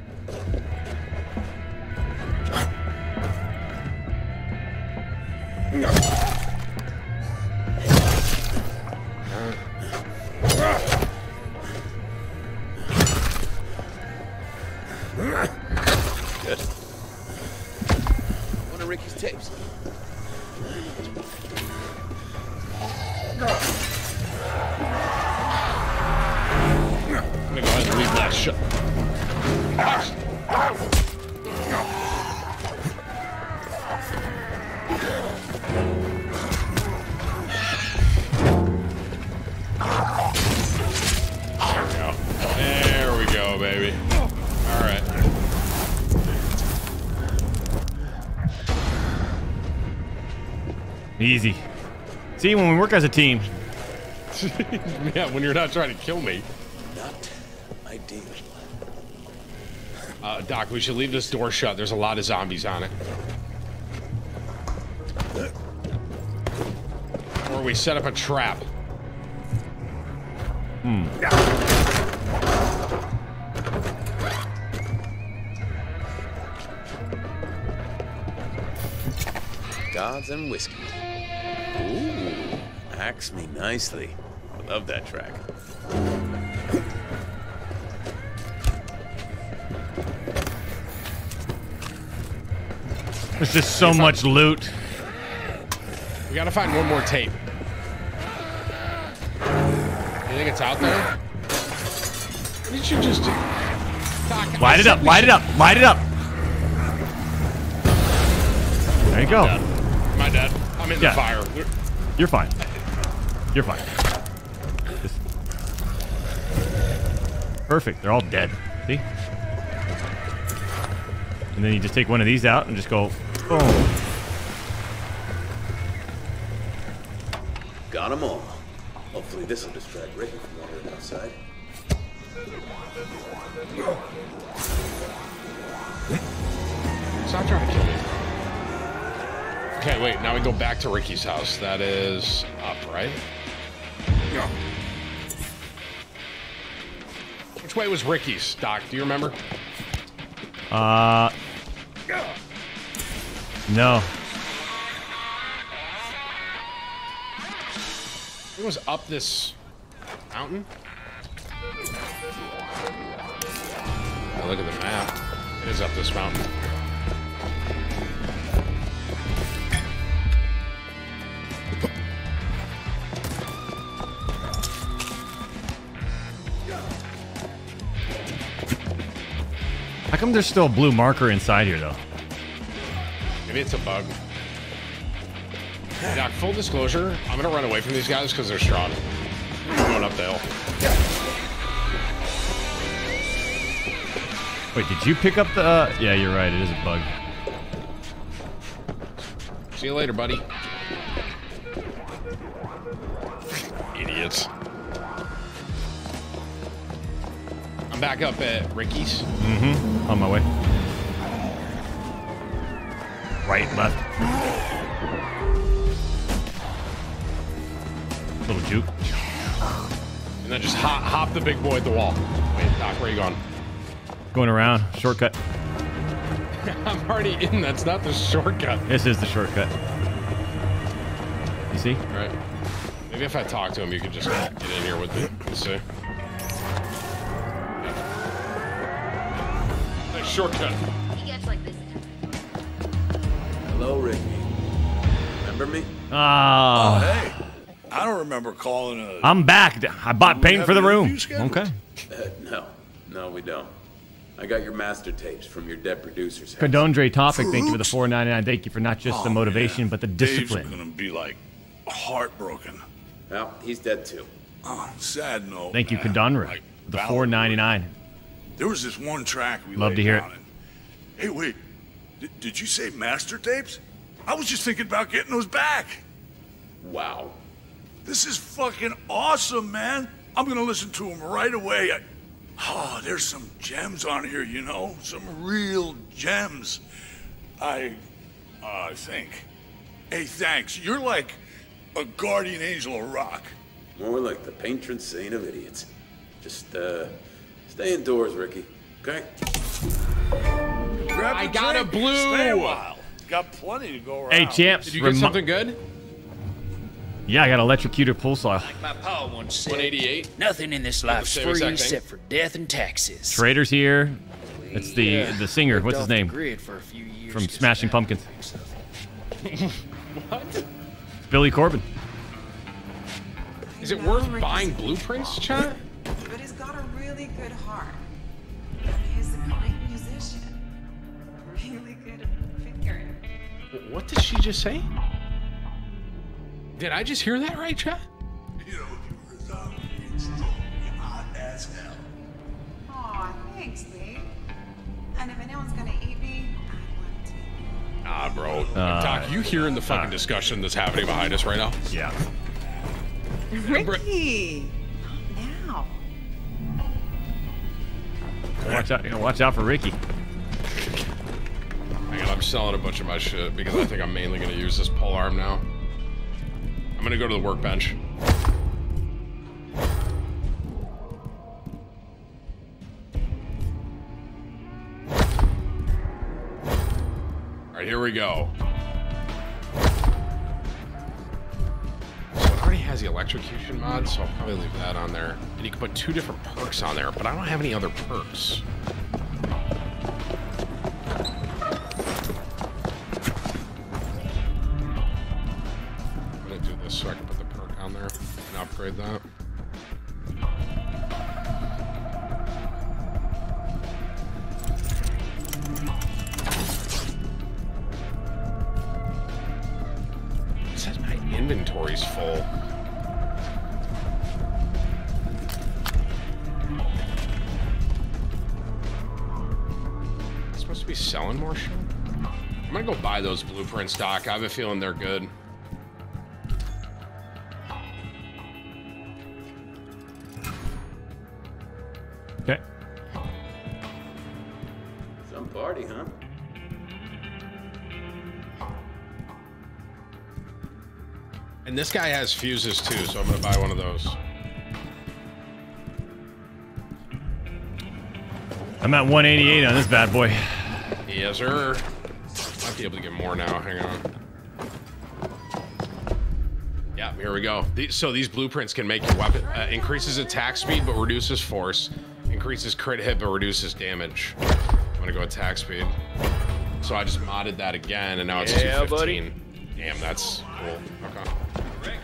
Good. Ricky's tapes. I'm gonna go ahead and leave that shut. There we go. There we go, baby. Easy. See, when we work as a team, yeah, when you're not trying to kill me. Not ideal. Uh, Doc, we should leave this door shut. There's a lot of zombies on it. Or we set up a trap. Hmm. Gods and whiskey. Ooh, me nicely. I love that track. there's just so much loot. We gotta find one more tape. You think it's out there? What did you just do? Doc, Light I it up, light should- it up, light it up. There you go. My dad. I'm in Yeah. the fire. You're fine. You're fine. Just- Perfect. They're all dead. See? And then you just take one of these out and just go, boom. Got them all. Hopefully this will distract Ricky from wandering outside. Stop trying to kill me. Okay, wait. Now we go back to Ricky's house. That is up, right? Yeah. Which way was Ricky's, Doc? Do you remember? Uh. No. It was up this mountain. Oh, look at the map. It is up this mountain. How come there's still a blue marker inside here, though? Maybe it's a bug. Doc, full disclosure, I'm gonna run away from these guys because they're strong. I'm going up the hill. Wait, did you pick up the... Uh, yeah, you're right. It is a bug. See you later, buddy. Back up at Ricky's. Mm-hmm. On my way. Right, left. Little juke. And then just hop, hop the big boy at the wall. Wait, Doc, where you going? Going around. Shortcut. I'm already in. That's not the shortcut. This is the shortcut. You see? All right. Maybe if I talk to him, you could just get in here with me. Let's see. Shortcut. He gets like this. Hello, Ricky. Remember me? Ah. Oh, hey. I don't remember calling a. I'm back. I bought paint for the room. Okay. Uh, no. No, we don't. I got your master tapes from your dead producer's house. Cadondre Topic, thank you for the 499. Thank you for not just the Oh, motivation, but the discipline. Dave's discipline. gonna be like heartbroken. Well, he's dead too. Oh, sad note. Thank you, man. Cadondre, Like, the 499. There was this one track we Love laid to hear it. and- Hey, wait. D- did you say master tapes? I was just thinking about getting those back. Wow. This is fucking awesome, man. I'm gonna listen to them right away. I, oh, there's some gems on here, you know? Some real gems. I, uh, think. Hey, thanks. You're like a guardian angel of rock. More like the patron saint of idiots. Just, uh, stay indoors, Ricky. Okay? Grab I a got a blue. Stay a while. Got plenty to go around. Hey, champs. Did you get something good? Yeah, I got electrocutor pool saw. My pa once said, 188. Nothing in this life's Same free except for death and taxes. Trader's here. It's the Yeah, the singer. What's his name? grid for a few years From 'cause Smashing Pumpkins. what? It's Billy Corgan. Is it worth buying blueprints, chat? Really good heart. And he's a great musician. Really good at figuring. What did she just say? Did I just hear that right, chat? Aw, thanks, Lee. And if anyone's gonna eat me, I want to. Ah, bro. Uh, Doc, you hearing the fucking discussion that's happening behind us right now? Yeah. Ricky! Watch out! You know, watch out for Ricky. I'm selling a bunch of my shit because I think I'm mainly gonna use this pole arm now. I'm gonna go to the workbench. Alright, here we go. Already has the electrocution mod, so I'll probably leave that on there. And you can put two different perks on there, but I don't have any other perks. I'm gonna do this so I can put the perk on there and upgrade that. Buy those blueprints, Doc. I have a feeling they're good. Okay. Some party, huh? And this guy has fuses too, so I'm gonna buy one of those. I'm at 188 on this bad boy. Yes, sir. Might be able to get more now. Hang on. Yeah, here we go. So these blueprints can make your weapon uh, increases attack speed but reduces force, increases crit hit but reduces damage. I'm gonna go attack speed. So I just modded that again, and now it's Yeah, 215. Damn, that's cool. Okay.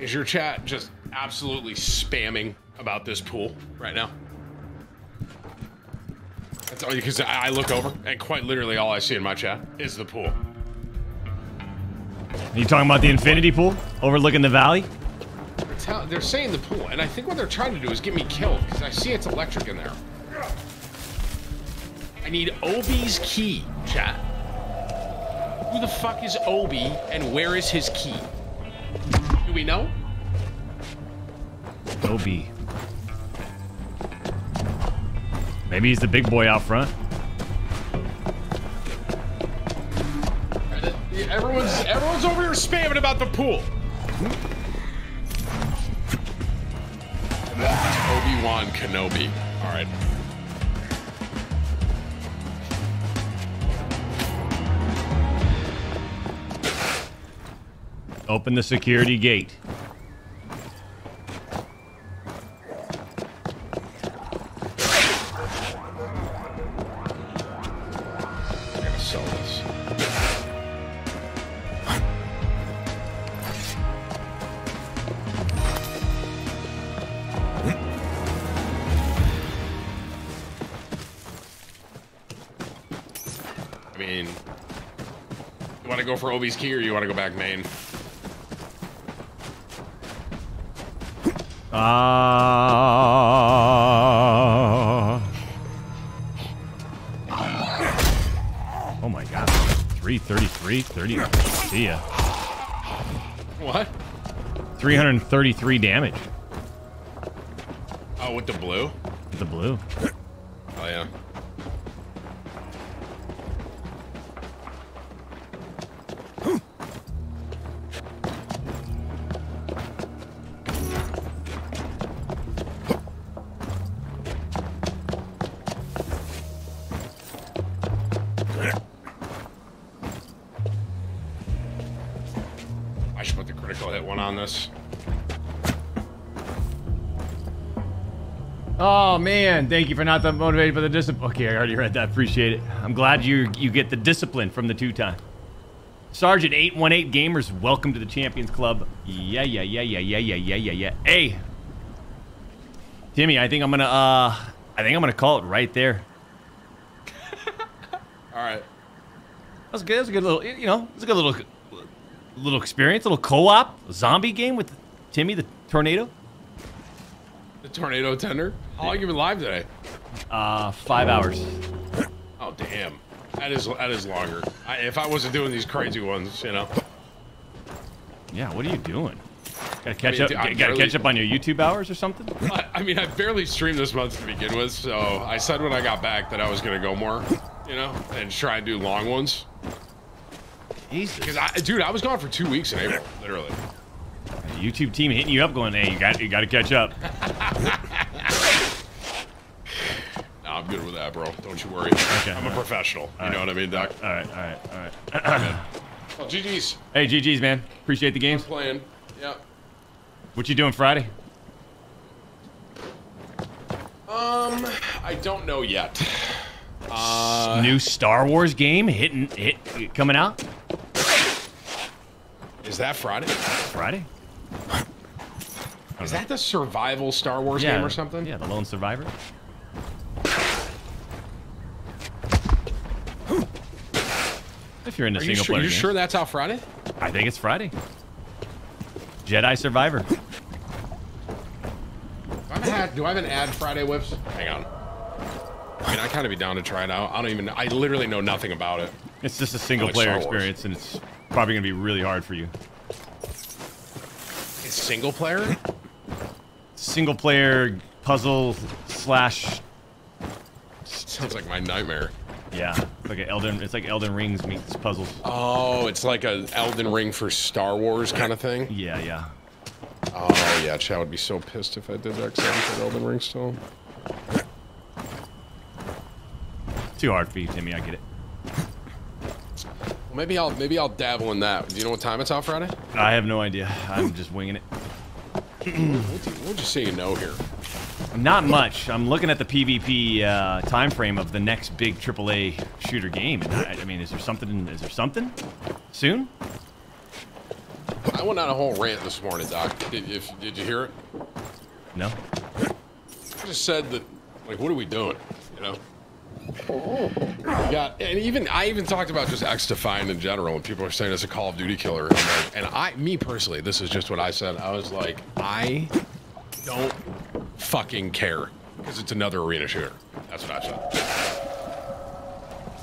Is your chat just absolutely spamming about this pool right now? That's all because I I look over and quite literally all I see in my chat is the pool. Are you talking about the infinity pool overlooking the valley? They're, they're saying the pool, and I think what they're trying to do is get me killed because I see it's electric in there. I need Obi's key, chat. Who the fuck is Obi, and where is his key? Do we know? Obi. Maybe he's the big boy out front. Everyone's everyone's over here spamming about the pool. Obi Wan Kenobi. All right. Open the security gate. I mean, you want to go for Obi's key or you want to go back main? Uh, oh my god. 333, 30. See ya. What? 333 damage. Oh, with the blue? With the blue. Oh, yeah. Man, thank you for not that motivated by the discipline. Okay, I already read that. Appreciate it. I'm glad you you get the discipline from the two time. Sergeant 818 Gamers, welcome to the Champions Club. Yeah, yeah, yeah, yeah, yeah, yeah, yeah, yeah, yeah. Hey, Timmy, I think I'm gonna uh, I think I'm gonna call it right there. All right. That was good. That was a good little, you know, it was a good little, little experience, little co-op zombie game with Timmy the tornado. The tornado tender? How long you been live today? Uh, five hours. Oh damn, that is that is longer. I, if I wasn't doing these crazy ones, you know. Yeah, what are you doing? Gotta catch mean, up. I'm gotta barely- catch up on your YouTube hours or something. I, I mean, I barely streamed this month to begin with, so I said when I got back that I was gonna go more, you know, and try and do long ones. Jesus. Because I, dude, I was gone for two weeks in April, literally. YouTube team hitting you up, going, "Hey, you got you got to catch up." No, I'm good with that, bro. Don't you worry. Okay, I'm a all right. professional. You All know what I mean, Doc? All right, all right, all right. Oh, GG's. hey, GG's man. Appreciate the games. Playing. Yeah. What you doing Friday? Um, I don't know yet. Uh, New Star Wars game hitting hit coming out is that Friday? Friday. Is that the survival Star Wars yeah, game or something? Yeah, the Lone Survivor. If you're into Are you single sure, player you games. sure that's out Friday? I think it's Friday. Jedi Survivor. Do I have an ad, do I have an ad Friday whips? Hang on. I mean, I kind of be down to try it out. I don't even. I literally know nothing about it. It's just a single like player experience, and it's probably gonna be really hard for you. Single player. Single player puzzle slash. Sounds like my nightmare. Yeah, it's like Elden. It's like Elden Rings meets puzzles. Oh, it's like a Elden Ring for Star Wars kind of thing. Yeah, yeah. Oh yeah, Chad would be so pissed if I did that because I haven't Elden Ring still. Too hard for you, Timmy. I get it. Well, maybe I'll maybe I'll dabble in that. Do you know what time it's out Friday? I have no idea. I'm just winging it. What you say you know here? Not much. I'm looking at the PvP uh, time frame of the next big AAA shooter game. And I, I mean, is there something? Is there something soon? I went on a whole rant this morning, Doc. Did, if, did you hear it? No. I just said that, like, what are we doing? You know? Got, and even I even talked about just XDefiant in general, and people are saying it's a Call of Duty killer. And, like, and I, me personally, this is just what I said. I was like, I don't fucking care because it's another arena shooter. That's what I said.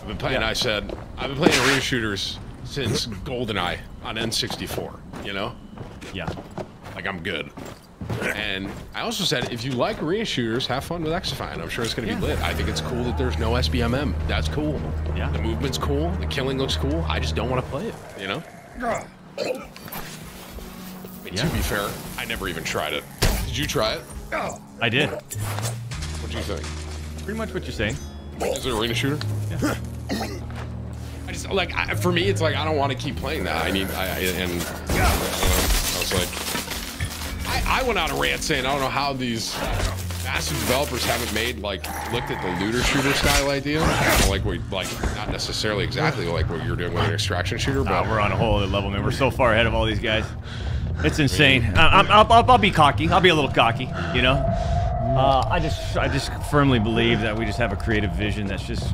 I've been playing. I said I've been playing arena shooters since GoldenEye on N64. You know? Yeah. Like I'm good. And I also said, if you like arena shooters, have fun with XDefiant. I'm sure it's going to be lit. I think it's cool that there's no SBMM. That's cool. Yeah. The movement's cool. The killing looks cool. I just don't want to play it. You know. I mean, To be fair, I never even tried it. Did you try it? I did. What do you think? Pretty much what you're saying. Is it arena shooter? Yeah. I just like I, for me, it's like I don't want to keep playing that. I need I, I and uh, I was like, I, I went on a rant saying I don't know how these massive developers haven't made like looked at the looter shooter style idea, kind of like we like not necessarily exactly like what you're doing with an extraction shooter, but Oh, we're on a whole other level, man. We're so far ahead of all these guys. It's insane. I, I'm, I'll, I'll, I'll be cocky. I'll be a little cocky, you know. Uh, I just, I just firmly believe that we just have a creative vision. That's just,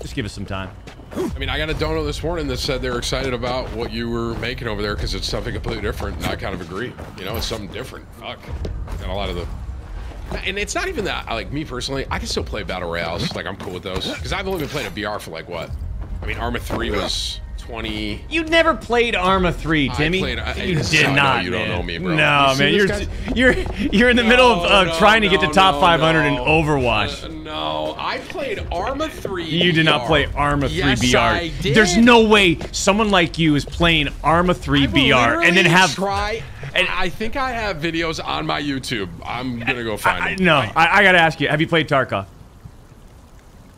just give us some time. I mean, I got a dono this morning that said they're excited about what you were making over there because it's something completely different, and I kind of agree. You know, it's something different. Fuck, got a lot of the. And it's not even that. Like me personally, I can still play battle royales. Mm-hmm. Like I'm cool with those because I've only been playing a BR for like what? I mean, Arma three was 20. You never played Arma 3, I Timmy. played- I- you this did how I know not. you don't know me, bro. No, You see man. You're you're you're in the middle of uh, No, trying to get no, to top no, 500 in no. Overwatch. No, I played Arma 3. You did not play Arma 3 yes, BR. I did. There's no way someone like you is playing Arma 3 BR and then have. try. And I think I have videos on my YouTube. I'm gonna go find I, them. no, I, I gotta ask you. Have you played Tarkov?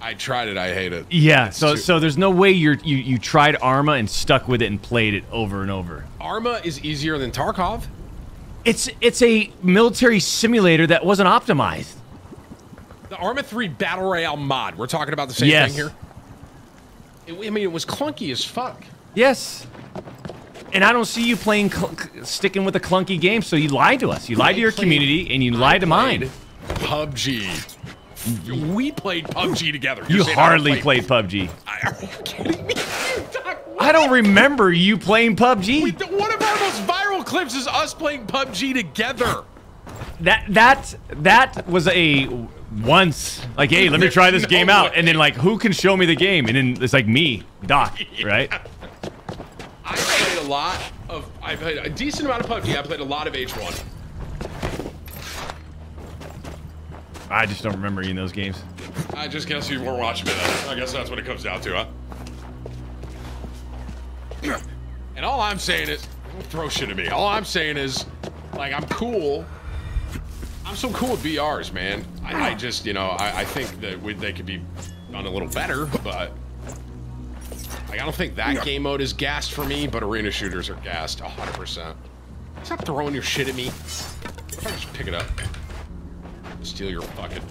I tried it. I hate it. Yeah. It's So too- so there's no way you're you you tried Arma and stuck with it and played it over and over. Arma is easier than Tarkov. It's it's a military simulator that wasn't optimized. The Arma 3 Battle Royale mod. We're talking about the same Yes. thing here. It- I mean, it was clunky as fuck. Yes. And I don't see you playing cl- sticking with a clunky game, so you lied to us. You lied to your community and you lied to mine. PUBG. We played PUBG together. You're You saying I don't hardly play- played PUBG. Are you kidding me? I don't remember you playing PUBG. One of our most viral clips is us playing PUBG together. That that that was a once like, hey, let me try this No game out, way. and then like, who can show me the game? And then it's like me, Doc, right? I played a lot of. I played a decent amount of PUBG. I played a lot of H1. I just don't remember eating those games. I just guess you weren't watching me. I guess that's what it comes down to, huh? And all I'm saying is, don't throw shit at me. All I'm saying is, like, I'm cool. I'm so cool with BRs, man. I, I just, you know, I, I think that we, they could be done a little better, but like, I don't think that game mode is gassed for me, but arena shooters are gassed 100%. Stop throwing your shit at me. To just pick it up. Steal your fucking.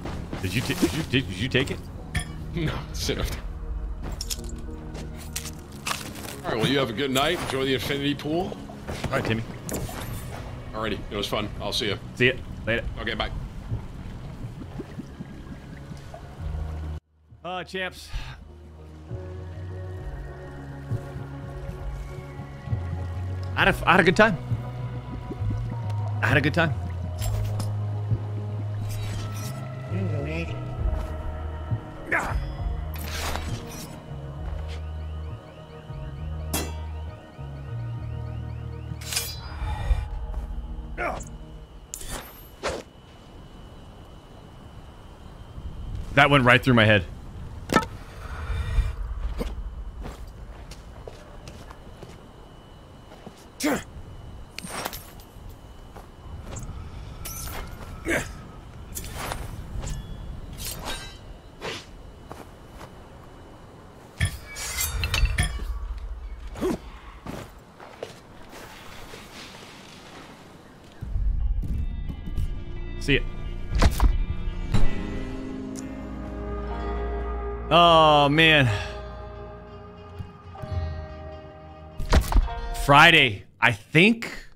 Did you did you did you take it? No, sit up. All right, well, you have a good night. Enjoy the infinity pool. All right, Timmy. Alrighty, it was fun. I'll see you. See ya later. Okay, bye. Uh, champs. I had, a, I had a good time. I had a good time. That went right through my head. See it. Oh man. Friday, I think.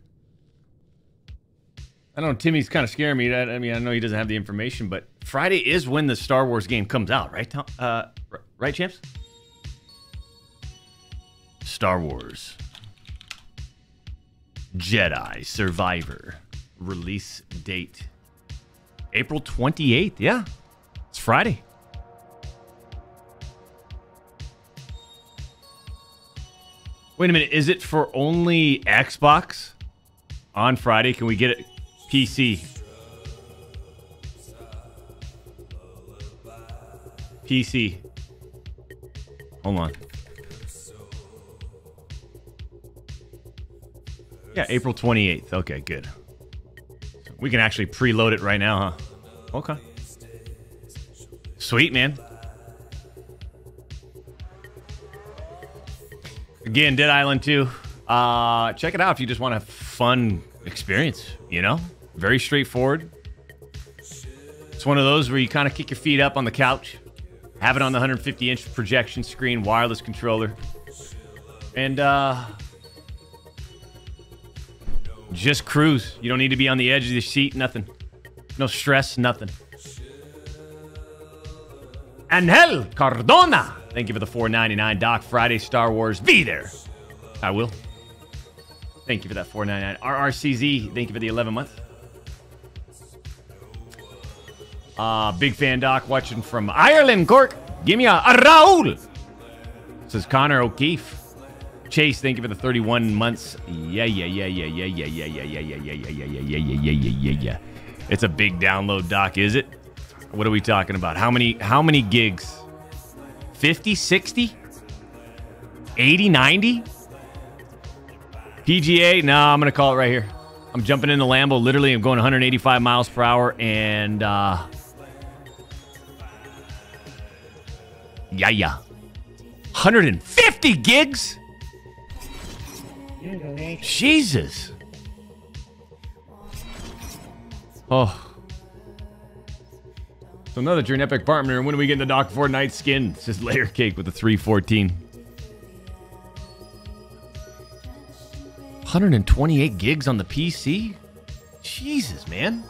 I don't know. Timmy's kind of scaring me. I, I mean, I know he doesn't have the information, but Friday is when the Star Wars game comes out, right? Tom? Uh, right, champs? Star Wars Jedi Survivor release date April 28th. Yeah, it's Friday. Wait a minute. Is it for only Xbox on Friday? Can we get it PC? PC. Hold on. Yeah, April 28th. Okay, good. We can actually preload it right now, huh? Okay. Sweet, man. Again, Dead Island 2. Uh, check it out if you just want a fun experience, you know? Very straightforward. It's one of those where you kind of kick your feet up on the couch, have it on the 150 inch projection screen, wireless controller, and uh, just cruise. You don't need to be on the edge of the seat, nothing. No stress, nothing. Angel Cardona. Thank you for the 4.99 Doc Friday Star Wars. Be there. I will. Thank you for that 4.99 RRCZ. Thank you for the 11 month. Uh, big fan Doc watching from Ireland, Cork. Give me a, a Raul. Says Connor O'Keefe. Chase, thank you for the 31 months. Yeah, yeah, yeah, yeah, yeah, yeah, yeah, yeah, yeah, yeah, yeah, yeah, yeah, yeah, yeah, yeah, yeah, yeah, yeah. It's a big download, Doc, is it? What are we talking about? How many how many gigs? 50, 60? 80, 90? PGA? No, I'm going to call it right here. I'm jumping in the Lambo. Literally, I'm going 185 miles per hour. And, uh, yeah, yeah. 150 gigs? Jesus. Oh. So now that you're an epic partner, and when are we getting the Doc Fortnite skin? It's just layer cake with the 314. 128 gigs on the PC? Jesus, man.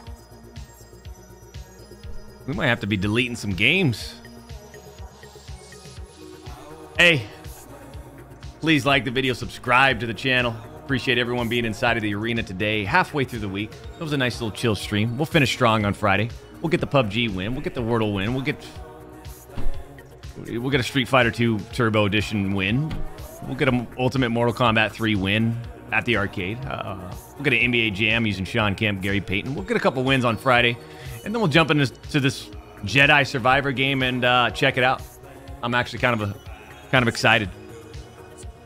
We might have to be deleting some games. Hey, please like the video, subscribe to the channel. Appreciate everyone being inside of the arena today, halfway through the week. It was a nice little chill stream. We'll finish strong on Friday. We'll get the PUBG win. We'll get the Wordle win. We'll get we'll get a Street Fighter 2 Turbo Edition win. We'll get an Ultimate Mortal Kombat 3 win at the arcade. Uh, we'll get an NBA Jam using Shawn Kemp, Gary Payton. We'll get a couple wins on Friday, and then we'll jump into to this Jedi Survivor game and uh, check it out. I'm actually kind of a kind of excited.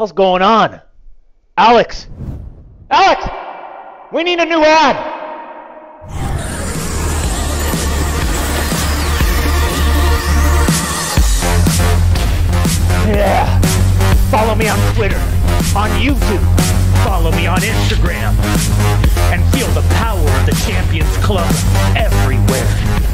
hell's going on? Alex! Alex! We need a new ad! Yeah. Follow me on Twitter, on YouTube, follow me on Instagram, and feel the power of the Champions Club everywhere.